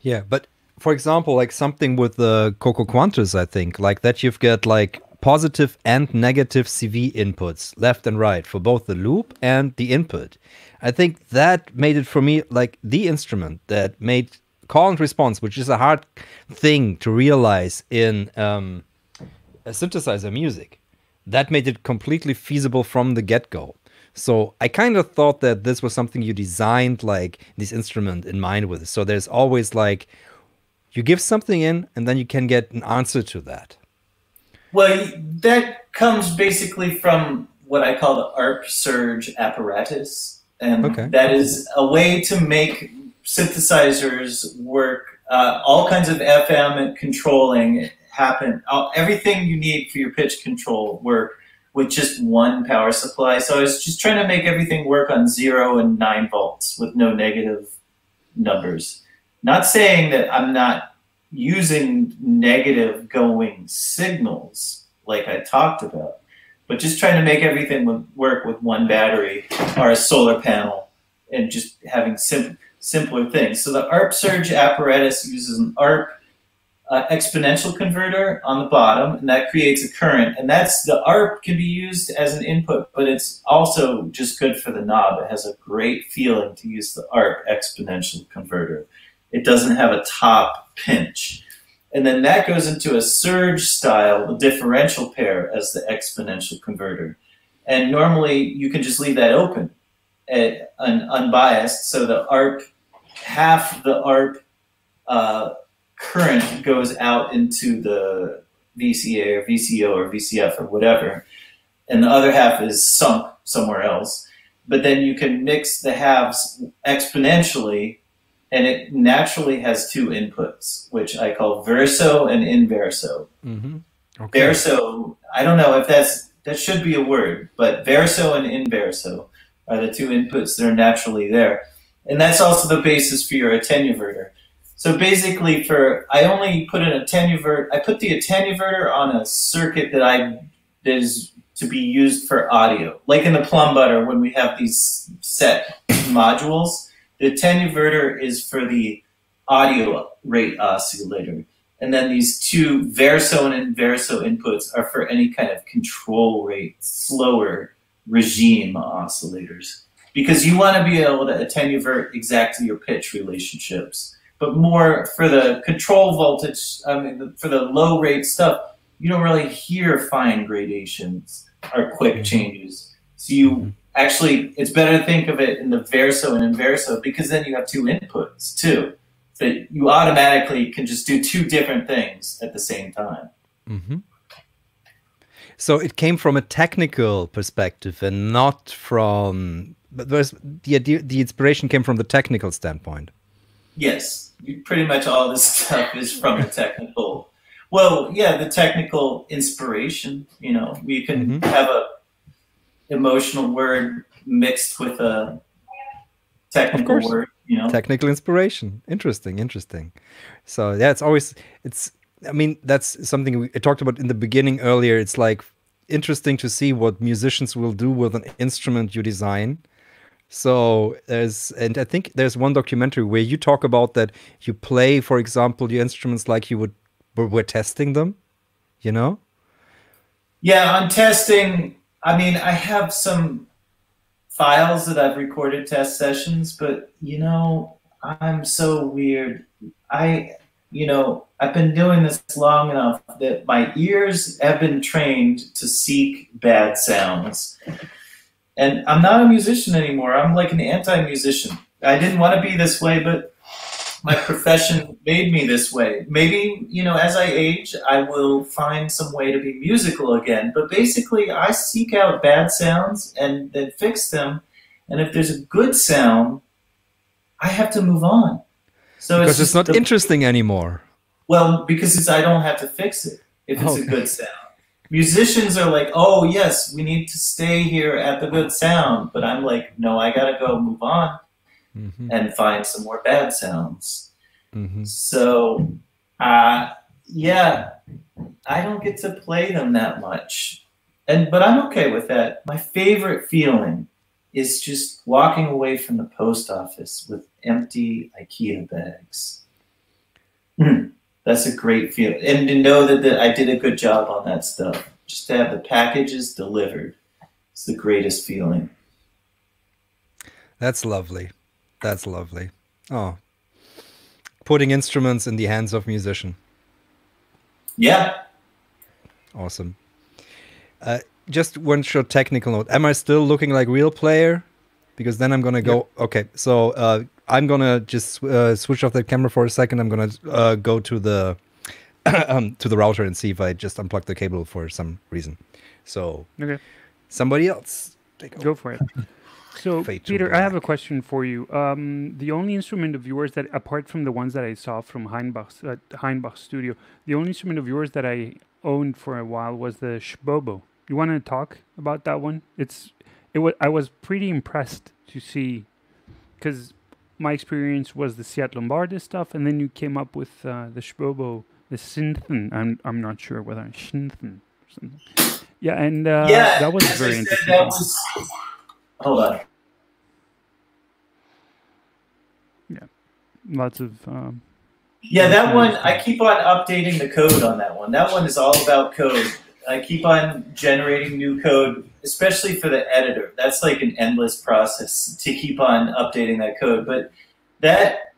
Yeah, but for example, like something with the Cocoquantus, I think, like that you've got like positive and negative CV inputs left and right for both the loop and the input. I think that made it for me like the instrument that made call and response, which is a hard thing to realize in um, a synthesizer music. That made it completely feasible from the get go. So I kind of thought that this was something you designed like this instrument in mind with. So there's always like you give something in and then you can get an answer to that. Well, that comes basically from what I call the ARP Serge apparatus. And Okay. that is a way to make synthesizers work, uh, all kinds of FM and controlling happen, all, everything you need for your pitch control work with just one power supply. So I was just trying to make everything work on zero and nine volts with no negative numbers. Not saying that I'm not using negative going signals like I talked about, but just trying to make everything work with one battery or a solar panel and just having sim- simpler things. So the ARP Serge apparatus uses an ARP uh, exponential converter on the bottom, and that creates a current. And that's the ARP can be used as an input, but it's also just good for the knob. It has a great feeling to use the ARP exponential converter. It doesn't have a top pinch. And then that goes into a Serge style, differential pair as the exponential converter. And normally you can just leave that open at, un, unbiased. So the ARP, half the ARP uh, current goes out into the VCA or VCO or VCF or whatever, and the other half is sunk somewhere else. But then you can mix the halves exponentially, and it naturally has two inputs, which I call verso and inverso. Mm-hmm. Okay. Verso, I don't know if that's that should be a word, but verso and inverso are the two inputs that are naturally there, and that's also the basis for your attenuverter. So basically, for I only put an attennuvert. I put the attenuverter on a circuit that I that is to be used for audio, like in the Plumbutter when we have these set modules. The attenuverter is for the audio rate uh, oscillator. And then these two verso and inverso inputs are for any kind of control rate, slower regime oscillators. Because you want to be able to attenuate exactly your pitch relationships. But more for the control voltage, I mean, for the low rate stuff, you don't really hear fine gradations or quick changes. So you actually, it's better to think of it in the verso and inverso because then you have two inputs too that you automatically can just do two different things at the same time. Mm-hmm. So it came from a technical perspective and not from. But there's the idea, the inspiration came from the technical standpoint. Yes, pretty much all this stuff is from the technical. Well, yeah, the technical inspiration. You know, we can Mhm. have a emotional word mixed with a technical word. You know, Technical inspiration. Interesting, interesting. So yeah, it's always it's. I mean, that's something we I talked about in the beginning earlier. It's like interesting to see what musicians will do with an instrument you design. So there's, and I think there's one documentary where you talk about that you play, for example, your instruments like you would were, were testing them. You know. Yeah, I'm testing, I mean, I have some files that I've recorded test sessions, but you know, I'm so weird. I, you know, I've been doing this long enough that my ears have been trained to seek bad sounds. And I'm not a musician anymore. I'm like an anti musician. I didn't want to be this way, but my profession made me this way. Maybe, you know, as I age, I will find some way to be musical again. But basically, I seek out bad sounds and then fix them. And if there's a good sound, I have to move on. So Because it's just not the- interesting anymore. well, because it's, I don't have to fix it if it's Okay. a good sound. Musicians are like, oh, yes, we need to stay here at the good sound. But I'm like, no, I got to go move on hmm and find some more bad sounds. hmm So, uh, yeah, I don't get to play them that much. and but I'm okay with that. My favorite feeling is just walking away from the post office with empty IKEA bags. Hmm, that's a great feeling, and to know that, that I did a good job on that stuff. Just to have the packages delivered, it's the greatest feeling. That's lovely. That's lovely. Oh, putting instruments in the hands of musician. Yeah, Awesome. Uh, just one short technical note. Am I still looking like real player? Because then I'm gonna go. Okay, so uh, I'm gonna just uh, switch off the camera for a second. I'm gonna uh, go to the um, to the router and see if I just unplug the cable for some reason. So Okay, somebody else go for it. So, Peter, I have a question for you. Um, the only instrument of yours that, apart from the ones that I saw from Hainbach's, uh, Hainbach's studio, the only instrument of yours that I owned for a while was the Shbobo. You want to talk about that one? It's, it was. I was pretty impressed to see, because my experience was the Ciat-Lonbarde stuff, and then you came up with uh, the Shbobo, the Shnth. I'm I'm not sure whether I'm Shnth or something. Yeah, and uh, yeah, that was very said, interesting. Was, hold on. Yeah, lots of um, Yeah, that one. I keep on updating the code on that one. That one is all about code. I keep on generating new code, especially for the editor. That's like an endless process to keep on updating that code. But that,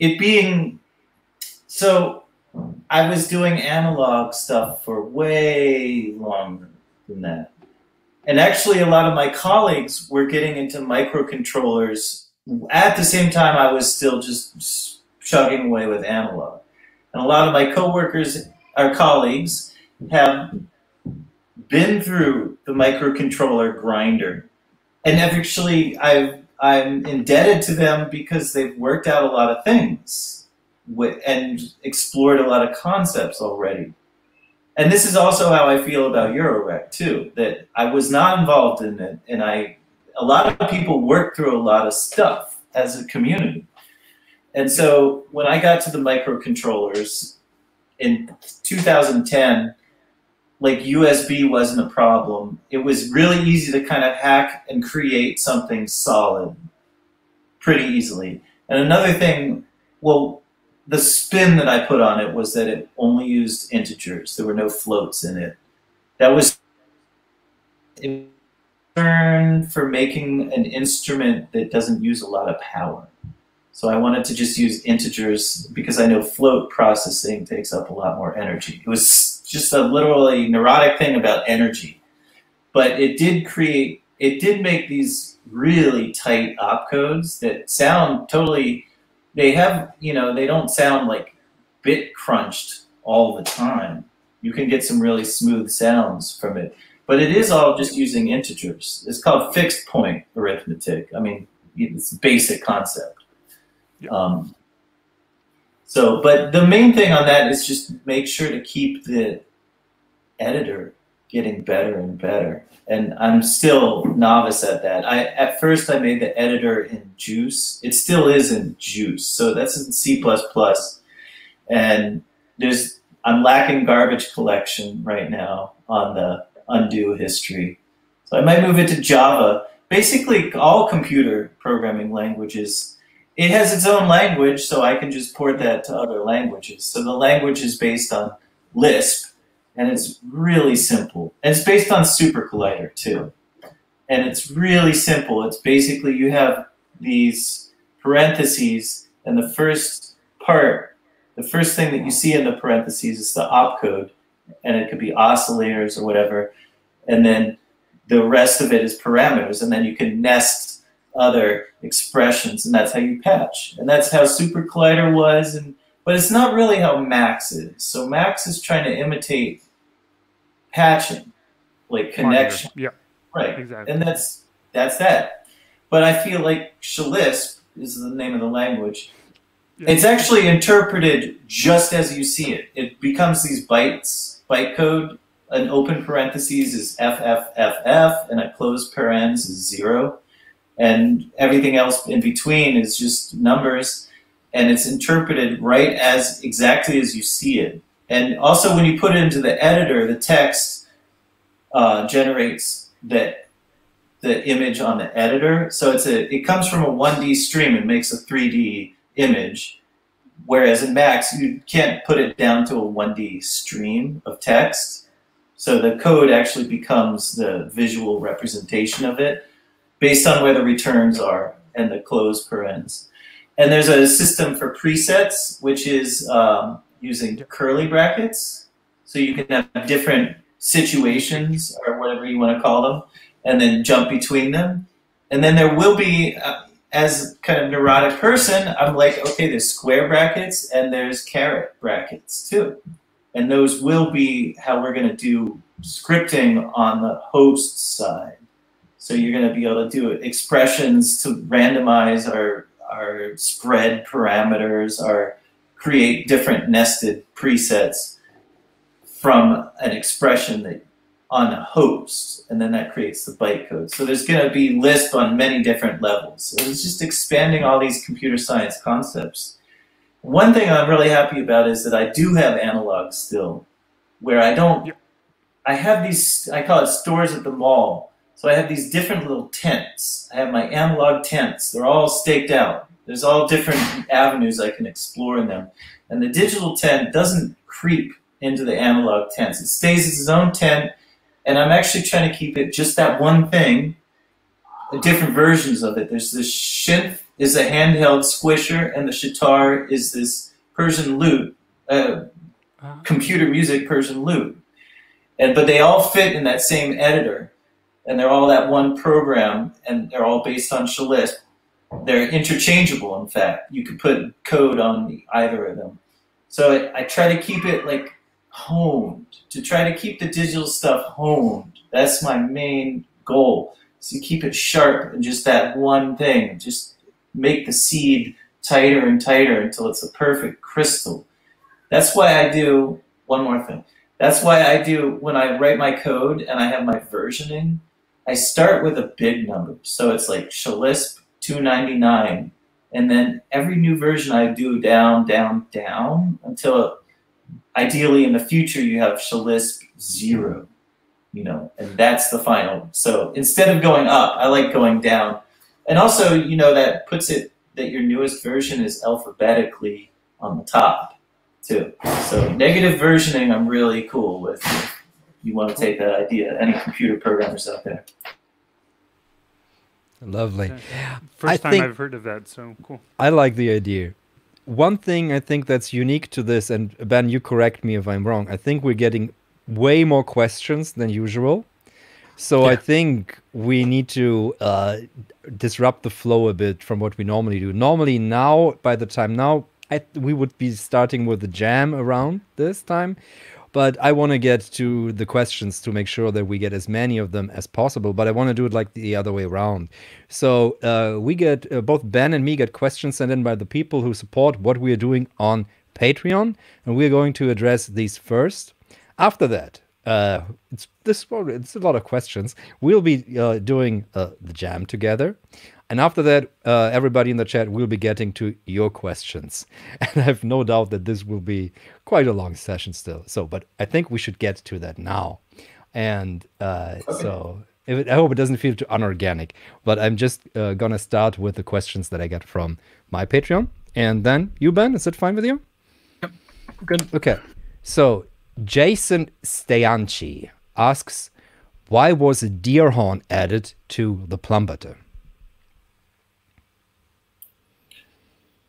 it being, so I was doing analog stuff for way longer than that. And actually, a lot of my colleagues were getting into microcontrollers at the same time I was still just chugging away with analog. And a lot of my coworkers, our colleagues, have been through the microcontroller grinder. And actually, I've, I'm indebted to them because they've worked out a lot of things with, and explored a lot of concepts already. And this is also how I feel about Eurorack too. That I was not involved in it, and I a lot of people work through a lot of stuff as a community. And so when I got to the microcontrollers in 2010, like USB wasn't a problem. It was really easy to kind of hack and create something solid pretty easily. And another thing, well, the spin that I put on it was that it only used integers. There were no floats in it. That was concern for making an instrument that doesn't use a lot of power. So I wanted to just use integers because I know float processing takes up a lot more energy. It was just a literally neurotic thing about energy. But it did create, it did make these really tight opcodes that sound totally, they have, you know, they don't sound like bit crunched all the time. You can get some really smooth sounds from it but it is all just using integers. It's called fixed point arithmetic. I mean, it's a basic concept. Um, so, but the main thing on that is just make sure to keep the editor getting better and better. And I'm still novice at that. I at first I made the editor in JUCE. It still is in JUCE. So that's in C++. And there's I'm lacking garbage collection right now on the undo history. So I might move it to Java. Basically, all computer programming languages, it has its own language, so I can just port that to other languages. So the language is based on Lisp, and it's really simple. And it's based on SuperCollider too. And it's really simple. It's basically you have these parentheses, and the first part, the first thing that you see in the parentheses is the opcode and it could be oscillators or whatever. And then the rest of it is parameters, and then you can nest other expressions, and that's how you patch. And that's how SuperCollider was, and but it's not really how Max is. So Max is trying to imitate patching, like connection, Yeah, right? exactly. And that's that's that. But I feel like Shlisp is the name of the language. Yeah. It's actually interpreted just as you see it. It becomes these bytes, byte code. An open parentheses is FFFF, and a closed parens is zero. And everything else in between is just numbers. And it's interpreted right as exactly as you see it. And also, when you put it into the editor, the text, uh, generates that the image on the editor. So it's a it comes from a 1D stream and makes a 3D image. Whereas in Max, you can't put it down to a 1D stream of text. So the code actually becomes the visual representation of it based on where the returns are and the close parens. And there's a system for presets, which is um, using curly brackets. So you can have different situations or whatever you want to call them, and then jump between them. And then there will be, uh, as kind of neurotic person, I'm like, okay, there's square brackets and there's caret brackets too. And those will be how we're going to do scripting on the host side. So you're going to be able to do expressions to randomize our, our spread parameters, our create different nested presets from an expression that on a host, and then that creates the bytecode. So there's going to be Lisp on many different levels. So it's just expanding all these computer science concepts. One thing I'm really happy about is that I do have analog still, where I don't, I have these, I call it stores at the mall. So I have these different little tents. I have my analog tents. They're all staked out. There's all different avenues I can explore in them. And the digital tent doesn't creep into the analog tents. It stays as its own tent, and I'm actually trying to keep it just that one thing, different versions of it. There's this Shnth is a handheld squisher, and the Shtar is this Persian lute, uh, computer music Persian lute. And but they all fit in that same editor, and they're all that one program, and they're all based on Shlisp. They're interchangeable. In fact, you could put code on either of them. So I, I try to keep it like honed, to try to keep the digital stuff honed. That's my main goal. So you keep it sharp and just that one thing. Just make the seed tighter and tighter until it's a perfect crystal. That's why I do one more thing. That's why I do when I write my code and I have my versioning, I start with a big number. So it's like Shlisp 299. And then every new version I do down, down, down until ideally in the future you have Shlisp zero, you know, and that's the final. So instead of going up, I like going down. And also, you know, that puts it that your newest version is alphabetically on the top too. So negative versioning I'm really cool with. If you want to take that idea, any computer programmers out there. Lovely. First I time think- I've heard of that, so cool. I like the idea. One thing I think that's unique to this, and Ben, you correct me if I'm wrong. I think we're getting way more questions than usual. So I think we need to uh, disrupt the flow a bit from what we normally do. Normally, now by the time now, I, we would be starting with the jam around this time, but I want to get to the questions to make sure that we get as many of them as possible. But I want to do it like the other way around. So uh, we get uh, both Ben and me get questions sent in by the people who support what we are doing on Patreon, and we're going to address these first. After that, uh, it's this it's a lot of questions. We'll be uh, doing uh, the jam together, and after that, uh, everybody in the chat will be getting to your questions. And I have no doubt that this will be quite a long session still. So, but I think we should get to that now. And uh, so, if it, I hope it doesn't feel too unorganic. But I'm just uh, gonna start with the questions that I get from my Patreon, and then you, Ben, is it fine with you? Yep. Good. Okay. So Jason Steanchi asks, why was a deer horn added to the Plumbutter?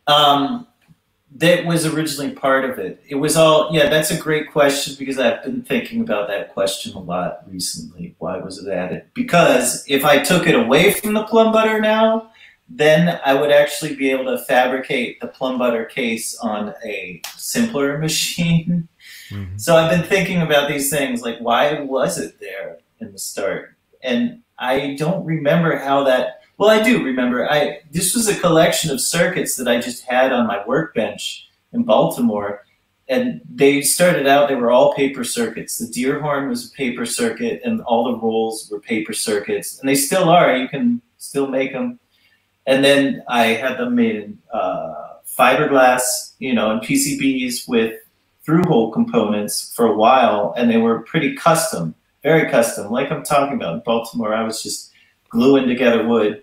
Um, that was originally part of it. It was all, yeah, that's a great question because I've been thinking about that question a lot recently. Why was it added? Because if I took it away from the Plumbutter now, then I would actually be able to fabricate the Plumbutter case on a simpler machine. So I've been thinking about these things like, why was it there in the start? And I don't remember how that. Well, I do remember. I this was a collection of circuits that I just had on my workbench in Baltimore, and they started out. They were all paper circuits. The deer horn was a paper circuit, and all the rolls were paper circuits, and they still are. You can still make them. And then I had them made in uh, fiberglass, you know, and PCBs with through hole components for a while, and they were pretty custom. very custom. Like I'm talking about in Baltimore, I was just gluing together wood,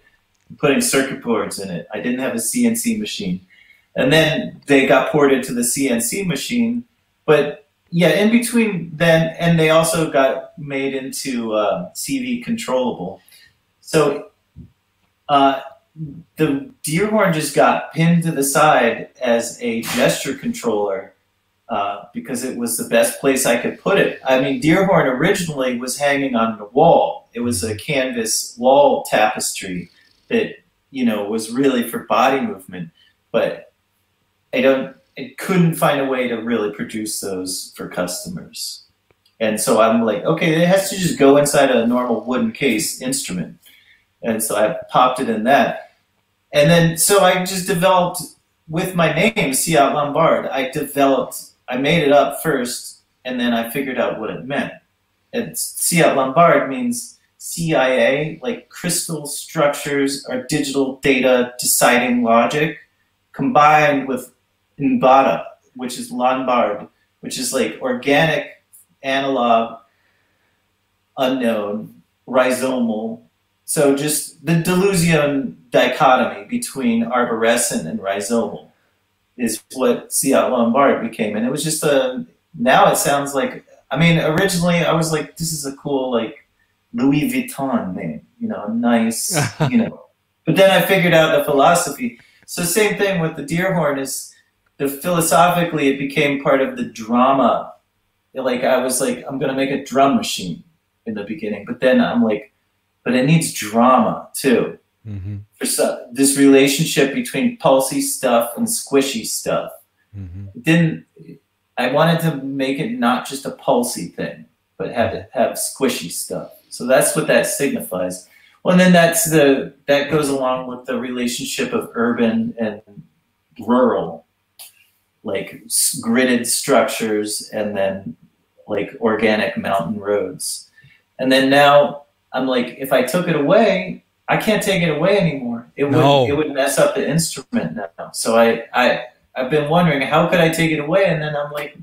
putting circuit boards in it. I didn't have a CNC machine. And then they got ported to the CNC machine. But yeah, in between then, and they also got made into uh, CV controllable. So uh, the Deerhorn just got pinned to the side as a gesture controller uh, because it was the best place I could put it. I mean, Deerhorn originally was hanging on the wall. It was a canvas wall tapestry that you know was really for body movement, but I don't. I couldn't find a way to really produce those for customers. And so I'm like, okay, it has to just go inside a normal wooden case instrument. And so I popped it in that. And then, so I just developed with my name, Ciat-Lonbarde, I developed, I made it up first, and then I figured out what it meant. And Ciat-Lonbarde means CIA, like crystal structures or digital data deciding logic, combined with Mbada, which is Lonbarde, which is like organic, analog, unknown, rhizomal. So just the Deleuzian dichotomy between arborescent and rhizomal is what Ciat-Lonbarde became. And it was just a, now it sounds like, I mean, originally I was like, this is a cool, like, Louis Vuitton name, you know, nice, you know. But then I figured out the philosophy. So same thing with the Deerhorn is, the philosophically it became part of the drama. Like I was like, I'm gonna make a drum machine in the beginning, but then I'm like, but it needs drama too. Mm-hmm. For so, this relationship between pulsy stuff and squishy stuff. Mm-hmm. Didn't I wanted to make it not just a pulsy thing, but have it have squishy stuff. So that's what that signifies. Well, and then that's the that goes along with the relationship of urban and rural like s- gridded structures and then like organic mountain roads. And then now I'm like, if I took it away, I can't take it away anymore. It would it would mess up the instrument now. So I I I've been wondering how could I take it away, and then I'm like,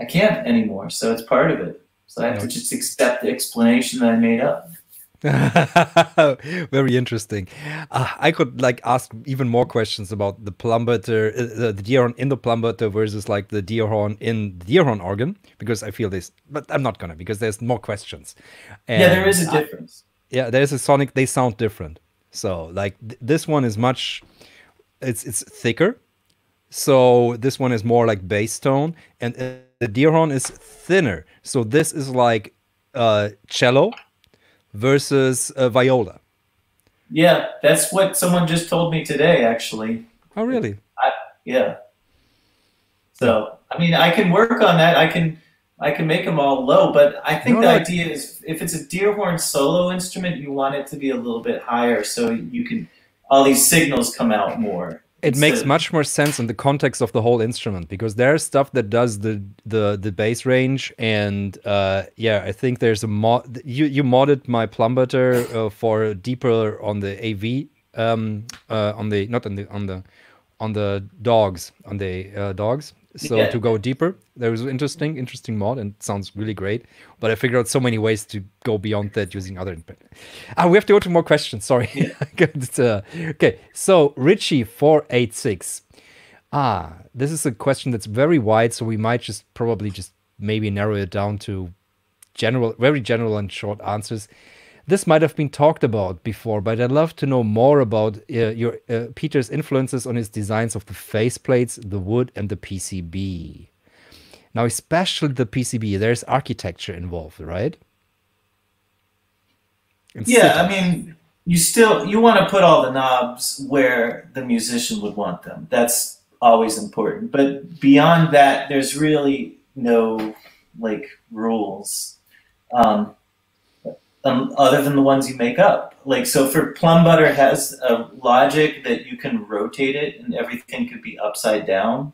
I can't anymore. So it's part of it. So I have to just accept the explanation that I made up. Very interesting. Uh, I could like ask even more questions about the plumbutter, uh, the, deer horn in the plumbutter versus like the deer horn in the deer horn organ because I feel this, but I'm not gonna because there's more questions. yeah, there And is a difference. Yeah, there's a sonic. They sound different. So like th- this one is much, it's it's thicker. So this one is more like bass tone, and uh, the deer horn is thinner. So this is like uh, cello versus uh, viola. Yeah, that's what someone just told me today. Actually, Oh really? Yeah. So I mean, I can work on that. I can I can make them all low, but I think No, the no. idea is if it's a deer horn solo instrument, you want it to be a little bit higher so you can all these signals come out more. It makes much more sense in the context of the whole instrument because there's stuff that does the the the bass range and uh yeah i think there's a mod you you modded my plumbutter uh, for deeper on the av um uh on the not on the on the on the dogs on the uh, dogs so Yeah. to go deeper there was interesting interesting mod and it sounds really great. But i figured out so many ways to go beyond that using other input. Ah we have to go to more questions sorry. It's, uh, okay so richie 486 ah this is a question that's very wide so we might just probably just maybe narrow it down to general very general and short answers this might have been talked about before, but I'd love to know more about uh, your uh, Peter's influences on his designs of the faceplates, the wood, and the PCB. Now, especially the PCB, there's architecture involved, right? And Yeah, I mean, you still you want to put all the knobs where the musician would want them. That's always important. But beyond that, there's really no like rules, um, um, other than the ones you make up. Like so, for Plumbutter has a logic that you can rotate it and everything could be upside down,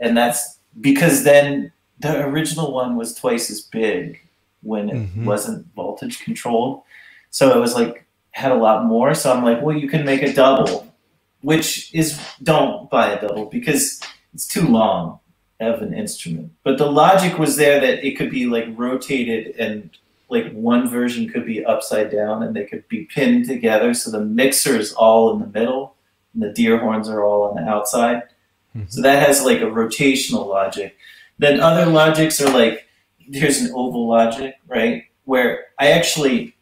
and that's because then the original one was twice as big when it Mhm. wasn't voltage controlled. So it was like had a lot more. So I'm like, well, you can make a double, which is don't buy a double because it's too long of an instrument. But the logic was there that it could be like rotated and like one version could be upside down and they could be pinned together. So the mixer is all in the middle and the deer horns are all on the outside. So that has like a rotational logic. Then other logics are like there's an oval logic, right? Where I actually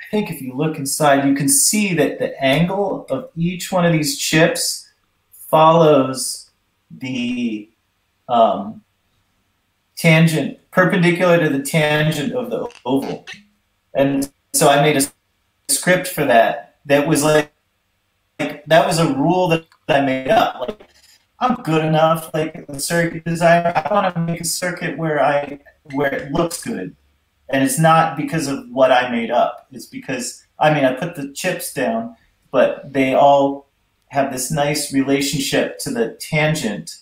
I think if you look inside, you can see that the angle of each one of these chips follows the um, tangent perpendicular to the tangent of the oval. And so I made a script for that that was like, like that was a rule that I made up. Like I'm good enough, like a circuit designer. I want to make a circuit where I where it looks good, and it's not because of what I made up. It's because I mean I put the chips down, but they all have this nice relationship to the tangent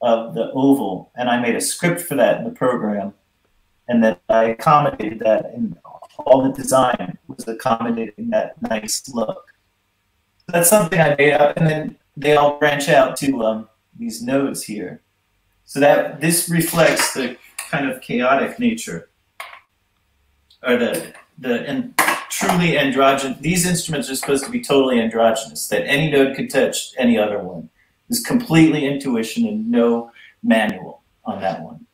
of the oval, and I made a script for that in the program, and that I accommodated that, and all the design was accommodating that nice look. That's something I made up, and then they all branch out to um, these nodes here. So that this reflects the kind of chaotic nature, or the the and truly androgynous. These instruments are supposed to be totally androgynous. That any node could touch any other one. Is completely intuition and no manual on that one.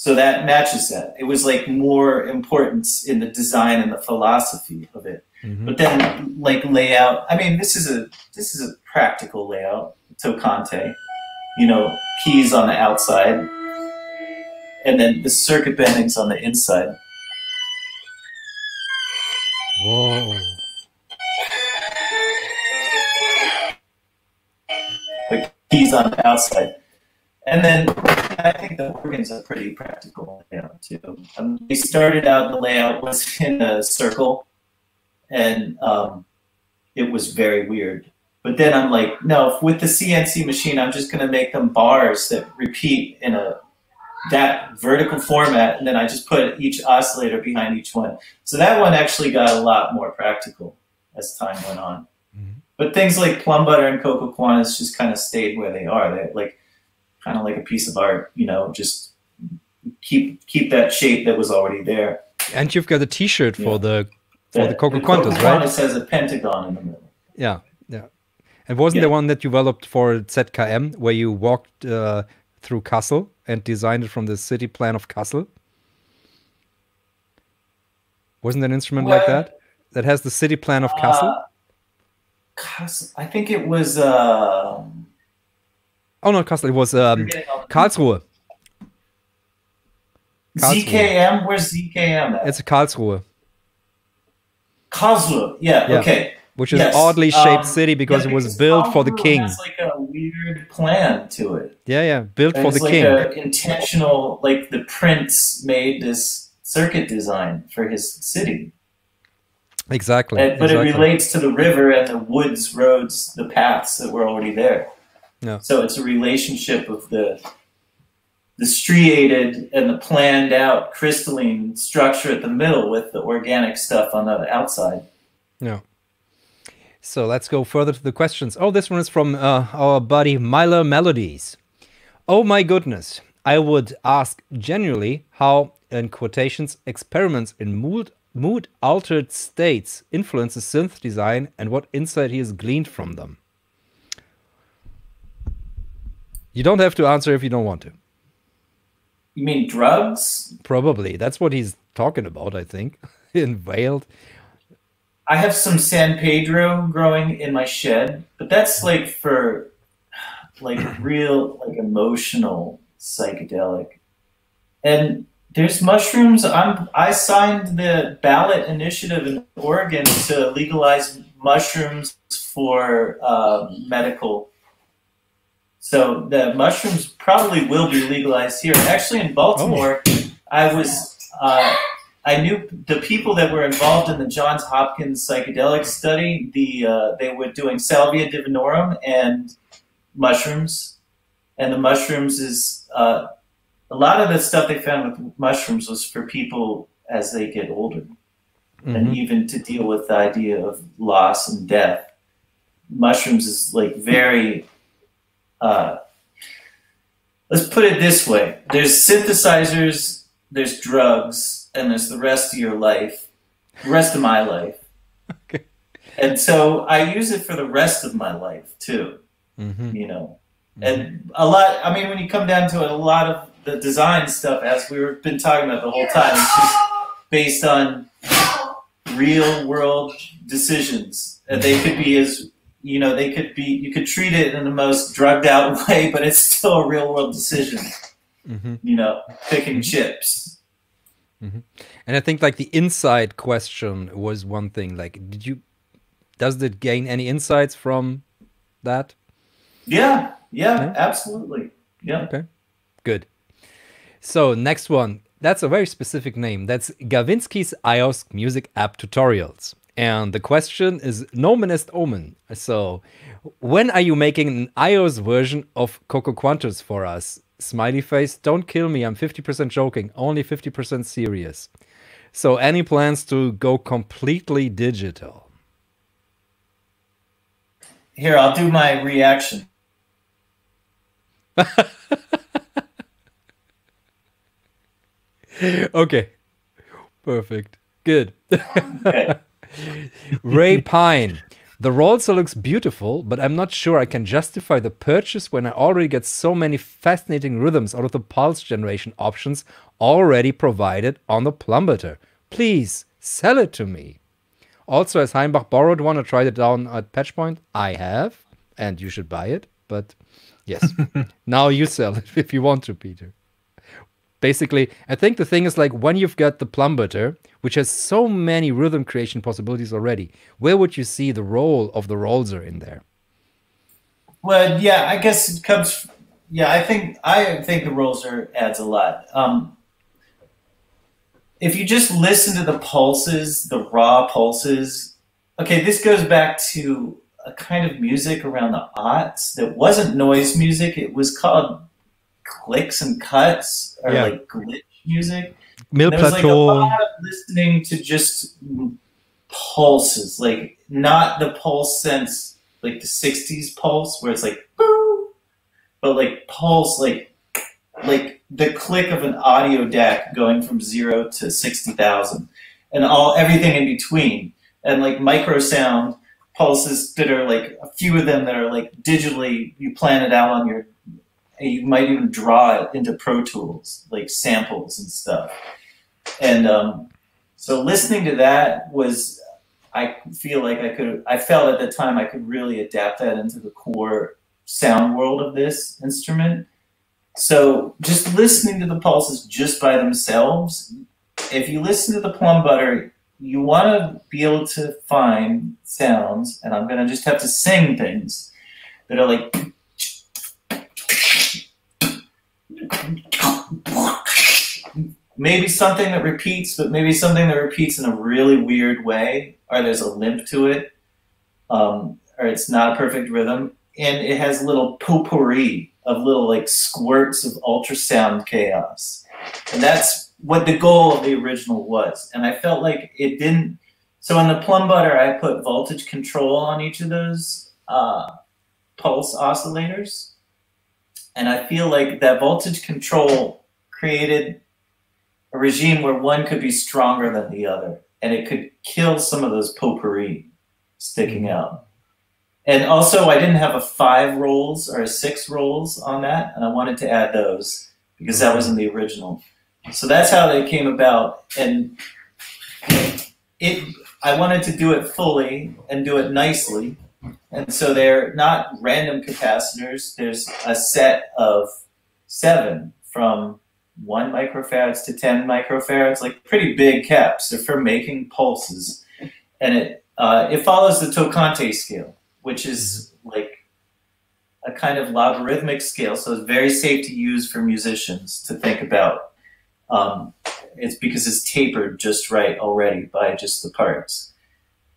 So that matches that. It was like more importance in the design and the philosophy of it. Mhm. But then like layout, I mean this is a this is a practical layout, tocante. You know, keys on the outside. And then the circuit bendings on the inside. Whoa. the keys on the outside. And then I think the organs are pretty practical layout too. Um, we started out the layout was in a circle, and um, it was very weird. But then I'm like, no, with the CNC machine, I'm just going to make them bars that repeat in a that vertical format, and then I just put each oscillator behind each one. So that one actually got a lot more practical as time went on. But things like Plumbutter and Cocoquantus just kind of stayed where they are. They're like kind of like a piece of art, you know, just keep keep that shape that was already there. And you've got a T-shirt for Yeah. the for the Coco the Quantas, Coco right? Quantas has a pentagon in the middle. Yeah, yeah. And wasn't Yeah. the one that you developed for ZKM where you walked uh, through Kassel and designed it from the city plan of Kassel? Wasn't an instrument like that? That has the city plan of Kassel? Uh, Kassel- I think it was uh, oh no, Kassel. It was um, forgetting all the- Karlsruhe. Karlsruhe. ZKM. Where's ZKM at? It's Karlsruhe, Karlsruhe. Yeah, Yeah. Okay. which is Yes, an oddly shaped um, city because Yeah, it was built for the king. It's like a weird plan to it. Yeah, yeah, built And for the like king. a intentional, like the prince made this circuit design for his city. Exactly. And- but exactly. it relates to the river and the woods, roads, the paths that were already there. Yeah. So it's a relationship of the the striated and the planned out crystalline structure at the middle with the organic stuff on the outside. Yeah. So let's go further to the questions. Oh, this one is from uh, our buddy Myler Melodies. Oh my goodness. I would ask genuinely how, in quotations, experiments in mood, mood altered states influences synth design and what insight he has gleaned from them. You don't have to answer if you don't want to. You mean drugs? Probably. That's what he's talking about, I think, in Veiled. I have some San Pedro growing in my shed, but that's like for like real like emotional psychedelic. And there's mushrooms. I'm I signed the ballot initiative in Oregon to legalize mushrooms for uh, medical. So the mushrooms probably will be legalized here. Actually, in Baltimore, I was. Uh, I knew the people that were involved in the Johns Hopkins psychedelic study. The uh, they were doing salvia divinorum and mushrooms, and the mushrooms is uh, a lot of the stuff they found with mushrooms was for people as they get older, and Mhm. even to deal with the idea of loss and death. Mushrooms is like very. Uh, let's put it this way: there's synthesizers, there's drugs, and there's the rest of your life, the rest of my life. Okay. And so I use it for the rest of my life too. Mhm. You know, and a lot. I mean, when you come down to it, a lot of the design stuff, as we've been talking about the whole time, is just based on real world decisions. And they could be as you know, they could be. You could treat it in the most drugged out way, but it's still a real world decision. Mhm. You know, picking chips. And I think like the inside question was one thing. Like, did you does it gain any insights from that? Yeah, yeah, Yeah. absolutely. Yeah. Okay. Good. So next one. That's a very specific name. That's Gavinsky's iOS music app tutorials. And the question is Nomen est Omen. So when are you making an iOS version of Cocoquantus for us? Smiley face, don't kill me. I'm 50% joking, only 50% serious. So any plans to go completely digital? Here, I'll do my reaction. okay. Perfect. Good. Ray Pine. The Rolser looks beautiful, but I'm not sure I can justify the purchase when I already get so many fascinating rhythms out of the pulse generation options already provided on the Plumbutter. Please sell it to me. Also, as Hainbach borrowed one, I tried it down at Patchpoint. I have, and you should buy it. But yes, now you sell it if you want to, Peter. Basically, I think the thing is like when you've got the Plumbutter, which has so many rhythm creation possibilities already, where would you see the role of the Rolser in there? Well, yeah, I guess it comes. Yeah, I think I think the Rolser adds a lot. Um, if you just listen to the pulses, the raw pulses. Okay, this goes back to a kind of music around the aughts that wasn't noise music. It was called clicks and cuts, or Yeah. like glitch music. Mill There was like a lot of listening to just pulses, like not the pulse sense, like the '60s pulse, where it's like boo, but like pulse, like like the click of an audio deck going from zero to sixty thousand, and all everything in between, and like micro sound pulses that are like a few of them that are like digitally you plan it out on your you might even draw it into Pro Tools, like samples and stuff. And um, so listening to that was, I feel like I could, I felt at the time I could really adapt that into the core sound world of this instrument. So just listening to the pulses just by themselves, if you listen to the Plumbutter, you want to be able to find sounds, and I'm going to just have to sing things that are like maybe something that repeats, but maybe something that repeats in a really weird way, or there's a limp to it, um, or it's not a perfect rhythm, and it has little potpourri of little like squirts of ultrasound chaos, and that's what the goal of the original was. And I felt like it didn't. So in the Plumbutter, I put voltage control on each of those uh, pulse oscillators, and I feel like that voltage control created a regime where one could be stronger than the other, and it could kill some of those potpourri sticking mm-hmm. out. And also, I didn't have a five rolls or a six rolls on that, and I wanted to add those because that was in the original. So that's how they came about, and it. I wanted to do it fully and do it nicely, and so they're not random capacitors. There's a set of seven from one microfarads to 10 microfarads, like pretty big caps. They're for making pulses. And it, uh, it follows the Tocante scale, which is like a kind of logarithmic scale. So it's very safe to use for musicians to think about. Um, it's because it's tapered just right already by just the parts.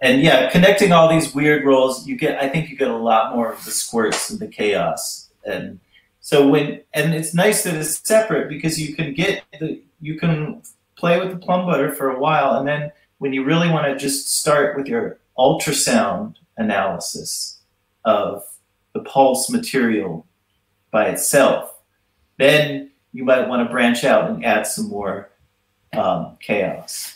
And yeah, connecting all these weird rolls, you get, I think you get a lot more of the squirts and the chaos. And so when and it's nice that it's separate because you can get the you can play with the Plumbutter for a while and then when you really want to just start with your ultrasound analysis of the pulse material by itself, then you might want to branch out and add some more um, chaos.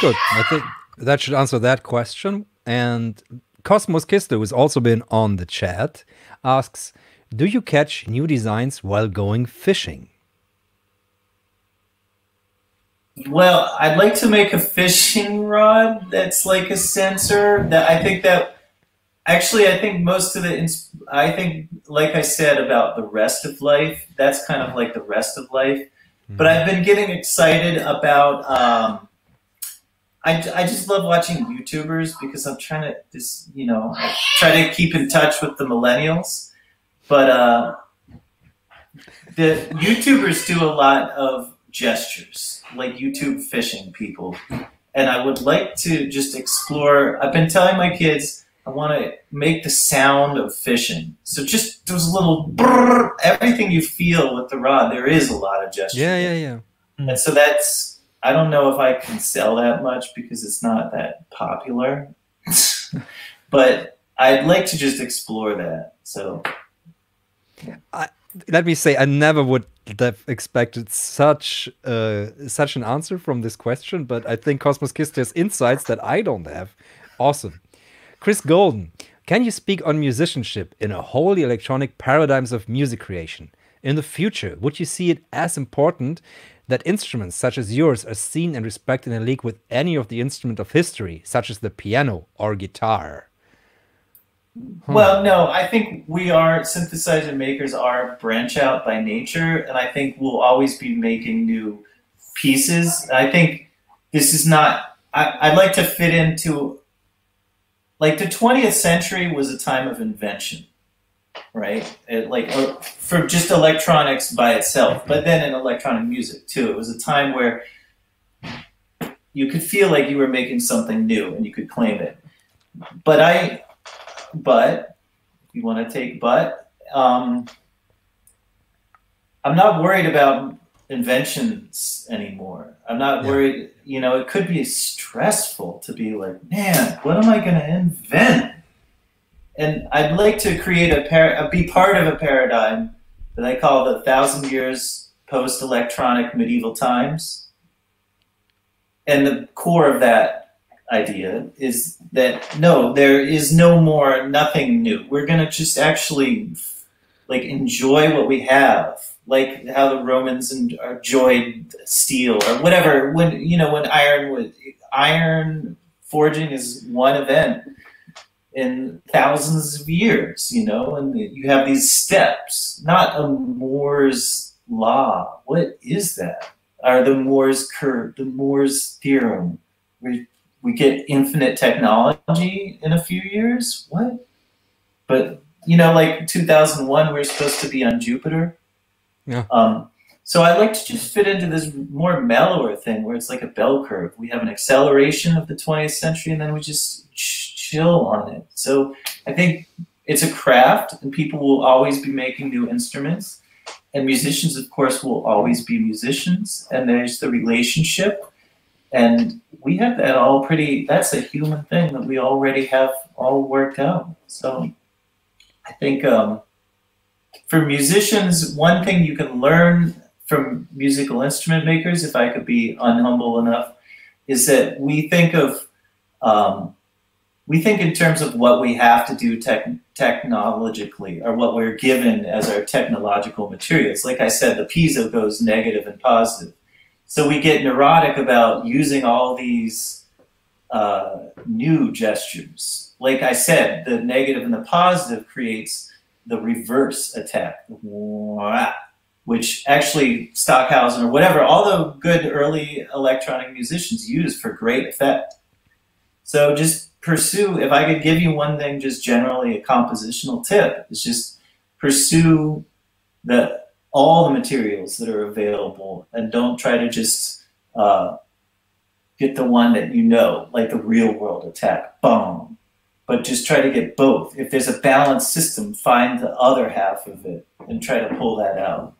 Good. I think that should answer that question. And Cosmos Kister, who's also been on the chat, asks Do you catch new designs while going fishing? Well, I'd like to make a fishing rod that's like a sensor. That I think that actually, I think most of the, I think, like I said about the rest of life, that's kind of like the rest of life. But I've been getting excited about. Um, I, I just love watching YouTubers because I'm trying to just you know try to keep in touch with the millennials, but uh, the YouTubers do a lot of gestures like YouTube fishing people, and I would like to just explore. I've been telling my kids I want to make the sound of fishing. So just those little brrr, everything you feel with the rod. There is a lot of gesture. Yeah, yeah, yeah. And so that's I don't know if I can sell that much because it's not that popular. but I'd like to just explore that. So Let me say, I never would have expected such uh, such an answer from this question, but I think Cosmos Kiss has insights that I don't have. Awesome. Chris Golden, can you speak on musicianship in a wholly electronic paradigms of music creation? In the future, would you see it as important that instruments such as yours are seen and respected in a league with any of the instrument of history, such as the piano or guitar? Hmm. Well, no, I think we are synthesizer makers are branch out by nature, and I think we'll always be making new pieces. I think this is not. I, I'd like to fit into like the 20th century was a time of invention, right? It, like uh, for just electronics by itself, but then in electronic music too. It was a time where you could feel like you were making something new and you could claim it. But I but you want to take but um, i'm not worried about inventions anymore i'm not Yeah. worried you know it could be stressful to be like man what am i going to invent and i'd like to create a par- uh, be part of a paradigm that i call the thousand years post electronic medieval times and the core of that idea is that no, there is no more, nothing new. We're going to just actually like enjoy what we have, like how the Romans en- enjoyed steel or whatever. When you know when iron was iron forging is one event in thousands of years, you know, and you have these steps, not a Moore's law. What is that? Are the Moore's curve, the Moore's theorem? We we get infinite technology in a few years. What? But you know, like 2001, we are supposed to be on Jupiter. Yeah. Um, so I'd like to just fit into this more mellower thing where it's like a bell curve. We have an acceleration of the 20th century, and then we just chill on it. So I think it's a craft, and people will always be making new instruments. And musicians, of course, will always be musicians. And there's the relationship and we have that all pretty that's a human thing that we already have all worked out so i think um, for musicians one thing you can learn from musical instrument makers if i could be unhumble enough is that we think of um, we think in terms of what we have to do tech- technologically or what we're given as our technological materials like i said the piezo goes negative and positive so we get neurotic about using all these uh, new gestures. Like I said, the negative and the positive creates the reverse attack, which actually Stockhausen or whatever, all the good early electronic musicians use for great effect. So just pursue, if I could give you one thing, just generally a compositional tip, is just pursue the all the materials that are available and don't try to just uh, get the one that you know, like the real world attack, boom. But just try to get both. If there's a balanced system, find the other half of it and try to pull that out.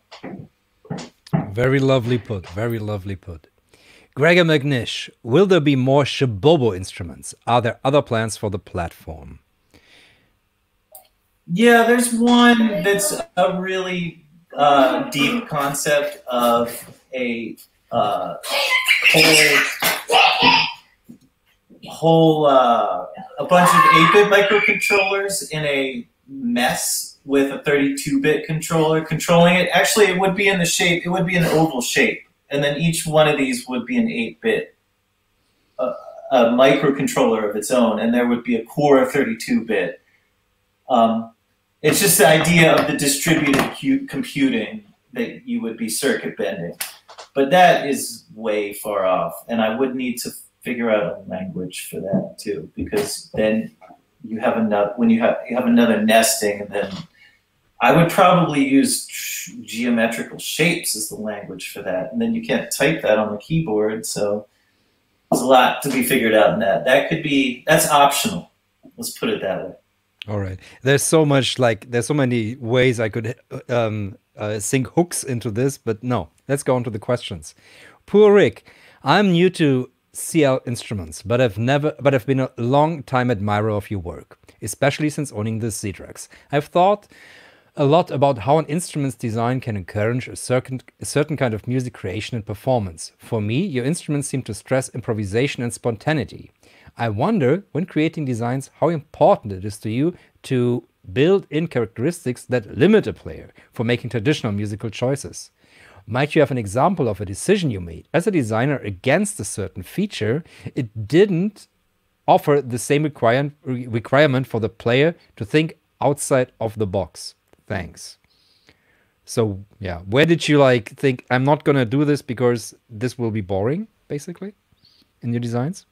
Very lovely put. Very lovely put. Gregor McNish, will there be more Shbobo instruments? Are there other plans for the platform? Yeah, there's one that's a really uh, deep concept of a uh, whole whole uh, a bunch of 8-bit microcontrollers in a mess with a 32-bit controller controlling it. Actually, it would be in the shape. It would be an oval shape, and then each one of these would be an 8-bit uh, a microcontroller of its own, and there would be a core of 32-bit. Um, it's just the idea of the distributed computing that you would be circuit bending, but that is way far off, and I would need to figure out a language for that too, because then you have another when you have you have another nesting, and then I would probably use geometrical shapes as the language for that, and then you can't type that on the keyboard, so there's a lot to be figured out in that. That could be that's optional. Let's put it that way. All right. There's so much like there's so many ways I could um, uh, sink hooks into this, but no. Let's go on to the questions. Poor Rick, I'm new to CL Instruments, but I've never, but I've been a long time admirer of your work, especially since owning the Sidrax. I've thought a lot about how an instrument's design can encourage a certain, a certain kind of music creation and performance. For me, your instruments seem to stress improvisation and spontaneity. I wonder, when creating designs, how important it is to you to build in characteristics that limit a player for making traditional musical choices. Might you have an example of a decision you made as a designer against a certain feature? It didn't offer the same requirement requirement for the player to think outside of the box. Thanks. So yeah, where did you like think I'm not gonna do this because this will be boring, basically, in your designs?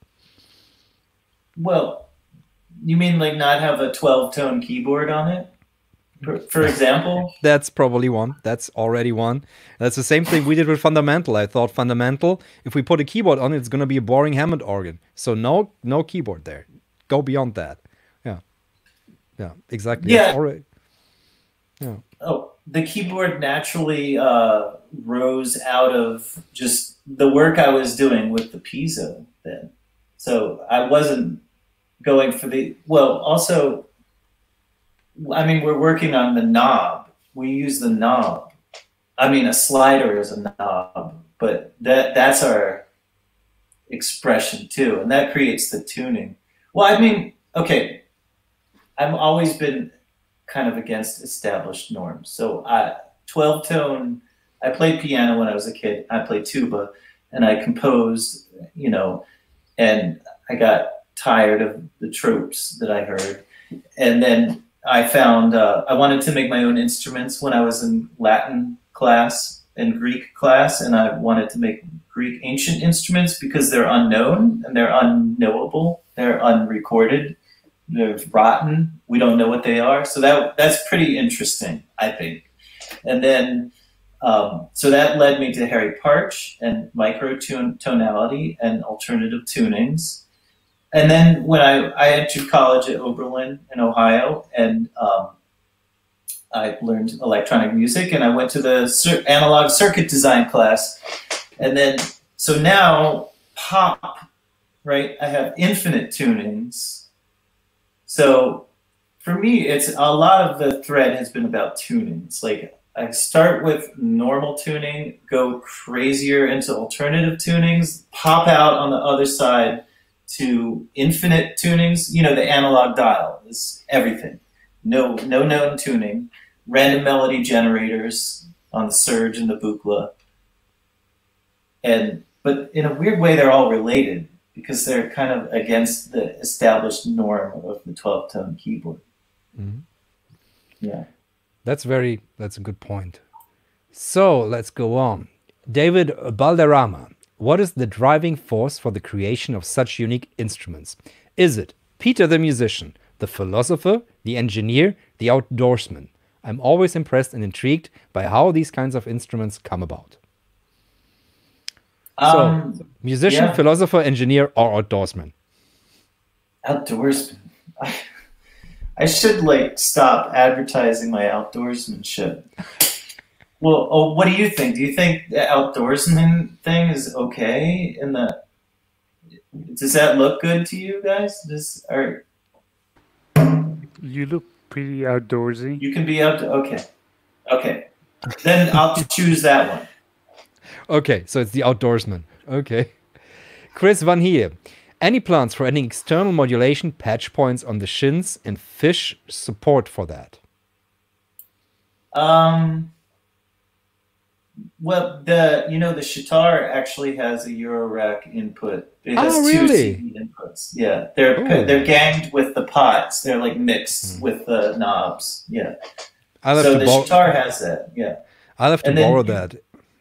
Well, you mean like not have a 12 tone keyboard on it? For, for example? That's probably one. That's already one. That's the same thing we did with Fundamental. I thought Fundamental, if we put a keyboard on it, it's gonna be a boring Hammond organ. So no no keyboard there. Go beyond that. Yeah. Yeah, exactly. Yeah. Already. Yeah. Oh, the keyboard naturally uh, rose out of just the work I was doing with the piezo then. So I wasn't going for the well. Also, I mean, we're working on the knob. We use the knob. I mean, a slider is a knob, but that that's our expression too, and that creates the tuning. Well, I mean, okay, I've always been kind of against established norms. So, I 12 tone. I played piano when I was a kid. I played tuba, and I composed. You know, and I got tired of the tropes that I heard. And then I found uh, I wanted to make my own instruments when I was in Latin class and Greek class, and I wanted to make Greek ancient instruments because they're unknown and they're unknowable, they're unrecorded, they're rotten. We don't know what they are, so that that's pretty interesting, I think. And then um, so that led me to Harry Partch and microtonality and alternative tunings. And then when I, I entered college at Oberlin in Ohio, and um, I learned electronic music, and I went to the cir- analog circuit design class. And then, so now pop, right? I have infinite tunings. So for me, it's a lot of the thread has been about tunings. Like I start with normal tuning, go crazier into alternative tunings, pop out on the other side to infinite tunings. You know, the analog dial is everything. No, no known tuning. Random melody generators on the Serge and the Buchla, And but in a weird way, they're all related because they're kind of against the established norm of the 12 tone keyboard. Mhm. Yeah. That's very that's a good point. So let's go on. David Balderrama, what is the driving force for the creation of such unique instruments? Is it Peter the musician, the philosopher, the engineer, the outdoorsman? I'm always impressed and intrigued by how these kinds of instruments come about. So, Um, musician, yeah. philosopher, engineer, or outdoorsman? outdoorsman. I, I should like stop advertising my outdoorsmanship. Well, oh, what do you think? Do you think the outdoorsman thing is okay? In the does that look good to you guys? Does or You look pretty outdoorsy. you can be out? Okay, okay. then I'll choose that one. Okay, so it's the outdoorsman. Okay. Chris Van Hier. Any plans for adding external modulation patch points on the shins and fish support for that? Um, well, the you know the Shtar actually has a Eurorack input. It has Oh, two really? CV inputs. Yeah, they're Oh. they're ganged with the pots. They're like mixed Hmm. with the knobs. Yeah. I'll have So the. Shtar has that. Yeah. I'll have to borrow that.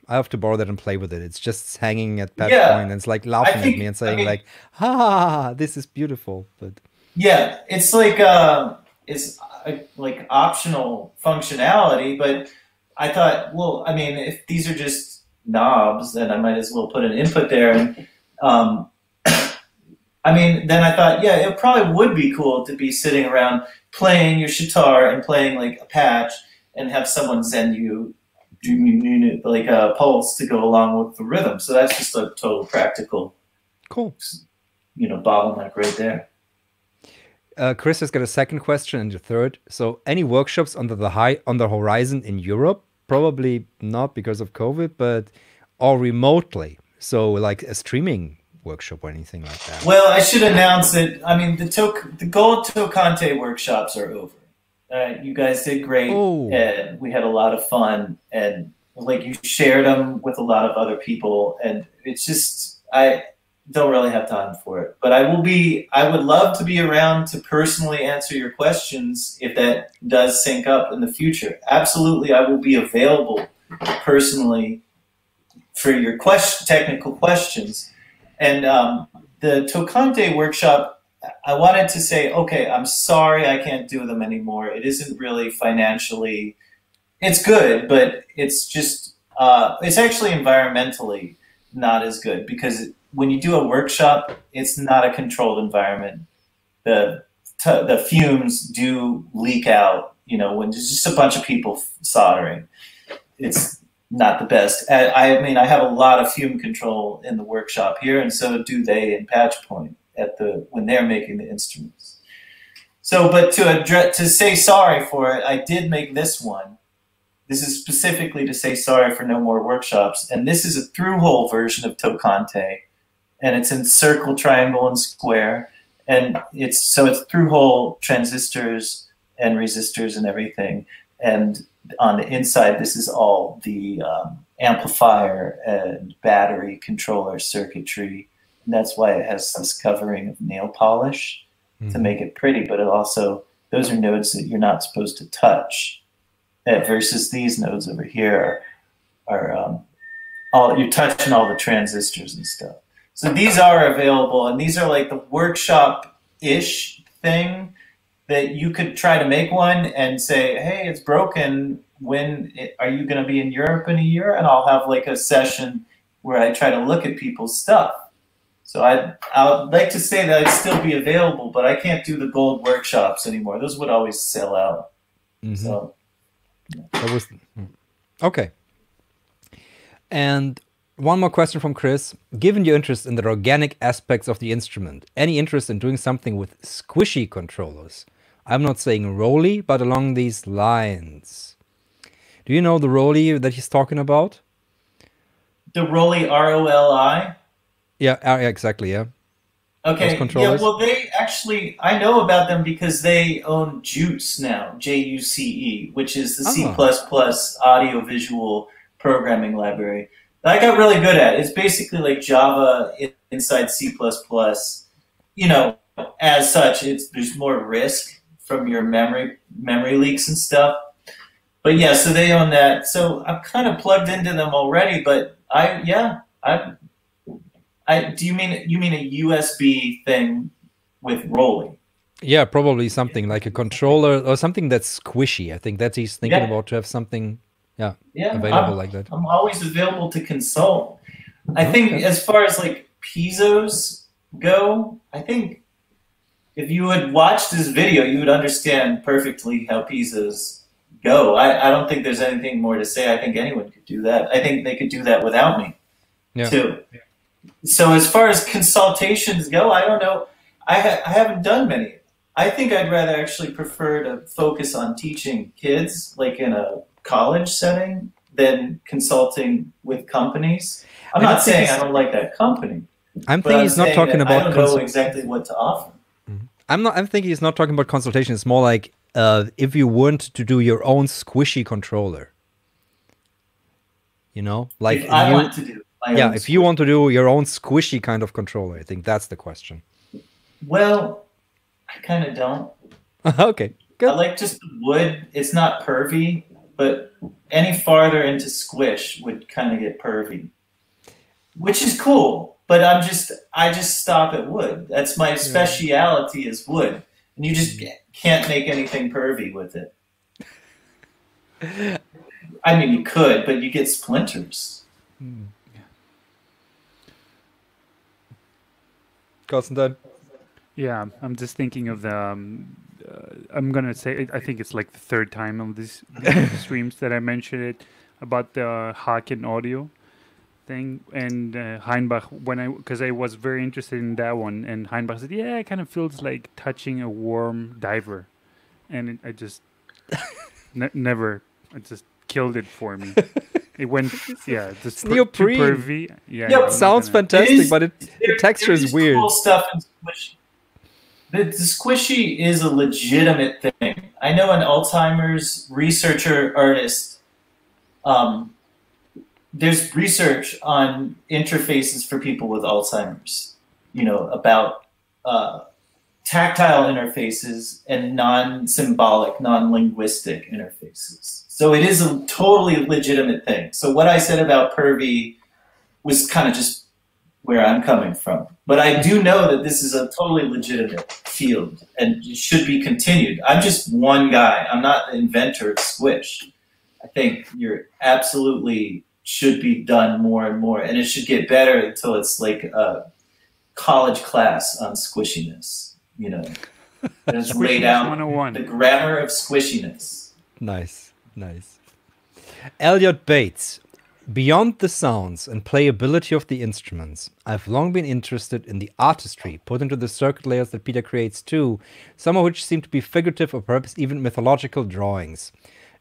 I have to borrow that and play with it. It's just hanging at that Yeah, point and it's like laughing think- at me and I saying mean- like, "Ha, this is beautiful." But Yeah, it's like uh, it's like optional functionality, but I thought, well, I mean, if these are just knobs, then I might as well put an input there. And um, I mean, then I thought, yeah, it probably would be cool to be sitting around playing your sitar and playing like a patch, and have someone send you like a pulse to go along with the rhythm. So that's just a total practical, cool. you know, bottleneck right there. Uh, Chris has got a second question and a third. So, any workshops under the high on the horizon in Europe? Probably not because of COVID, but or remotely. So, like a streaming workshop or anything like that. Well, I should announce that. I mean, the Tok the Gold Tocante workshops are over. Uh, you guys did great, Oh. and we had a lot of fun, and like you shared them with a lot of other people, and it's just I don't really have time for it. But I will be. I would love to be around to personally answer your questions if that does sync up in the future. Absolutely, I will be available personally for your question, technical questions. And um, the Tocante workshop, I wanted to say, okay, I'm sorry I can't do them anymore. It isn't really financially, it's good, but it's just, uh, it's actually environmentally not as good because when you do a workshop, it's not a controlled environment. The the fumes do leak out. You know, when there's just a bunch of people soldering, it's not the best. I, I mean, I have a lot of fume control in the workshop here, and so do they in Patch Point at the when they're making the instruments. So, but to address to say sorry for it, I did make this one. This is specifically to say sorry for no more workshops, and this is a through-hole version of Tocante, and it's in circle, triangle, and square, and it's so it's through-hole transistors and resistors and everything, and on the inside, this is all the um, amplifier and battery controller circuitry. And that's why it has this covering of nail polish to make it pretty, but it also, those are nodes that you're not supposed to touch. Uh, versus these nodes over here are, are um, all, you're touching all the transistors and stuff. So these are available, and these are like the workshop ish thing that you could try to make one and say, "Hey, it's broken. When it, are you going to be in Europe in a year?" And I'll have like a session where I try to look at people's stuff. So I I'd like to say that I'd still be available, but I can't do the gold workshops anymore. Those would always sell out. Mhm. So That was okay. And one more question from Chris. Given your interest in the organic aspects of the instrument, any interest in doing something with squishy controllers? I'm not saying Roli, but along these lines. Do you know the Roli that he's talking about? the Roli R O L I. Yeah, uh, yeah, exactly. Yeah. Okay. Yeah, well, they actually, I know about them because they own JUCE now, J U C E, which is the C Ah. audio visual programming library that I got really good at. It's basically like Java inside C. You know, as such, it's there's more risk from your memory memory leaks and stuff. But yeah, so they own that. So I'm kind of plugged into them already. But I, yeah, I I do you mean you mean a USB thing with rolling? Yeah, probably something like a controller or something that's squishy. I think that he's thinking Yeah. about to have something Yeah, available I'm, like that. I'm always available to consult. I think Okay. as far as like piezos go, I think if you had watched this video, you would understand perfectly how piezos go. I, I don't think there's anything more to say. I think anyone could do that. I think they could do that without me Yeah. too. So as far as consultations go, I don't know. I, ha- I haven't done many. I think I'd rather actually prefer to focus on teaching kids, like in a college setting, than consulting with companies. I'm don't saying I don't like that company, I'm thinking I'm he's not talking that I about. don't know exactly what to offer. I'm not. I'm thinking he's not talking about consultation. It's more like uh, if you want to do your own squishy controller. You know, like if I you, want to do yeah, if you want to do your own squishy kind of controller, I think that's the question. Well, I kind of don't. okay, I like just the wood. It's not pervy, but any farther into squish would kind of get pervy, which is cool. But I'm just, I just stop at wood. That's my speciality is wood, and you just mm. can't make anything pervy with it. I mean, you could, but you get splinters. Hmm. Konstantine. Yeah, I'm just thinking of the. Um, uh, I'm gonna say I think it's like the third time on these these streams that I mentioned it about the Haken audio thing and uh, Hainbach when I because I was very interested in that one and Hainbach said yeah it kind of feels like touching a warm diver and it, I just ne- never it just killed it for me. It went yeah just per- too neoprene. pervy. Yeah, Yeah, it sounds gonna- fantastic, is- but it, the There- texture is weird. Cool stuff in squishy. The, the squishy is a legitimate thing. I know an Alzheimer's researcher artist. Um, there's research on interfaces for people with Alzheimer's. You know about uh, tactile interfaces and non-symbolic, non-linguistic interfaces. So it is a totally legitimate thing. So what I said about pervy was kind of just where I'm coming from. But I do know that this is a totally legitimate field and it should be continued. I'm just one guy. I'm not the inventor of Squish. I think you're absolutely should be done more and more, and it should get better until it's like a college class on squishiness. You know, just lay Squishiness down 101. the grammar of squishiness. Nice, nice. Elliot Bates. Beyond the sounds and playability of the instruments, I've long been interested in the artistry put into the circuit layers that Peter creates too, some of which seem to be figurative or perhaps even mythological drawings.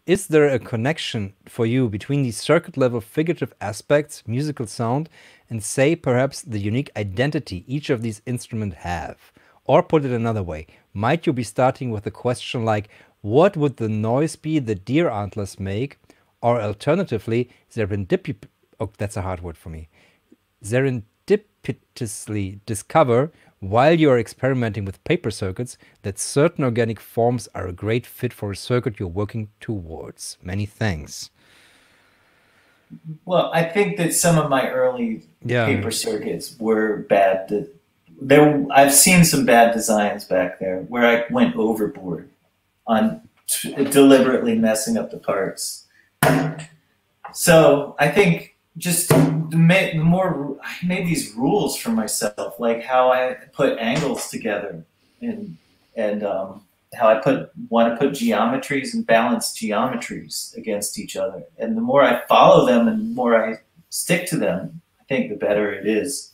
Is there a connection for you between these circuit level figurative aspects, musical sound, and say perhaps the unique identity each of these instruments have? Or put it another way, might you be starting with a question like, what would the noise be the deer antlers make? Or alternatively, serendipity, oh, that's a hard word for me, serendipitously discover while you are experimenting with paper circuits that certain organic forms are a great fit for a circuit you're working towards. Many thanks. Well, I think that some of my early Yeah. paper circuits were bad. There, I've seen some bad designs back there where I went overboard on t- deliberately messing up the parts. So I think just the, the more I made these rules for myself, like how I put angles together and and um, how I put want to put geometries and balance geometries against each other. And the more I follow them and the more I stick to them, I think the better it is.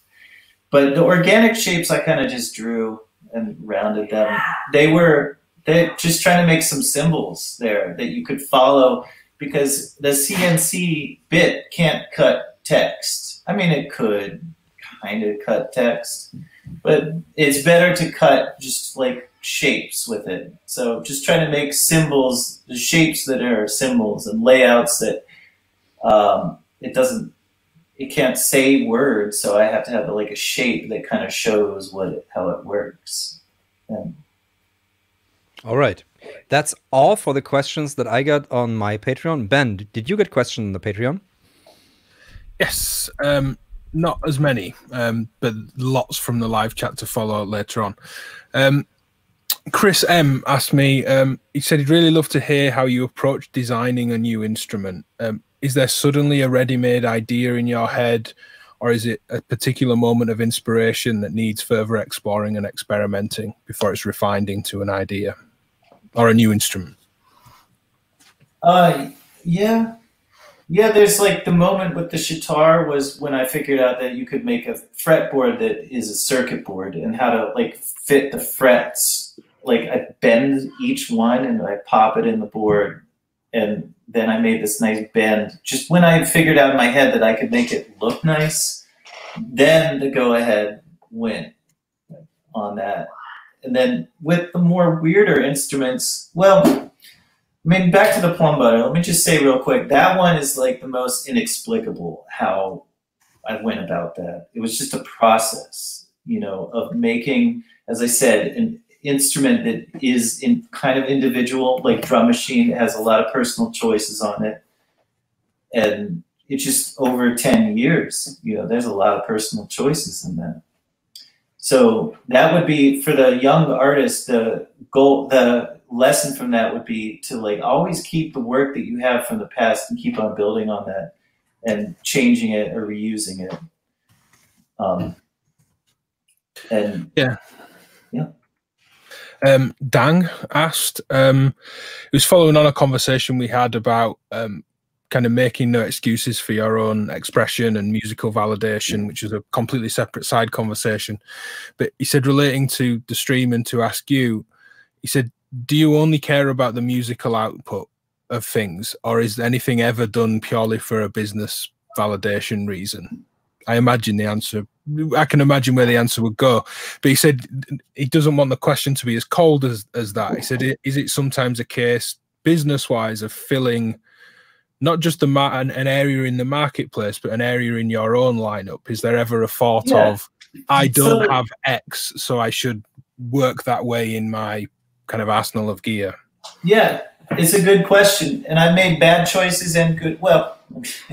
But the organic shapes I kind of just drew and rounded them. They were they just trying to make some symbols there that you could follow because the CNC bit can't cut text. I mean, it could kind of cut text, but it's better to cut just like shapes with it. So just trying to make symbols, the shapes that are symbols and layouts that um, it doesn't, it can't say words. So I have to have like a shape that kind of shows what how it works. And All right. That's all for the questions that I got on my Patreon. Ben, did you get questions on the Patreon? Yes, um, not as many, um, but lots from the live chat to follow later on. Um, Chris M asked me. Um, he said he'd really love to hear how you approach designing a new instrument. Um, is there suddenly a ready-made idea in your head, or is it a particular moment of inspiration that needs further exploring and experimenting before it's refined into an idea or a new instrument? Uh, yeah, yeah. There's like the moment with the Shtar was when I figured out that you could make a fretboard that is a circuit board and how to like fit the frets. Like I bend each one and I pop it in the board and then I made this nice bend. Just when I figured out in my head that I could make it look nice, then the go ahead went on that. And then with the more weirder instruments, well, I mean, back to the Plumbutter. Let me just say real quick that one is like the most inexplicable how I went about that. It was just a process, you know, of making, as I said, an instrument that is in kind of individual, like drum machine, has a lot of personal choices on it. And it's just over 10 years, you know, there's a lot of personal choices in that. So that would be for the young artist, the goal, the lesson from that would be to like always keep the work that you have from the past and keep on building on that and changing it or reusing it. Um, and Yeah. Yeah. Um, Dang asked, um, it was following on a conversation we had about um, kind of making no excuses for your own expression and musical validation, which is a completely separate side conversation. But he said, relating to the stream and to ask you, he said, do you only care about the musical output of things, or is anything ever done purely for a business validation reason? I imagine the answer. I can imagine where the answer would go, but he said he doesn't want the question to be as cold as as that. He said, "Is it sometimes a case, business-wise, of filling not just the ma- an, an area in the marketplace, but an area in your own lineup? Is there ever a thought Yeah. of, I don't So- have X, so I should work that way in my kind of arsenal of gear?" Yeah, it's a good question, and I made bad choices and good. Well,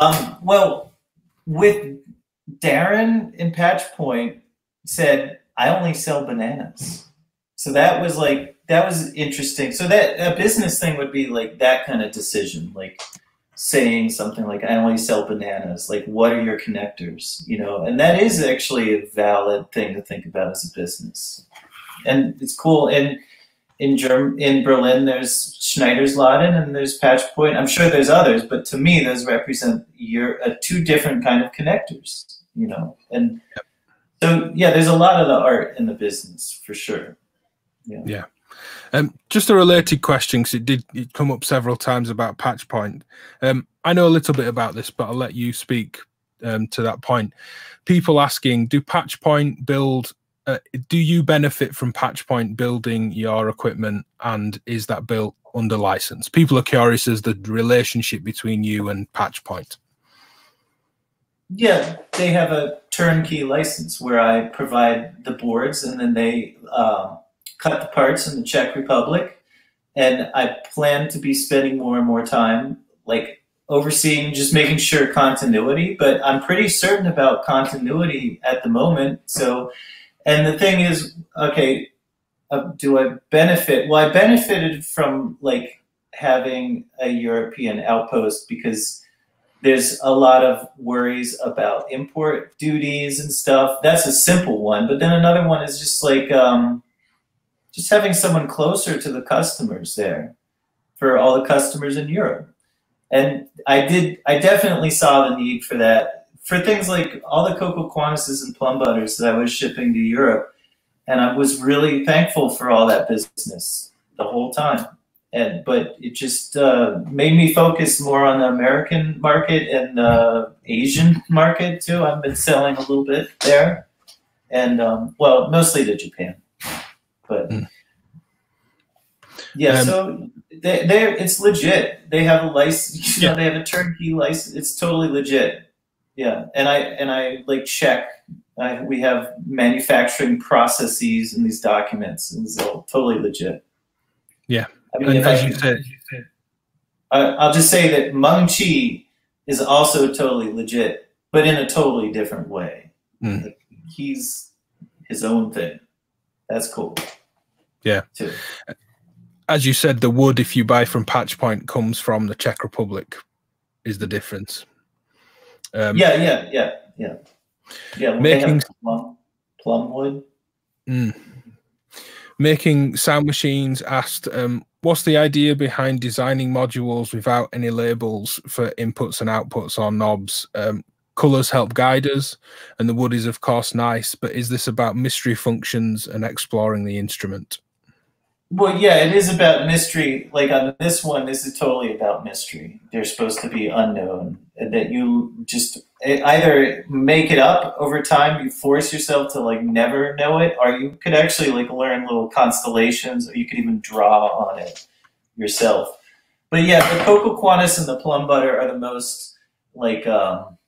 um, well, with Darren in Patch Point said, "I only sell bananas," so that was like that was interesting. So that a business thing would be like that kind of decision, like saying something like, "I only sell bananas." Like, what are your connectors? You know, and that is actually a valid thing to think about as a business, and it's cool and in Germ- in Berlin, there's Schneider's Schneidersladen and there's Patch Point. I'm sure there's others, but to me, those represent your uh, two different kind of connectors, you know. And so, yeah, there's a lot of the art in the business for sure. Um, just a related question, because it did it come up several times about Patch Point. Um, I know a little bit about this, but I'll let you speak um, to that point. People asking, do Patch Point build? Uh, do you benefit from Patch Point building your equipment, and is that built under license? People are curious as the relationship between you and Patch Point. Yeah, they have a turnkey license where I provide the boards and then they uh, cut the parts in the Czech Republic. And I plan to be spending more and more time like overseeing, just making sure continuity. But I'm pretty certain about continuity at the moment. So, and the thing is, okay, uh, do I benefit? Well, I benefited from like having a European outpost because there's a lot of worries about import duties and stuff. That's a simple one. But then another one is just like um, just having someone closer to the customers there for all the customers in Europe. And I did, I definitely saw the need for that for things like all the Cocoquantuses and Plumbutters that I was shipping to Europe. And I was really thankful for all that business the whole time and but it just uh, made me focus more on the American market and the Asian market too. I've been selling a little bit there, and um, well, mostly to Japan, but Mm. yeah. Um, so they they it's legit. They have a license. You know, Yeah. they have a turnkey license. It's totally legit. Yeah, and I and I like check. I, we have manufacturing processes in these documents, and it's all totally legit. Yeah. i mean and as I, you said I, i'll just say that Mung Chi is also totally legit, but in a totally different way. Mm. Like, he's his own thing. That's cool. Yeah. Too. as you said, the wood if you buy from Patch Point comes from the Czech Republic, is the difference. Um, yeah, yeah, yeah, yeah. Yeah. well, they have Making- plum, plum wood. Mm. Making sound machines asked, um, what's the idea behind designing modules without any labels for inputs and outputs or knobs? Um, colors help guide us, and the wood is, of course, nice, but is this about mystery functions and exploring the instrument? Well, yeah, it is about mystery. Like on this one, this is totally about mystery. They're supposed to be unknown, and that you just either make it up over time. You force yourself to like never know it, or you could actually like learn little constellations, or you could even draw on it yourself. But yeah, the cocoa Cocoquantus and the Plumbutter are the most like um,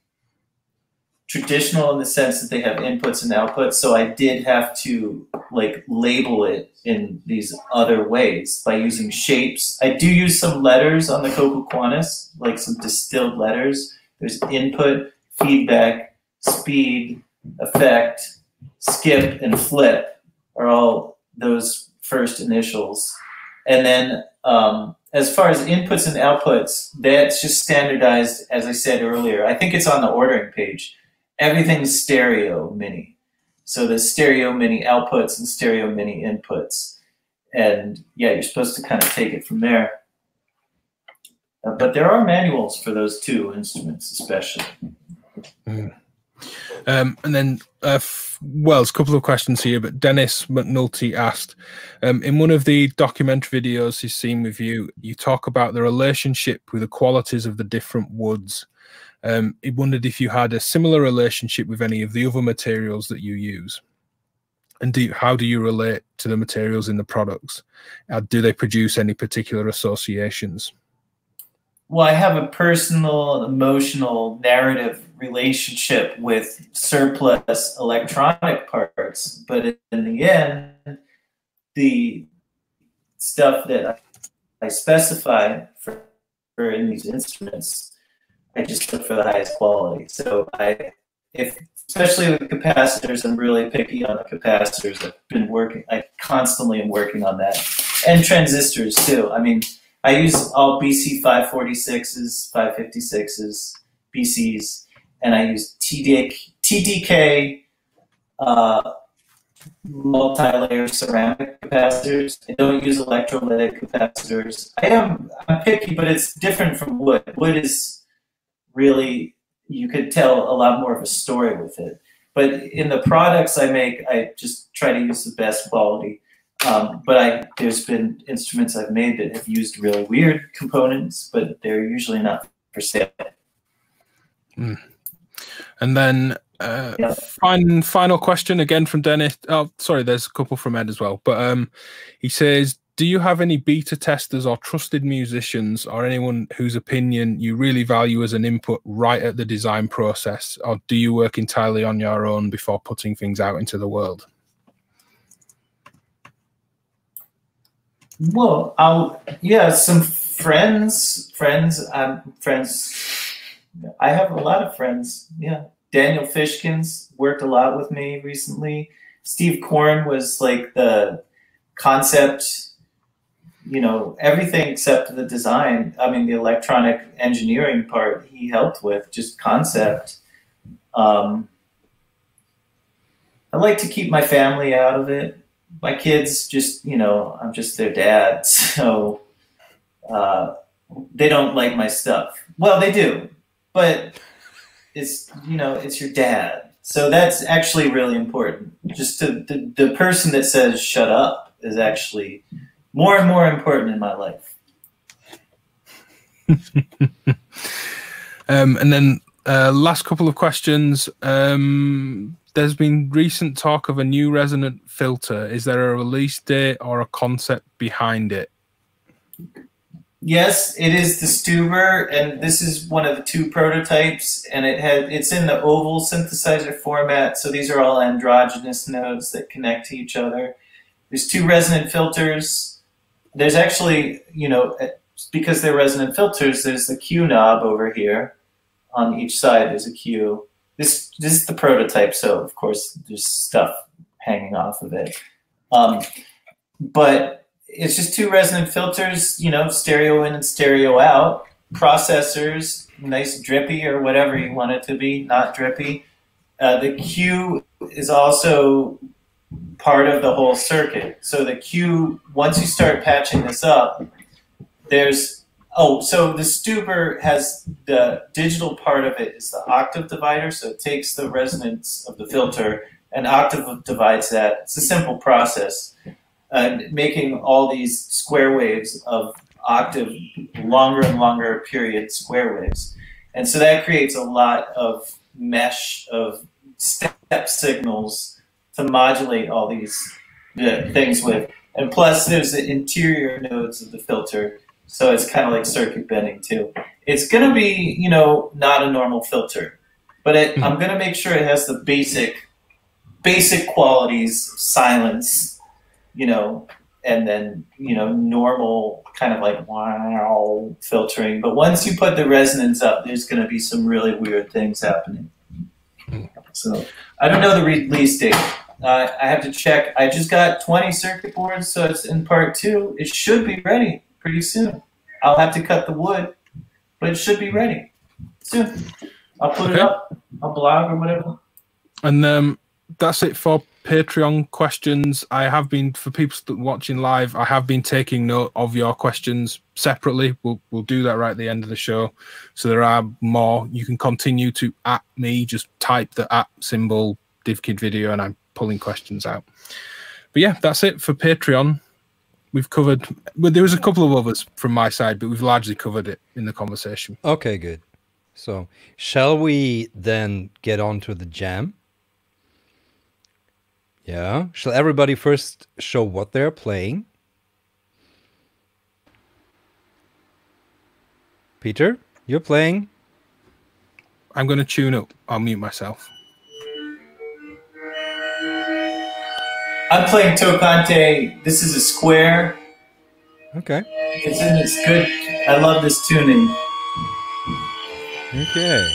traditional in the sense that they have inputs and outputs. So I did have to like label it in these other ways by using shapes. I do use some letters on the Cocoquantus, like some distilled letters. There's input, feedback, speed, effect, skip, and flip are all those first initials. And then um, as far as inputs and outputs, that's just standardized, as I said earlier. I think it's on the ordering page everything's stereo mini. So there's stereo mini outputs and stereo mini inputs. And yeah, you're supposed to kind of take it from there. Uh, but there are manuals for those two instruments, especially. Mm. Um, and then, uh, well, there's a couple of questions here, but Dennis McNulty asked um, In one of the documentary videos he's seen with you, you talk about the relationship with the qualities of the different woods. Um, he wondered if you had a similar relationship with any of the other materials that you use. And do you, how do you relate to the materials in the products? Uh, do they produce any particular associations? Well, I have a personal, emotional, narrative relationship with surplus electronic parts, but in the end, the stuff that I specify for, for in these instruments I just look for the highest quality. So I, if especially with capacitors, I'm really picky on the capacitors. I've been working, I constantly am working on that, and transistors too. I mean, I use all BC 546s, 556s, BCs, and I use TDK, TDK uh, multi-layer ceramic capacitors. I don't use electrolytic capacitors. I am I'm picky, but it's different from wood. Wood is really you could tell a lot more of a story with it. But in the products I make, I just try to use the best quality. Um, but I, there's been instruments I've made that have used really weird components, but they're usually not for sale. Mm. And then uh, yeah. fine, final question again from Dennis. Oh, sorry, there's a couple from Ed as well. But um, he says, do you have any beta testers or trusted musicians or anyone whose opinion you really value as an input right at the design process? Or do you work entirely on your own before putting things out into the world? Well i'll yeah some friends friends um, friends. I have a lot of friends yeah. Daniel fishkins worked a lot with me recently. Steve korn was like the concept you know everything except the design i mean the electronic engineering part he helped with just concept. Um, i like to keep my family out of it. My kids just you know i'm just their dad so uh, they don't like my stuff. Well they do but it's you know it's your dad. So that's actually really important. Just to the, the person that says shut up is actually more and more important in my life. um, and then uh, last couple of questions. Um, there's been recent talk of a new resonant filter. Is there a release date or a concept behind it? Yes, it is the Stuber, and this is one of the two prototypes, and it had it's in the oval synthesizer format. So these are all androgynous nodes that connect to each other. There's two resonant filters there's actually, you know, because they're resonant filters, there's the Q knob over here on each side. There's a Q. This, this is the prototype, so of course there's stuff hanging off of it. Um, but it's just two resonant filters, you know, stereo in and stereo out. Processors, nice drippy or whatever you want it to be, not drippy. Uh, the Q is also part of the whole circuit. So the Q, once you start patching this up, there's, oh, so the Stuber has the digital part of it is the octave divider. So it takes the resonance of the filter and octave divides that. It's a simple process. uh, making all these square waves of octave, longer and longer period square waves. And so that creates a lot of mesh of step signals to modulate all these uh, things with. And plus, there's the interior nodes of the filter, so it's kind of like circuit bending too. It's going to be, you know, not a normal filter, but it, I'm going to make sure it has the basic, basic qualities, silence, you know, and then you know normal kind of like wow filtering. But once you put the resonance up, there's going to be some really weird things happening. So I don't know the release date. Uh, I have to check. I just got 20 circuit boards, so it's in part two. It should be ready pretty soon. I'll have to cut the wood, but it should be ready soon. I'll put it up, a blog or whatever. And um, that's it for Patreon questions. I have been for people watching live. I have been taking note of your questions separately. We'll we'll do that right at the end of the show. So there are more. You can continue to at me. Just type the at symbol DivKid video, and I'm pulling questions out. But yeah, that's it for Patreon. We've covered. Well, there was a couple of others from my side, but we've largely covered it in the conversation. Okay, good. So, shall we then get on to the jam? Yeah. Shall everybody first show what they're playing? Peter, you're playing. I'm going to tune up. I'll mute myself. I'm playing Tocante. This is a square. Okay. It's in this good. I love this tuning. Okay.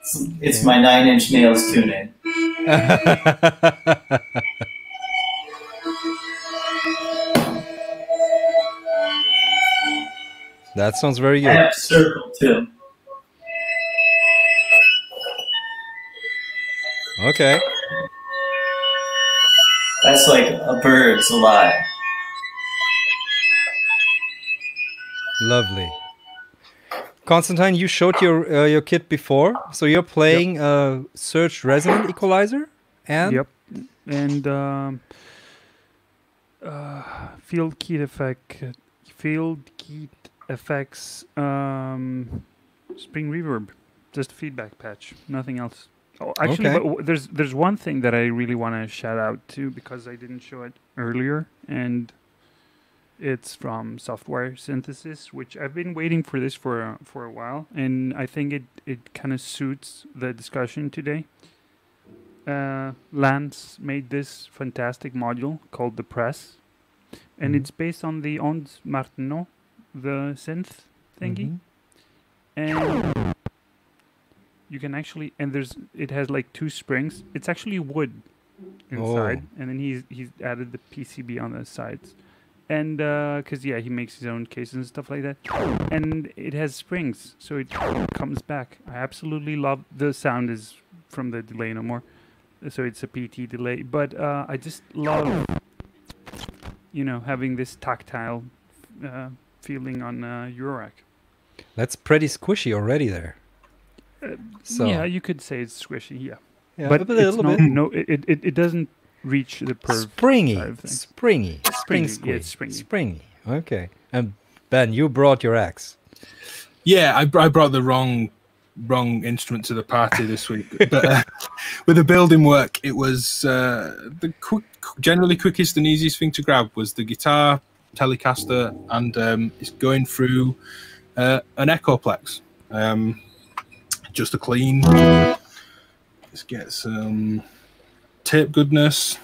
It's, it's my nine inch nails tuning. that sounds very I good. have circle too. Okay. That's like a bird's alive. Lovely. Konstantine, you showed your uh, your kit before, so you're playing a Serge Resonant Equalizer, and Yep. And um, uh, field key effect, field key effects, um, spring reverb, just feedback patch, nothing else. Oh, actually, Okay. there's there's one thing that I really want to shout out to because I didn't show it earlier, and it's from Software Synthesis, which I've been waiting for this for a, for a while, and I think it it kind of suits the discussion today uh, Lance made this fantastic module called the Press, and Mhm. it's based on the Ondes Martenot, the synth thingy, Mhm. and you can actually and there's it has like two springs. It's actually wood inside, and then he's he's added the PCB on the sides. And because yeah, he makes his own cases and stuff like that, and it has springs, so it comes back. I absolutely love the sound is from the delay no more so it's a PT delay. But uh, I just love, you know, having this tactile uh, feeling on uh, Eurorack. that's pretty squishy already there. So Yeah, you could say it's squishy. Yeah, yeah, but a, a little not, bit no, it, it it doesn't reach the perv. springy, side of things. springy, spring Springy, yeah, springy. springy. Okay, and Ben, you brought your axe. Yeah, I, I brought the wrong wrong instrument to the party this week. but uh, with the building work, it was uh, the quick, generally quickest and easiest thing to grab was the guitar Telecaster, and um, it's going through uh, an Echoplex. Um, just a clean. Let's get some tape goodness.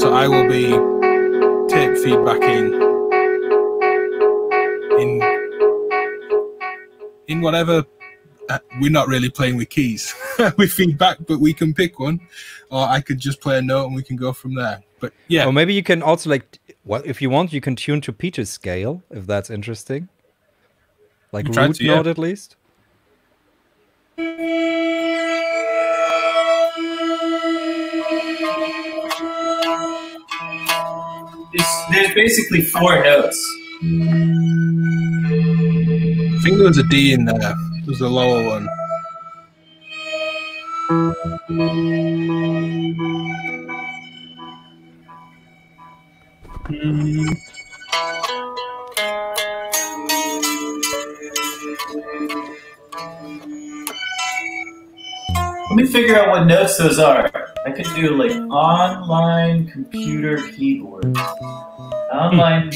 So I will be tape feedbacking in in whatever uh, we're not really playing with keys with feedback but we can pick one or i could just play a note and we can go from there but yeah Or maybe you can also like, well, if you want, you can tune to Peter's scale if that's interesting. Like You root to, yeah. note at least. There's, there's basically four notes. i think there was a d in there it was the lower one Mm, Let me figure out what notes those are. I could do like online computer keyboard, online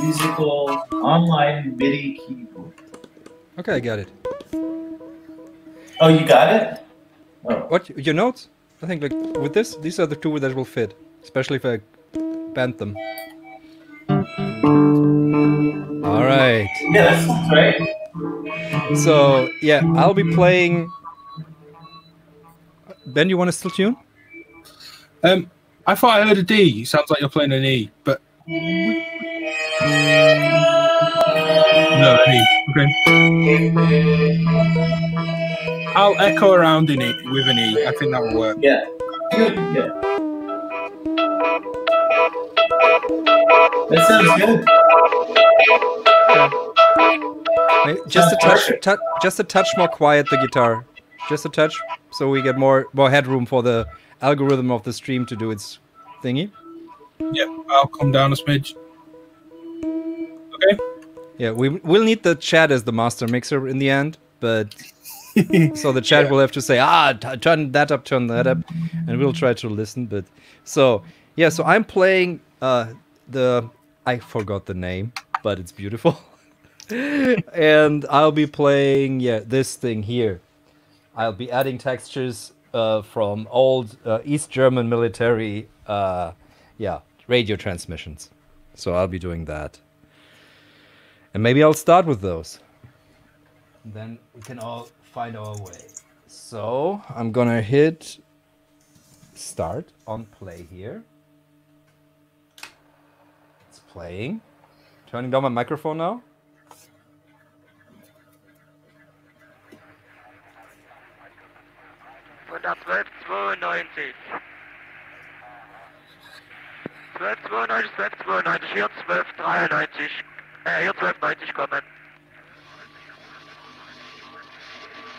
musical, online MIDI keyboard. Okay, I got it. Oh, you got it? Oh, What your notes? I think like with this, these are the two that will fit, especially if I bend them. All right. yeah, that sounds right. So yeah, I'll be playing. Ben, you want to still tune? um, I thought I heard a D. Sounds like you're playing an E, but no, an E. Okay. I'll echo around in it with an E. I think that will work. Yeah. Good, yeah. That sounds good. May- Just a touch, perfect. just a touch more quiet the guitar, just a touch, so we get more more headroom for the algorithm of the stream to do its thingy. Yeah, I'll come down a smidge. Okay. Yeah, we we'll need the chat as the master mixer in the end, but so the chat will have to say ah turn that up, turn that up, and we'll try to listen. But so yeah, so I'm playing uh the I forgot the name, but it's beautiful, and I'll be playing yeah this thing here. I'll be adding textures uh, from old uh, East German military uh, yeah radio transmissions. So I'll be doing that. And maybe I'll start with those. Then we can all find our way. So I'm gonna hit start on play here. It's playing. Turning down my microphone now. Von der 1292. 1292, 1292, hier 1293, äh, hier 1290 kommen.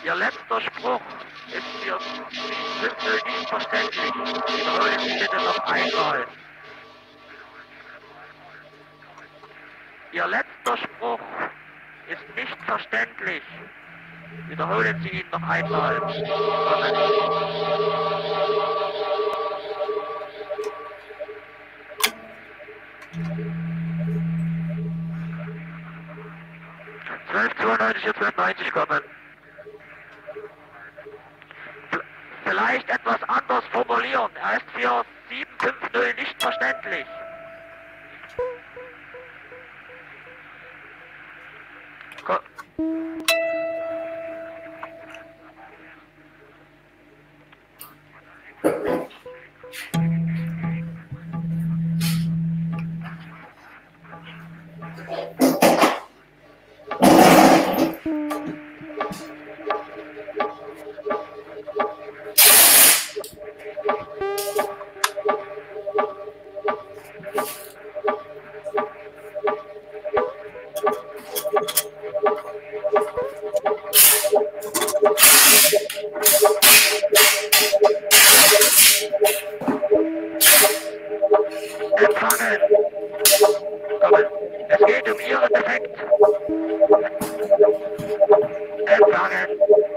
Ihr letzter Spruch ist mir simpel nicht verständlich. Wiederholen Sie bitte noch einmal. Ihr letzter Spruch ist nicht verständlich. Wiederholen Sie ihn noch einmal. Zwölf 92, jetzt 90 kommen. Vielleicht etwas anders formulieren. Er ist für 750 nicht verständlich. Ko empfangen. Kommen. Stand here to be on the fence. That's.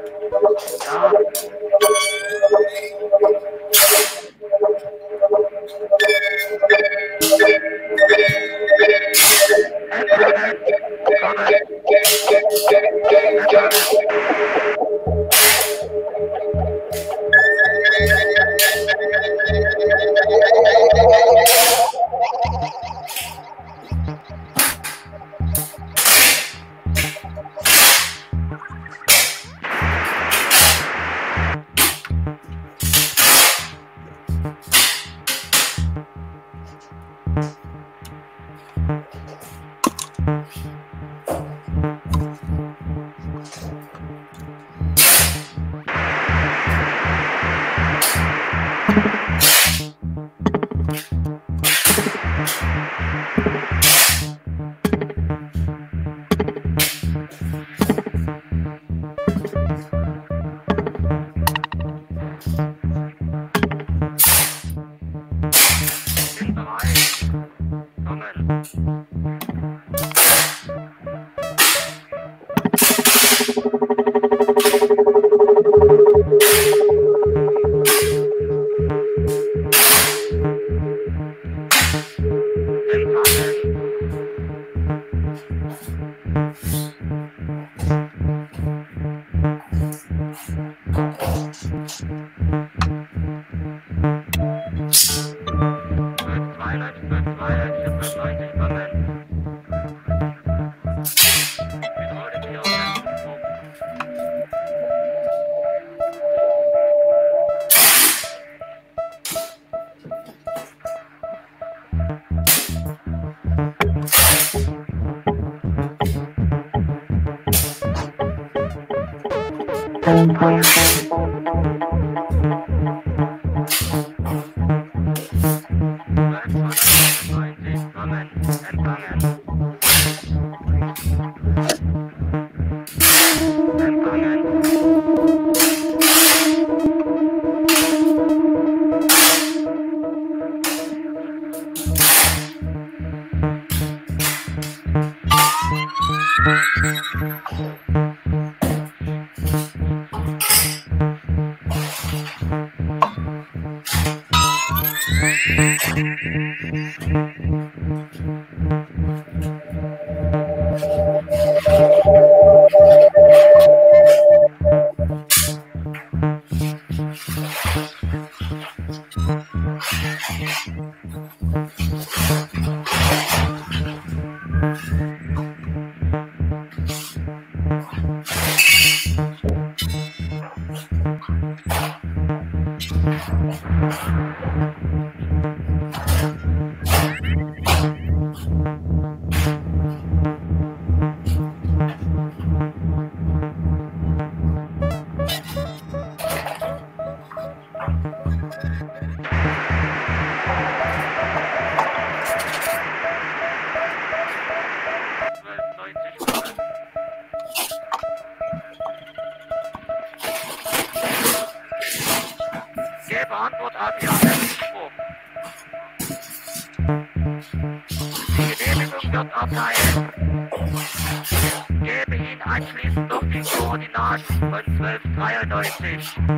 1293.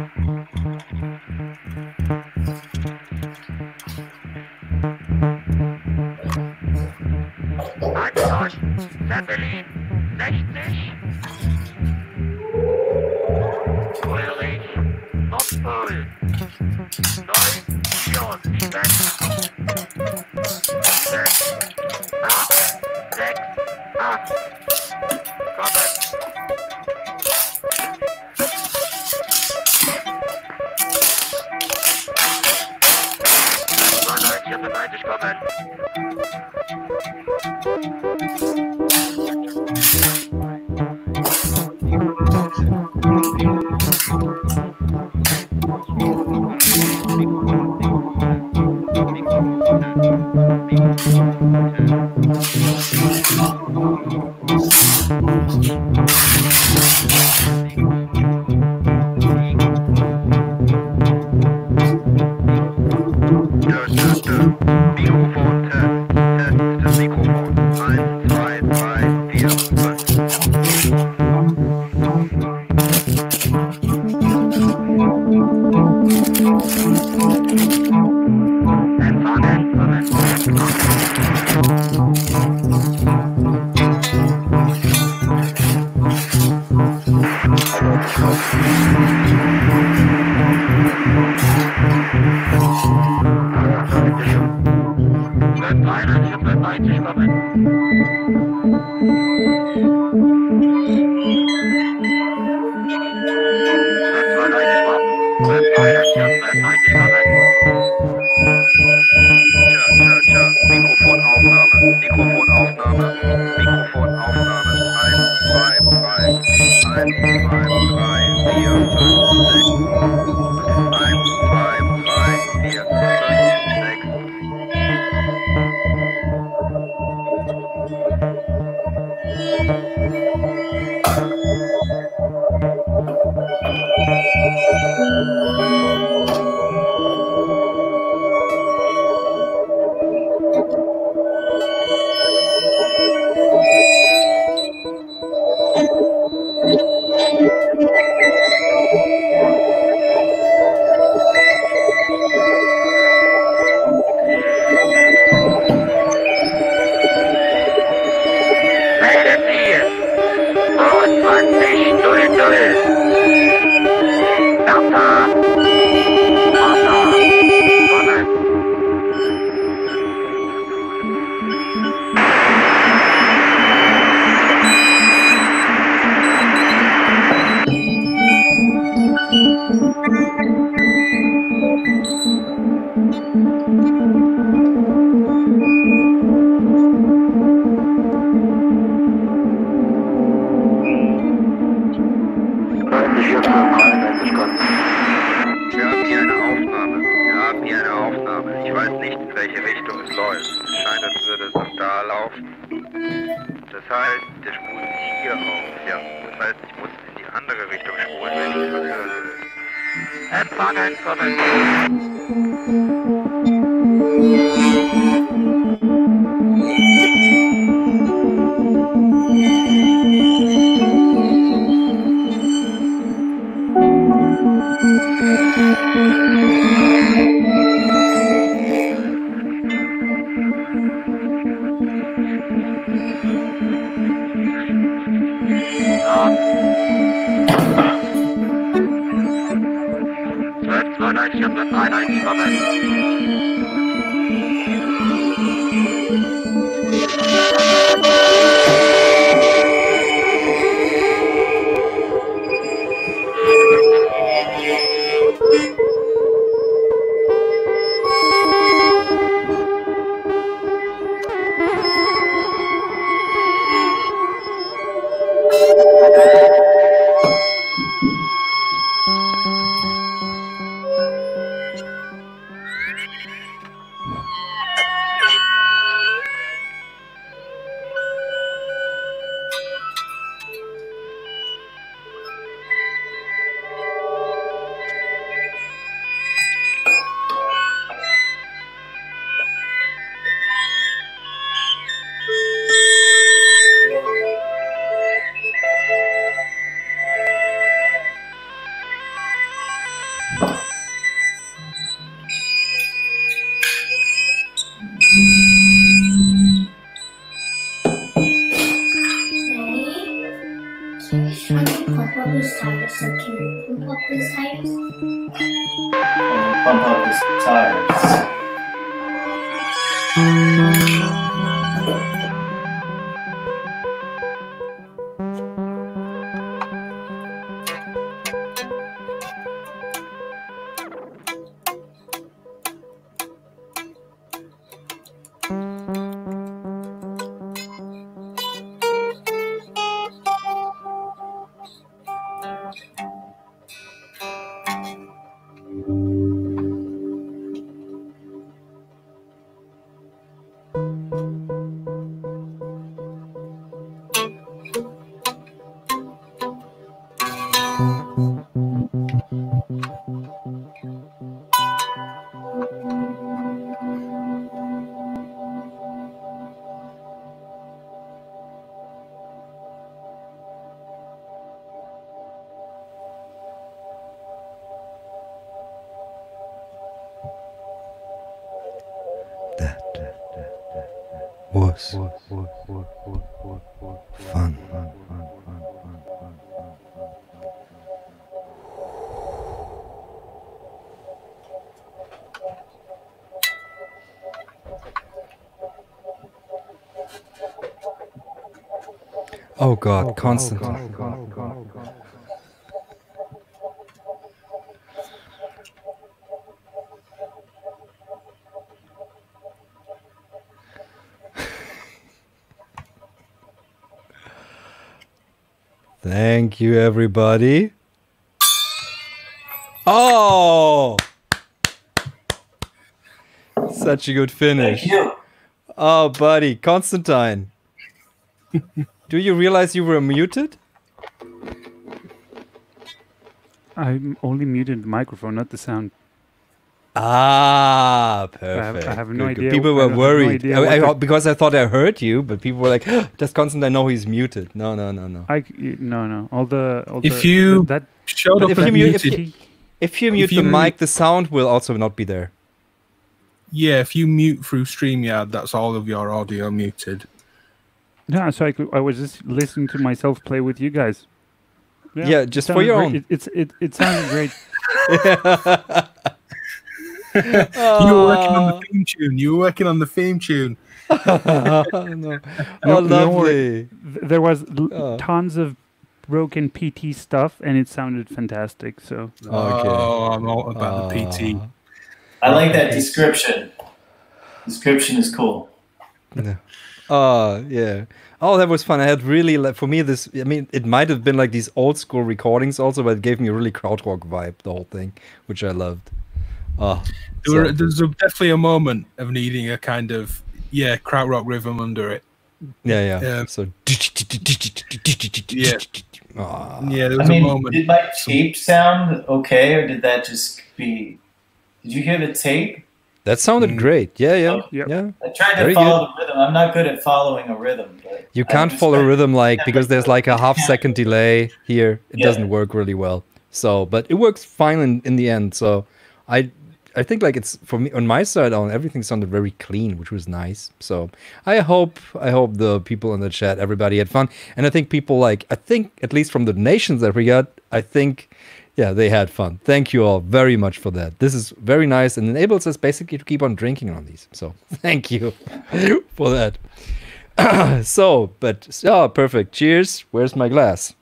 Oh God, Konstantine. Thank you, everybody. Oh! Such a good finish. Thank you. Oh, buddy, Konstantine. Do you realize you were muted? I only muted the microphone, not the sound. Ah, perfect. I have no Good, good. idea- People were have no worried idea I- what I- because I thought I heard you, but people were like, "Does I know he's muted?" No, no, no, no. I c- no no all the all If the, you- that Showed up if as you mute- if muted. you- If you mute you the mute- mic, the sound will also not be there. Yeah, if you mute through StreamYard, that's all of your audio muted. Yeah. So I could, I was just listening to myself play with you guys. Yeah, it just for your great. own. It, it's it it sounded great. You were working on the theme tune. You were working on the theme tune. no. Oh, No, no lovely. worry. There was l- Oh. tons of broken PT stuff, and it sounded fantastic. So Okay. Oh, I'm all about the PT. Ah, I like that description. Description is cool. Yeah. Oh, yeah. Oh, that was fun. I had really, like, for me, this, I mean, it might have been like these old school recordings also, but it gave me a really krautrock vibe, the whole thing, which I loved. Oh, There were, there's a, definitely a moment of needing a kind of yeah krautrock rhythm under it. Yeah, yeah. Yeah. So Yeah. Ah. Yeah, there I mean, a moment. did my tape sound okay, or did that just be? Did you hear the tape? That sounded Mm. great. Yeah, yeah, Yep. yeah. I tried to Very follow the rhythm. I'm not good at following a rhythm. But You can't follow tried- rhythm like because there's like a half second delay here. It Yeah. doesn't work really well. So, but it works fine in, in the end. So, I I think like it's for me on my side on everything sounded very clean, which was nice. So, I hope I hope the people in the chat everybody had fun, and I think people like I think at least from the donations that we got, I think. Yeah, they had fun. Thank you all very much for that. This is very nice and enables us basically to keep on drinking on these. So, thank you for that. so, but oh, perfect. Cheers. Where's my glass?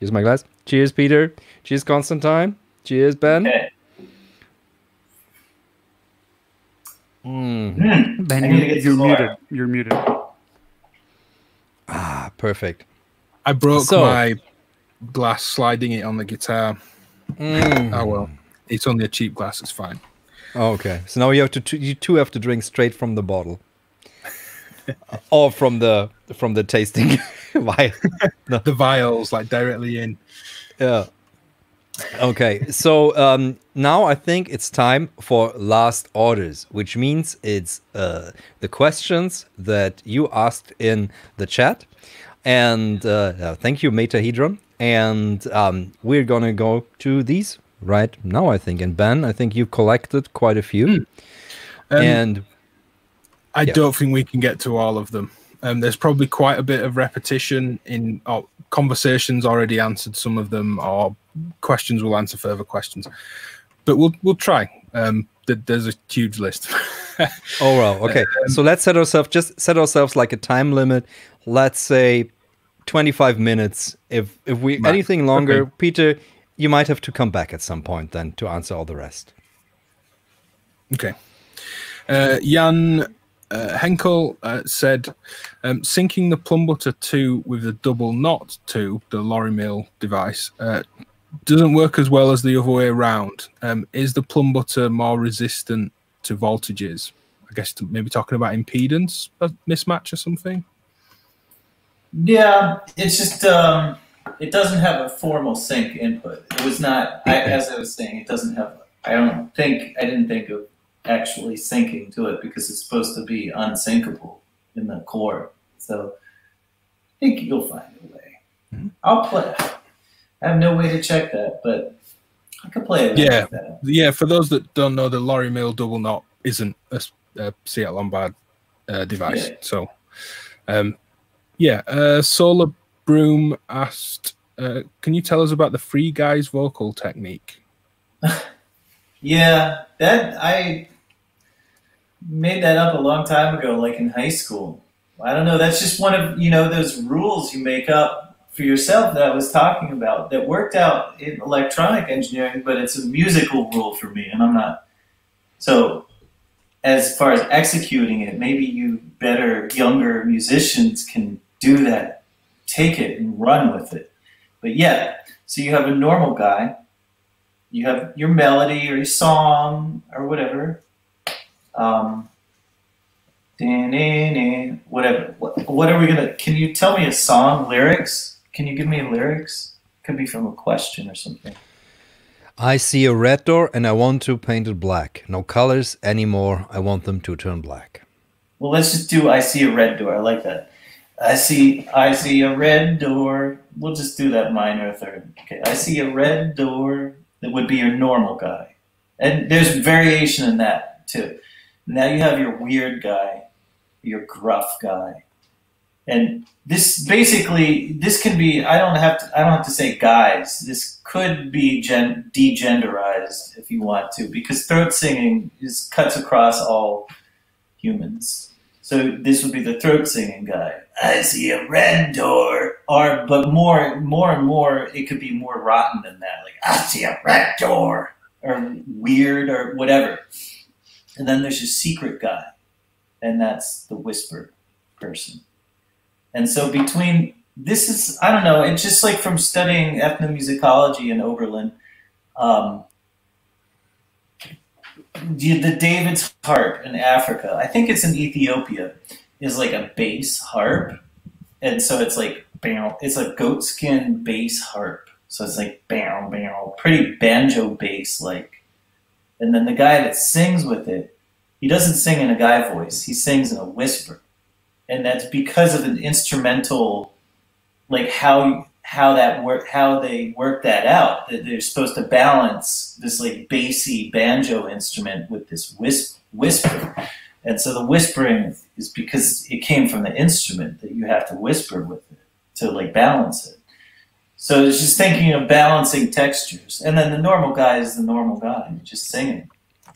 Here's my glass. Cheers, Peter. Cheers, Konstantine. Cheers, Ben. Okay. Mm, Mm. Ben, I need to you, get you're some muted. You're muted. ah, perfect. I broke So- my glass sliding it on the guitar. Mm. Oh well, it's only a cheap glass. It's fine. Oh, okay. So now you have to you two have to drink straight from the bottle, or from the from the tasting vial. The vials like directly in. Yeah. Okay, so um, now I think it's time for last orders, which means it's uh, the questions that you asked in the chat. And uh, uh, thank you, Metahedron. And um, we're gonna go to these right now, I think. And Ben, I think you've collected quite a few. Um, and I Yeah. don't think we can get to all of them. Um, there's probably quite a bit of repetition in or conversations already answered some of them, or questions will answer further questions. But we'll we'll try. Um, th- there's a huge list. Oh well, okay. so let's set ourselves just set ourselves like a time limit. Let's say twenty-five minutes. If if we Max. anything longer, Okay. Peter, you might have to come back at some point then to answer all the rest. Okay. Uh, Jan uh, Henkel uh, said, um, syncing the Plumbutter 2 with the double knot 2, the Lorre-Mill device, uh, doesn't work as well as the other way around. Um, is the Plumbutter more resistant to voltages? I guess maybe talking about impedance mismatch or something. Yeah, it's just um, it doesn't have a formal sync input. It was not, I, as I was saying, it doesn't have. I don't think I didn't think of actually syncing to it because it's supposed to be unsyncable in the core. So I think you'll find a way. Mm-hmm. I'll play. I have no way to check that, but I could play it. Yeah. like that. Yeah, for those that don't know, the Lorre-Mill double knot isn't a Ciat-Lonbarde uh, device. Yeah. So, um, yeah, uh, Solar Broom asked, uh, "Can you tell us about the Free Guys vocal technique?" Yeah, that I made that up a long time ago, like in high school. I don't know. That's just one of you know those rules you make up for yourself that I was talking about that worked out in electronic engineering, but it's a musical rule for me, and I'm not. So, as far as executing it, maybe you better younger musicians can do that, take it and run with it. But yeah, so you have a normal guy you have your melody or your song or whatever. Um, whatever. What, what are we gonna? Can you tell me a song lyrics? Can you give me lyrics? Could be from a question or something. I see a red door and I want to paint it black. No colors anymore. I want them to turn black. Well, let's just do "I see a red door." I like that. I see, I see a red door. We'll just do that minor third. Okay, I see a red door. That would be your normal guy, and there's variation in that too. Now you have your weird guy, your gruff guy, and this basically this can be. I don't have to. I don't have to say guys. This could be gen, degenderized if you want to, because throat singing is cuts across all humans. So this would be the throat singing guy. I see a red door. Or but more more and more it could be more rotten than that. Like I see a red door or weird or whatever. And then there's your secret guy. And that's the whisper person. And so between this is I don't know, it's just like from studying ethnomusicology in Oberlin, um, the David's harp in Africa. I think it's in Ethiopia. is like a bass harp, and so it's like bam, it's a goatskin bass harp. So it's like bam, bam, pretty banjo bass like. And then the guy that sings with it, he doesn't sing in a guy voice. He sings in a whisper, and that's because of an instrumental, like how how that work how they work that out. That they're supposed to balance this like bassy banjo instrument with this whisp, whisper. And so the whispering is because it came from the instrument that you have to whisper with it to like balance it. So it's just thinking of balancing textures. And then the normal guy is the normal guy, just singing.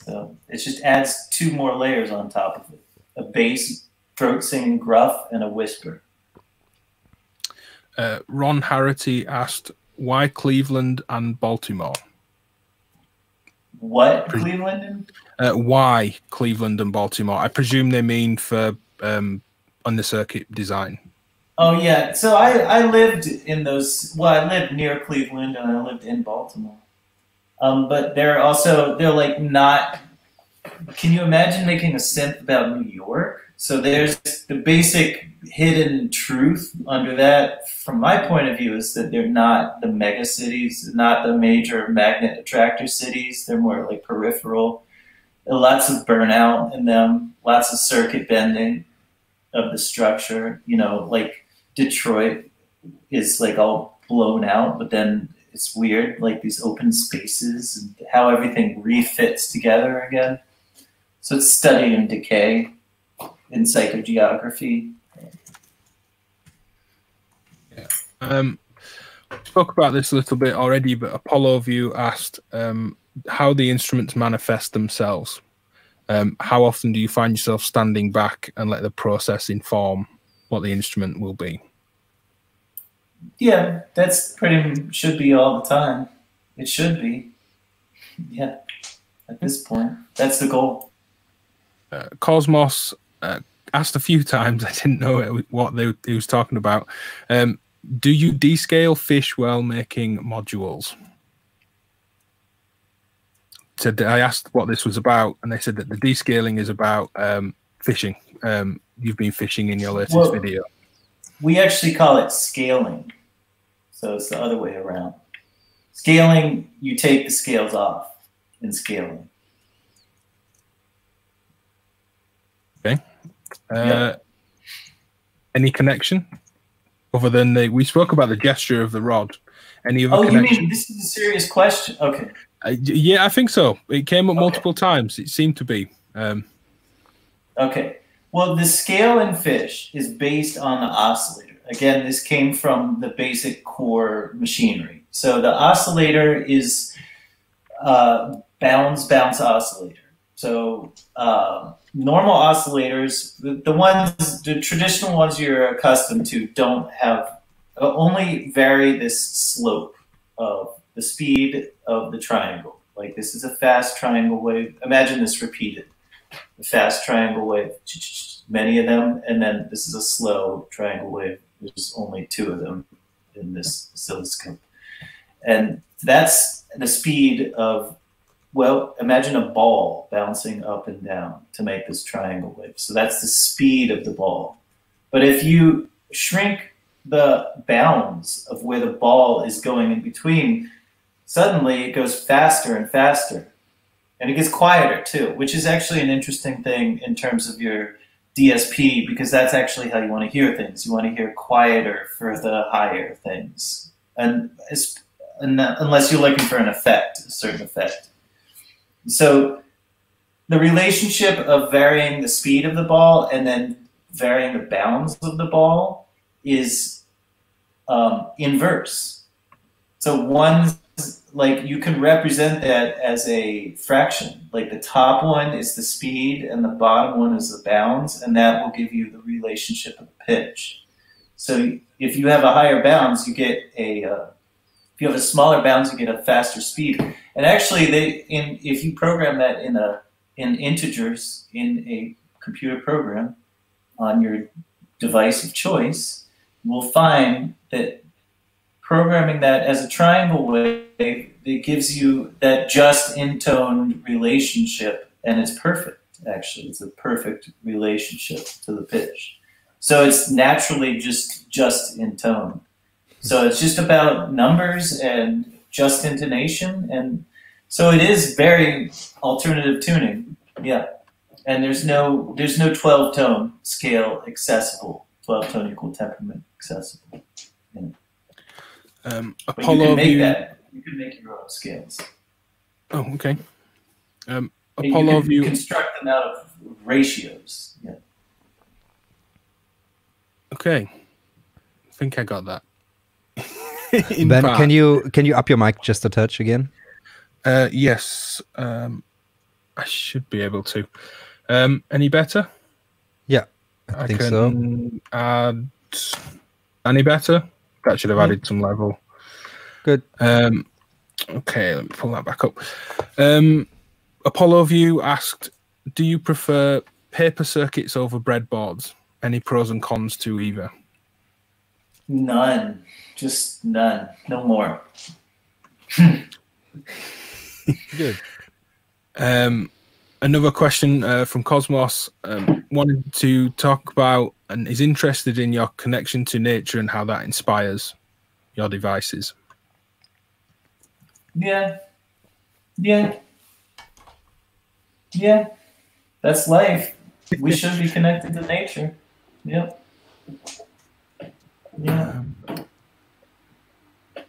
So it just adds two more layers on top of it. A bass, throat singing gruff, and a whisper. Uh, Ron Harity asked, "Why Cleveland and Baltimore? What Cleveland? Uh, why Cleveland and Baltimore? I presume they mean for um, on the circuit design." Oh yeah, so I, I lived in those. Well, I lived near Cleveland and I lived in Baltimore. Um, but they're also they're like not. Can you imagine making a synth about New York? So there's the basic hidden truth under that, from my point of view, is that they're not the mega cities, not the major magnet attractor cities. They're more like peripheral. Lots of burnout in them, lots of circuit bending of the structure. You know, like Detroit is like all blown out, but then it's weird, like these open spaces and how everything refits together again. So it's studying decay in psychogeography. Um, spoke about this a little bit already, but Apollo View asked um, how the instruments manifest themselves. Um, how often do you find yourself standing back and let the process inform what the instrument will be? Yeah, that's pretty should be all the time. It should be. Yeah, at this point, that's the goal. Uh, Cosmos uh, asked a few times. I didn't know what they, he was talking about. Um, do you descale fish while making modules? So I asked what this was about, and they said that the descaling is about um, fishing. Um, you've been fishing in your latest well, video. We actually call it scaling. So it's the other way around. Scaling, you take the scales off in scaling. Okay. Uh, Any connection other than the, we spoke about the gesture of the rod? Any other oh, connection? you mean this is a serious question? Okay. Uh, yeah, I think so. It came up okay. multiple times. It seemed to be. Um, okay. Well, the scale in fish is based on the oscillator. Again, this came from the basic core machinery. So the oscillator is uh, bounds bounce oscillator. So uh, normal oscillators, the, the, ones, the traditional ones you're accustomed to, don't have uh, only vary this slope of the speed of the triangle. Like this is a fast triangle wave. Imagine this repeated. A fast triangle wave, many of them, and then this is a slow triangle wave. There's only two of them in this oscilloscope. And that's the speed of, well, imagine a ball bouncing up and down to make this triangle wave. So that's the speed of the ball. But if you shrink the bounds of where the ball is going in between, suddenly it goes faster and faster. And it gets quieter too, which is actually an interesting thing in terms of your DSP because that's actually how you want to hear things. You want to hear quieter for the higher things. And, and unless you're looking for an effect, a certain effect. So the relationship of varying the speed of the ball and then varying the bounds of the ball is um, inverse. So one like you can represent that as a fraction. Like the top one is the speed and the bottom one is the bounds, and that will give you the relationship of the pitch. So if you have a higher bounds, you get a. Uh, if you have a smaller bounds, you get a faster speed. And actually, they in if you program that in a in integers in a computer program on your device of choice, you will find that programming that as a triangle wave, it gives you that just intoned relationship, and it's perfect. Actually, it's a perfect relationship to the pitch. So it's naturally just just in tone. So it's just about numbers and just intonation, and so it is very alternative tuning. Yeah, and there's no there's no twelve tone scale accessible. Twelve tone equal temperament accessible. Um, But you Apollo can make View. that. You can make your own scales. Oh, okay. Um, And you can View. construct them out of ratios. Yeah. Okay. I think I got that. Ben, can you can you up your mic just a touch again? Uh, yes. Um, I should be able to. Um, any better? Yeah, I, think so. add any better? That should have added some level. Good. Um, okay, let me pull that back up. Um, Apollo View asked, "Do you prefer paper circuits over breadboards? Any pros and cons to either?" None. Just none. No more. Good. Um, another question uh, from Cosmos um, wanted to talk about and is interested in your connection to nature and how that inspires your devices. Yeah. Yeah. Yeah. That's life. We should be connected to nature. Yep. Yeah.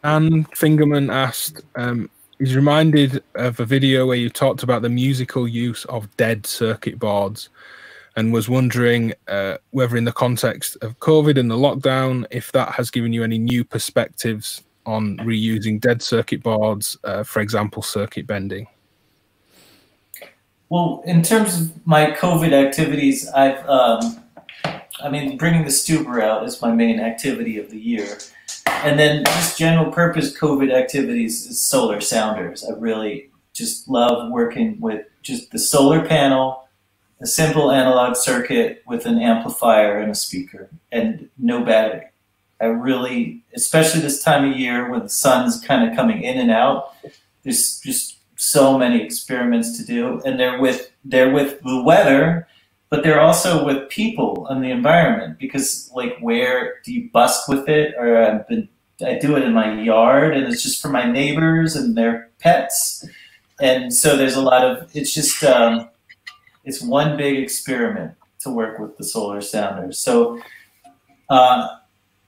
And Fingerman asked, um, he's reminded of a video where you talked about the musical use of dead circuit boards and was wondering uh, whether, in the context of COVID and the lockdown, if that has given you any new perspectives on reusing dead circuit boards, uh, for example, circuit bending. Well, in terms of my COVID activities, I've, um, I mean, bringing the Stuber out is my main activity of the year. And then just general purpose COVID activities is solar sounders. I really just love working with just the solar panel, a simple analog circuit with an amplifier and a speaker, and no battery. I really, especially this time of year when the sun's kind of coming in and out, there's just so many experiments to do, and they're with they're with the weather, but they're also with people and the environment. Because like, where do you busk with it? Or I've been I do it in my yard, and it's just for my neighbors and their pets, and so there's a lot of it's just um, it's one big experiment to work with the solar sounders. So. Uh,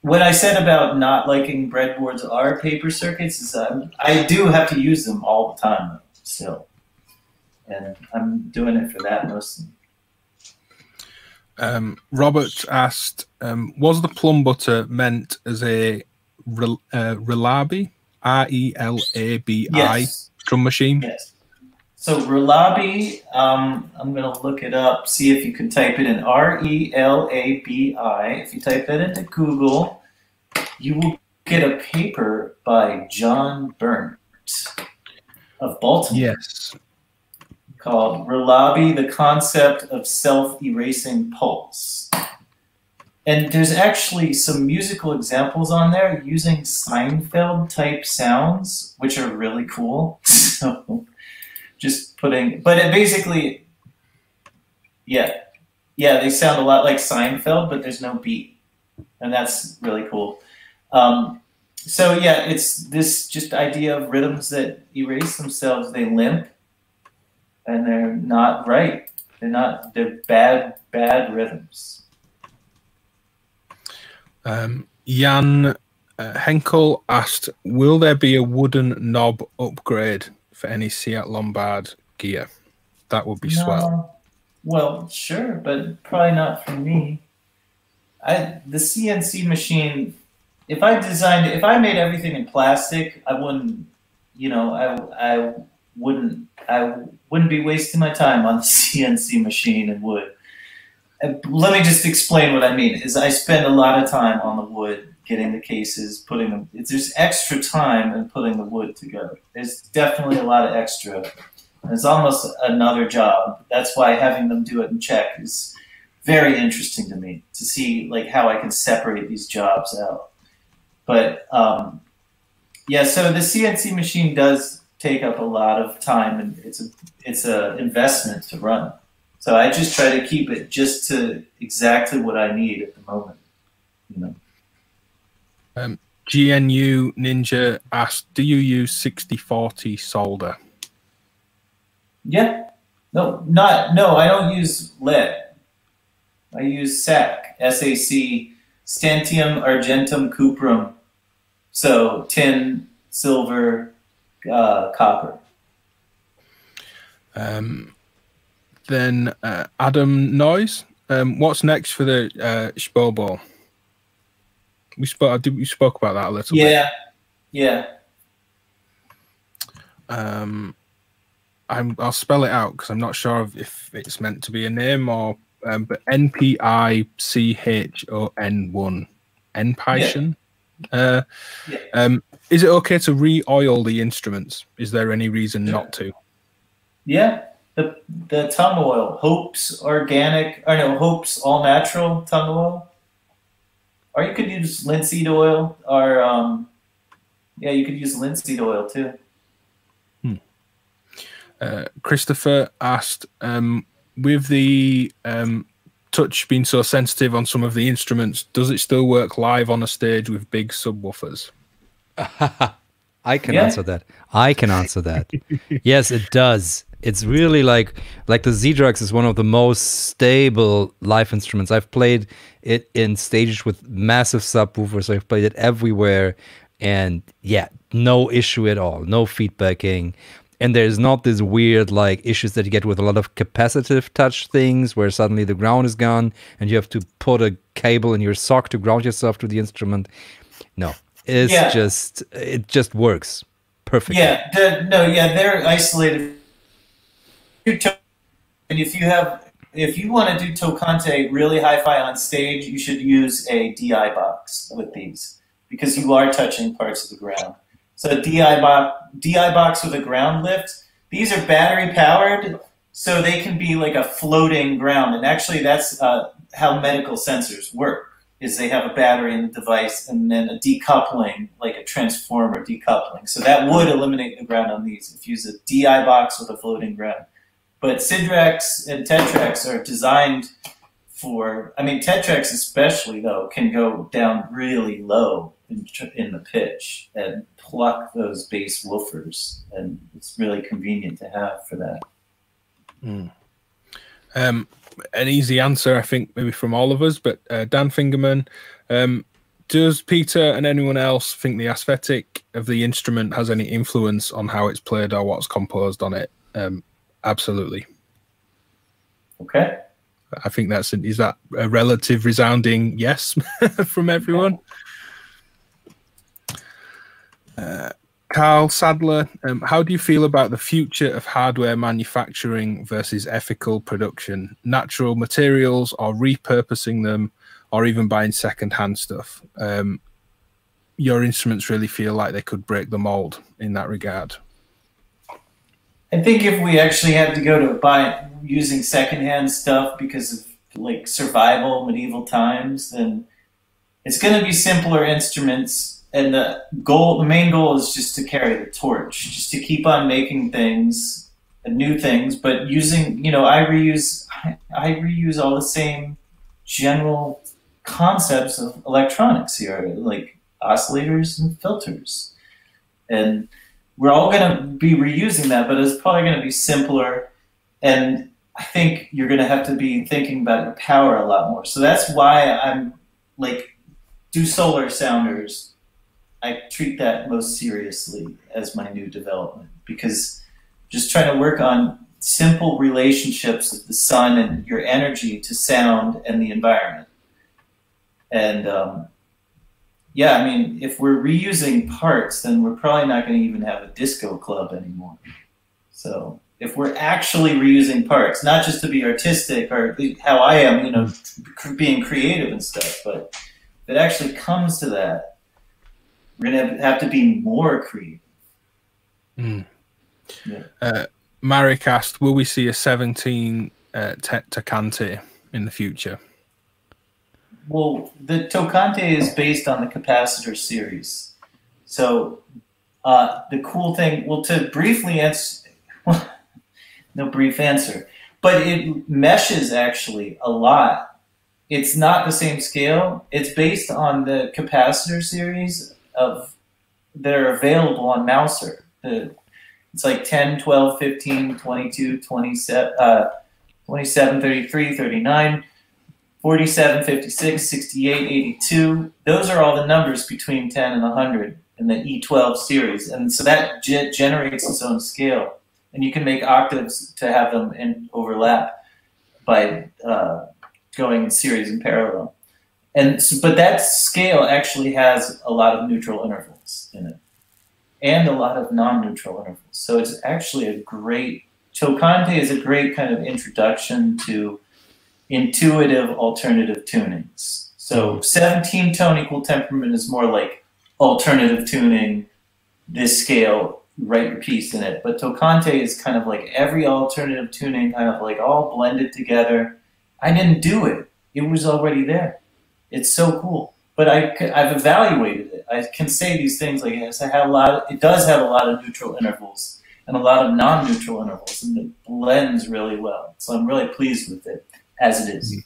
what I said about not liking breadboards or paper circuits is um, I do have to use them all the time still, and I'm doing it for that mostly. Um, Robert asked, um, was the plum butter meant as a rel- uh, Relabi, R E L A B I Yes, drum machine? yes. So Relabi, um, I'm gonna look it up, see if you can type it in R E L A B I. If you type that into Google, you will get a paper by John Berndt of Baltimore. Yes. Called Relabi, the concept of self-erasing pulse. And there's actually some musical examples on there using Seinfeld type sounds, which are really cool. So just putting, but it basically, yeah, yeah, they sound a lot like Seinfeld, but there's no beat, and that's really cool. Um, so yeah, it's this just idea of rhythms that erase themselves. They limp, and they're not right. They're not. They're bad, bad rhythms. Um, Jan uh, Henkel asked, will there be a wooden knob upgrade for any Ciat-Lonbarde gear? That would be swell. Well, sure, but probably not for me. I the CNC machine. If I designed, if I made everything in plastic, I wouldn't. You know, I I wouldn't I wouldn't be wasting my time on the CNC machine and wood. Uh, Let me just explain what I mean. Is I spend a lot of time on the wood, getting the cases, putting them. There's extra time in putting the wood together. There's definitely a lot of extra. It's almost another job. That's why having them do it in check is very interesting to me to see like how I can separate these jobs out. But um, yeah, so the CNC machine does take up a lot of time, and it's a it's a investment to run. So I just try to keep it just to exactly what I need at the moment. You know. Um, GNU Ninja asked, "Do you use 6040 solder?" Yeah. No, not no. I don't use lead. I use SAC, SAC, Stannum Argentum Cuprum. So tin, silver, uh, copper. Um, then uh, Adam Noise, um, what's next for the uh, Shbobo? We spoke. Did we spoke about that a little bit? Yeah, yeah. Um, I'm, I'll spell it out because I'm not sure if it's meant to be a name or. Um, but N P I C H O N one, Npython. Uh, Yeah. um, is it okay to re-oil the instruments? Is there any reason not to? Yeah, the the tung oil, Hope's organic, or no, Hope's all natural tung oil. Or you could use linseed oil, or um, yeah, you could use linseed oil too. Uh, Christopher asked, um, with the um, touch being so sensitive on some of the instruments, does it still work live on a stage with big subwoofers? I can Yeah. answer that. I can answer that. yes, it does. It's really like like the Sidrax is one of the most stable live instruments. I've played it in stages with massive subwoofers. I've played it everywhere, and yeah, no issue at all. No feedbacking, and there's not this weird like issues that you get with a lot of capacitive touch things where suddenly the ground is gone and you have to put a cable in your sock to ground yourself to the instrument. No, it's Yeah. just it just works perfectly. Yeah, the, no, yeah, they're isolated. And if you have, if you want to do tocante really hi-fi on stage, you should use a DI box with these because you are touching parts of the ground. So a DI box, DI box with a ground lift. These are battery powered, so they can be like a floating ground. And actually, that's uh, how medical sensors work. Is they have a battery in the device and then a decoupling, like a transformer decoupling. So that would eliminate the ground on these if you use a DI box with a floating ground. But Sidrax and Tetrax are designed for, I mean, Tetrax especially, though, can go down really low in, in the pitch and pluck those bass woofers. And it's really convenient to have for that. Um, an easy answer, I think, maybe from all of us, but uh, Dan Fingerman, um, does Peter and anyone else think the aesthetic of the instrument has any influence on how it's played or what's composed on it? Um, absolutely. Okay? I think that's is that a relative resounding yes from everyone. Uh, Carl Sadler, um, how do you feel about the future of hardware manufacturing versus ethical production, natural materials, or repurposing them, or even buying second-hand stuff? Um, your instruments really feel like they could break the mold in that regard. I think if we actually had to go to buy using secondhand stuff because of like survival medieval times, then it's going to be simpler instruments. And the goal, the main goal is just to carry the torch, just to keep on making things, uh, new things, but using, you know, I reuse, I, I reuse all the same general concepts of electronics here, like oscillators and filters. And we're all going to be reusing that, but it's probably going to be simpler. And I think you're going to have to be thinking about your power a lot more. So that's why I'm like, do solar sounders. I treat that most seriously as my new development because just trying to work on simple relationships of the sun and your energy to sound and the environment. And um, yeah, I mean, if we're reusing parts, then we're probably not going to even have a disco club anymore. So if we're actually reusing parts, not just to be artistic or how I am, you know, being creative and stuff, but if it actually comes to that, we're to have to be more creative. Yeah. Uh, Marek asked, "Will we see a 17 uh, te- Tocante in the future?" Well, the Tocante is based on the capacitor series. So uh, the cool thing, well, to briefly answer, no brief answer. but it meshes actually a lot. It's not the same scale. It's based on the capacitor series of that are available on Mouser. The, it's like 10, 12, 15, 22, 27, uh, 27, 33, 39, 47, 56, 68, 82. Those are all the numbers between 10 and 100 in the E12 series. And so that ge- generates its own scale. And you can make octaves to have them in overlap by uh, going in series in parallel. And so, but that scale actually has a lot of neutral intervals in it and a lot of non-neutral intervals. So it's actually a great Tocante is a great kind of introduction to intuitive alternative tunings. So 17 tone equal temperament is more like alternative tuning, this scale, write your piece in it. But Tocante is kind of like every alternative tuning kind of like all blended together. I didn't do it. It was already there. It's so cool. But I, I've evaluated it. I can say these things like yes, I have a lot. Of, it does have a lot of neutral intervals and a lot of non-neutral intervals, and it blends really well. So I'm really pleased with it as it is.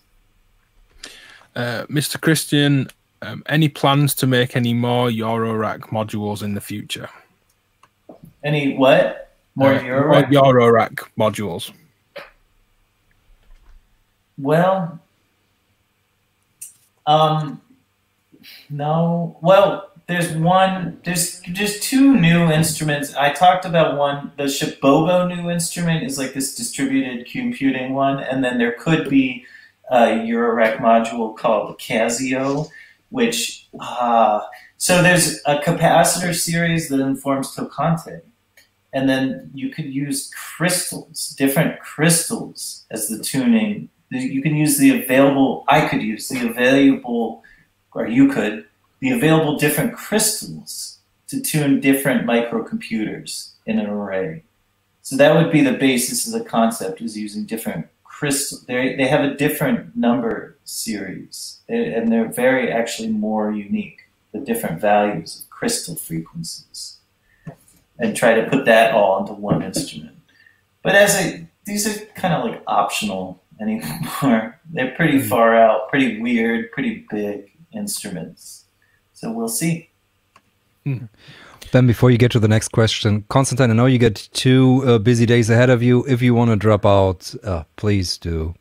Uh, Mr. Christian, um, any plans to make any more Eurorack modules in the future? Any what? More Uh, Euro? more Eurorack modules. Well, um, no. Well, there's one. There's just two new instruments. I talked about one. The Shbobo new instrument is like this distributed computing one, and then there could be a Eurorack module called Casio, which uh, so there's a capacitor series that informs Tocante. And then you could use crystals, different crystals as the tuning. You can use the available, I could use the available, or you could, the available different crystals to tune different microcomputers in an array. So that would be the basis of the concept is using different crystal. They they have a different number series, and they're very actually more unique. The different values of crystal frequencies, and try to put that all into one instrument. But as a these are kind of like optional anymore. They're pretty far out, pretty weird, pretty big instruments. So we'll see. Then, before you get to the next question, Konstantine, I know you get two uh, busy days ahead of you. If you want to drop out, uh, please do.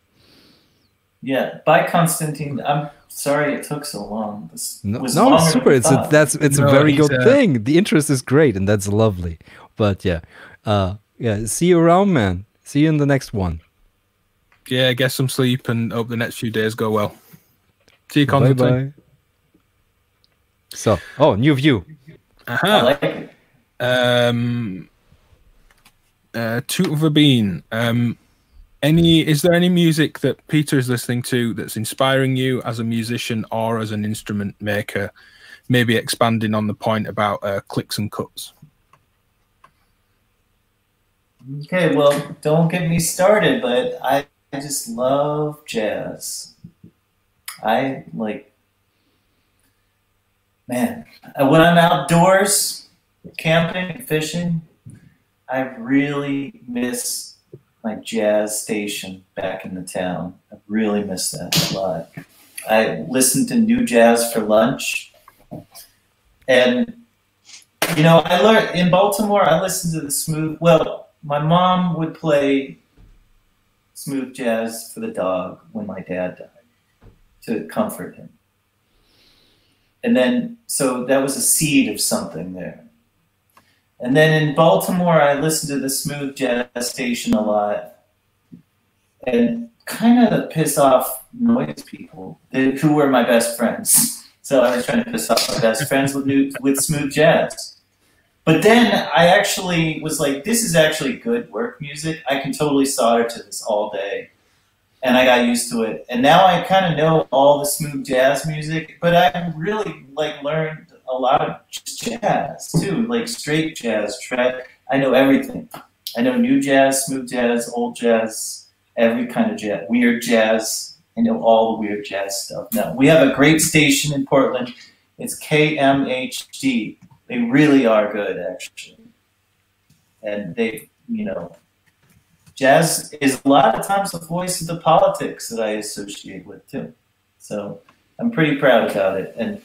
Yeah, bye, Konstantine. I'm sorry it took so long. This No, was no it's super. It's a, that's it's a very good uh, thing. The interest is great, and that's lovely. But yeah, uh, yeah. See you around, man. See you in the next one. Yeah, get some sleep and hope the next few days go well. See you, Bye Konstantine. bye. So, oh, new view. I Aha. like. Um, uh, Toot of a Bean. Um, any is there any music that Peter is listening to that's inspiring you as a musician or as an instrument maker? Maybe expanding on the point about uh, clicks and cuts. Okay, well, don't get me started, but I, I just love jazz. I like, man, uh, when I'm outdoors, camping fishing, I really miss my jazz station back in the town. I really miss that a lot. I listen to new jazz for lunch. And, you know, I learned in Baltimore, I listened to the smooth, well, my mom would play smooth jazz for the dog when my dad died to comfort him. And then, so that was a seed of something there. And then in Baltimore, I listened to the smooth jazz station a lot and kind of piss off noise people who were my best friends. So I was trying to piss off my best friends with, new, with smooth jazz. But then I actually was like, this is actually good work music. I can totally solder to this all day. And I got used to it. And now I kind of know all the smooth jazz music, but I really like learned a lot of jazz too, like straight jazz, tre- I know everything. I know new jazz, smooth jazz, old jazz, every kind of jazz, weird jazz. I know all the weird jazz stuff. Now, we have a great station in Portland. It's KMHD they really are good actually and they you know jazz is a lot of times the voice of the politics that I associate with too. So I'm pretty proud about it. And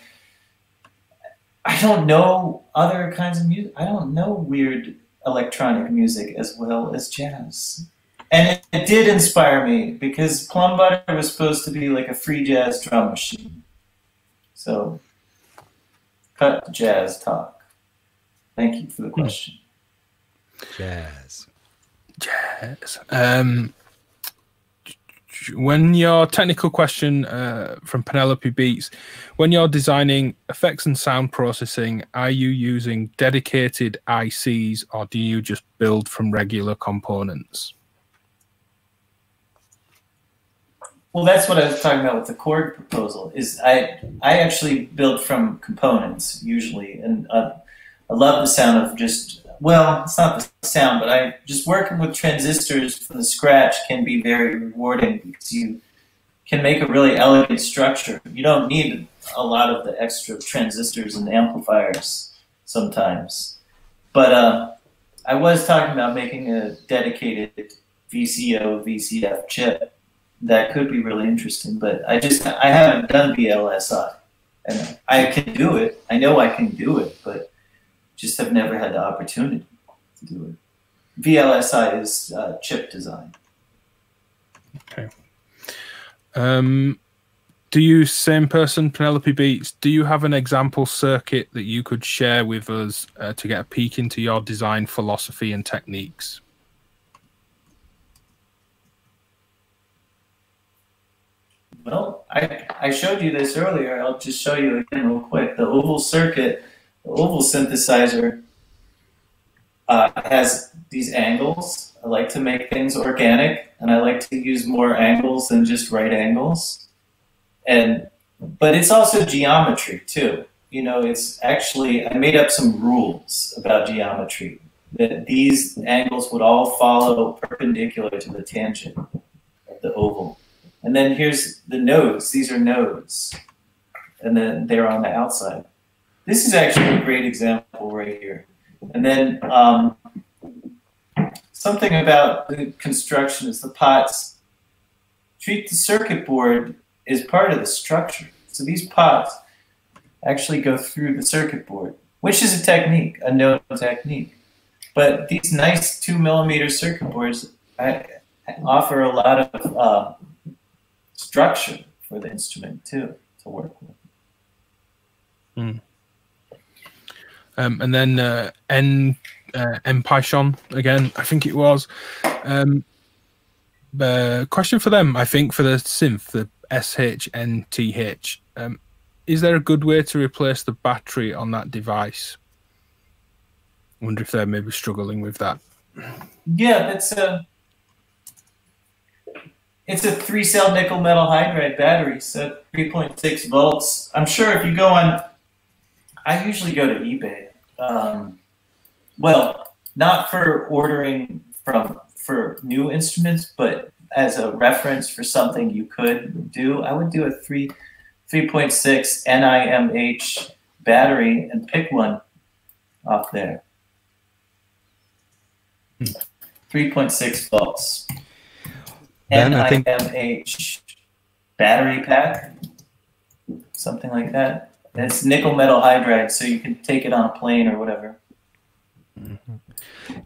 I don't know other kinds of music. I don't know weird electronic music as well as jazz. And it, it did inspire me because Plumbutter was supposed to be like a free jazz drum machine. So cut jazz talk. Thank you for the question. Jazz. Jazz. Um, when your technical question uh, from Penelope Beats, when you're designing effects and sound processing, are you using dedicated ICs or do you just build from regular components? Well, that's what I was talking about with the chord proposal. Is I I actually build from components usually, and uh, I love the sound of just well, it's not the sound, but I just working with transistors from the scratch can be very rewarding because you can make a really elegant structure. You don't need a lot of the extra transistors and amplifiers sometimes. But uh, I was talking about making a dedicated VCO VCF chip that could be really interesting. But I just I haven't done VLSI, and I can do it. I know I can do it, but just have never had the opportunity to do it. VLSI is uh, chip design. Okay. Um, do you, same person, Penelope Beats, do you have an example circuit that you could share with us uh, to get a peek into your design philosophy and techniques? Well, I, I showed you this earlier. I'll just show you again real quick. The oval circuit, the oval synthesizer uh, has these angles. I like to make things organic, and I like to use more angles than just right angles. And but it's also geometry too. You know, it's actually I made up some rules about geometry that these angles would all follow perpendicular to the tangent of the oval. And then here's the nodes. These are nodes. And then they're on the outside. This is actually a great example right here. And then um, something about the construction is the pots treat the circuit board is part of the structure. So these pots actually go through the circuit board, which is a technique, a known technique. But these nice two millimeter circuit boards I, offer a lot of uh, structure for the instrument too to work with. Mm. Um, and then uh, N uh, M Python again, I think it was. Um, uh, question for them, I think for the synth, the SHNTH. Um, is there a good way to replace the battery on that device? I wonder if they're maybe struggling with that. Yeah, that's a it's a three cell nickel metal hydride battery, so 3.6 volts. I'm sure if you go on, I usually go to eBay. Um, well, not for ordering from for new instruments, but as a reference for something you could do, I would do a three 3.6 NIMH battery and pick one off there. 3.6 volts. Ben, I think- NIMH battery pack, something like that. And it's nickel metal hydride, so you can take it on a plane or whatever.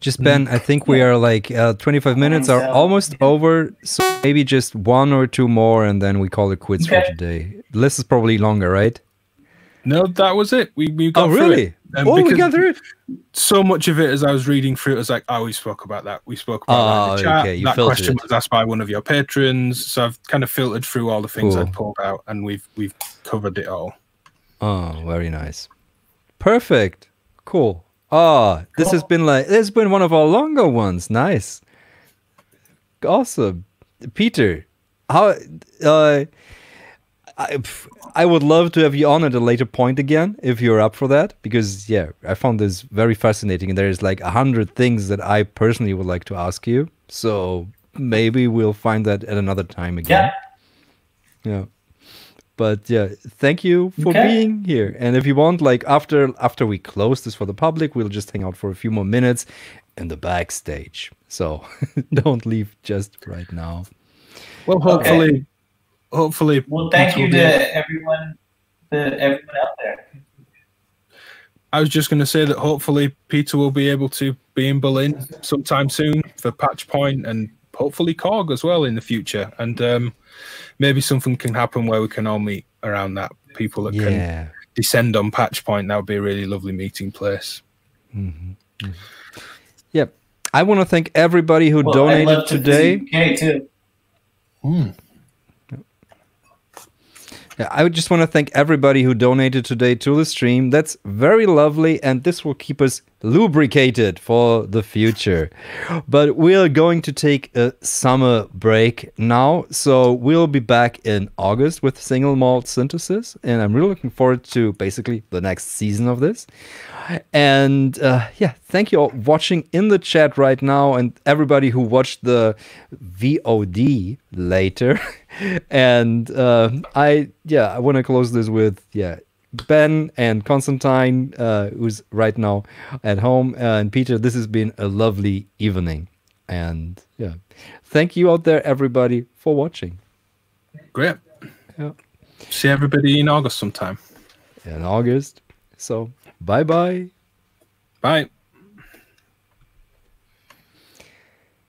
Just Ben, I think we are like uh, 25 minutes are almost over. So maybe just one or two more, and then we call it quits for today. The list is probably longer, right? No, that was it. We we got Oh, through really? it. Um, oh, we got through it. So much of it, as I was reading through, it was like, oh, we spoke about that. We spoke about that in Oh, the chat. okay, you that question it. was asked by one of your patrons, so I've kind of filtered through all the things Cool. I pulled out, and we've we've covered it all. Oh, very nice. Perfect. Cool. Ah, this has been like this has been one of our longer ones. Nice. Awesome. Peter, how uh I, I would love to have you on at a later point again if you're up for that because yeah I found this very fascinating and there's like a hundred things that I personally would like to ask you so maybe we'll find that at another time again Yeah. yeah. But yeah, thank you for Okay. being here. And if you want, like after after we close this for the public, we'll just hang out for a few more minutes in the backstage. So don't leave just right now. Well, hopefully, hopefully. Well, thank you to be- everyone, to everyone out there. I was just going to say that hopefully Peter will be able to be in Berlin sometime soon for Patch Point and hopefully Korg as well in the future. And um, maybe something can happen where we can all meet around that. People that can descend on Patch Point. That would be a really lovely meeting place. Mm-hmm. Mm-hmm. Yep. I want to thank everybody who Well, donated love to today. visit UK too. Yeah, I just want to thank everybody who donated today to the stream. That's very lovely, and this will keep us lubricated for the future. But we're going to take a summer break now, so we'll be back in August with single malt synthesis, and I'm really looking forward to basically the next season of this. And uh, yeah, thank you all watching in the chat right now, and everybody who watched the VOD later. and uh, I yeah, I want to close this with yeah. Ben and Konstantine, uh, who's right now at home, uh, and Peter. This has been a lovely evening, and yeah, thank you out there, everybody, for watching. Great. Yeah. See everybody in August sometime. In August, so bye bye. Bye.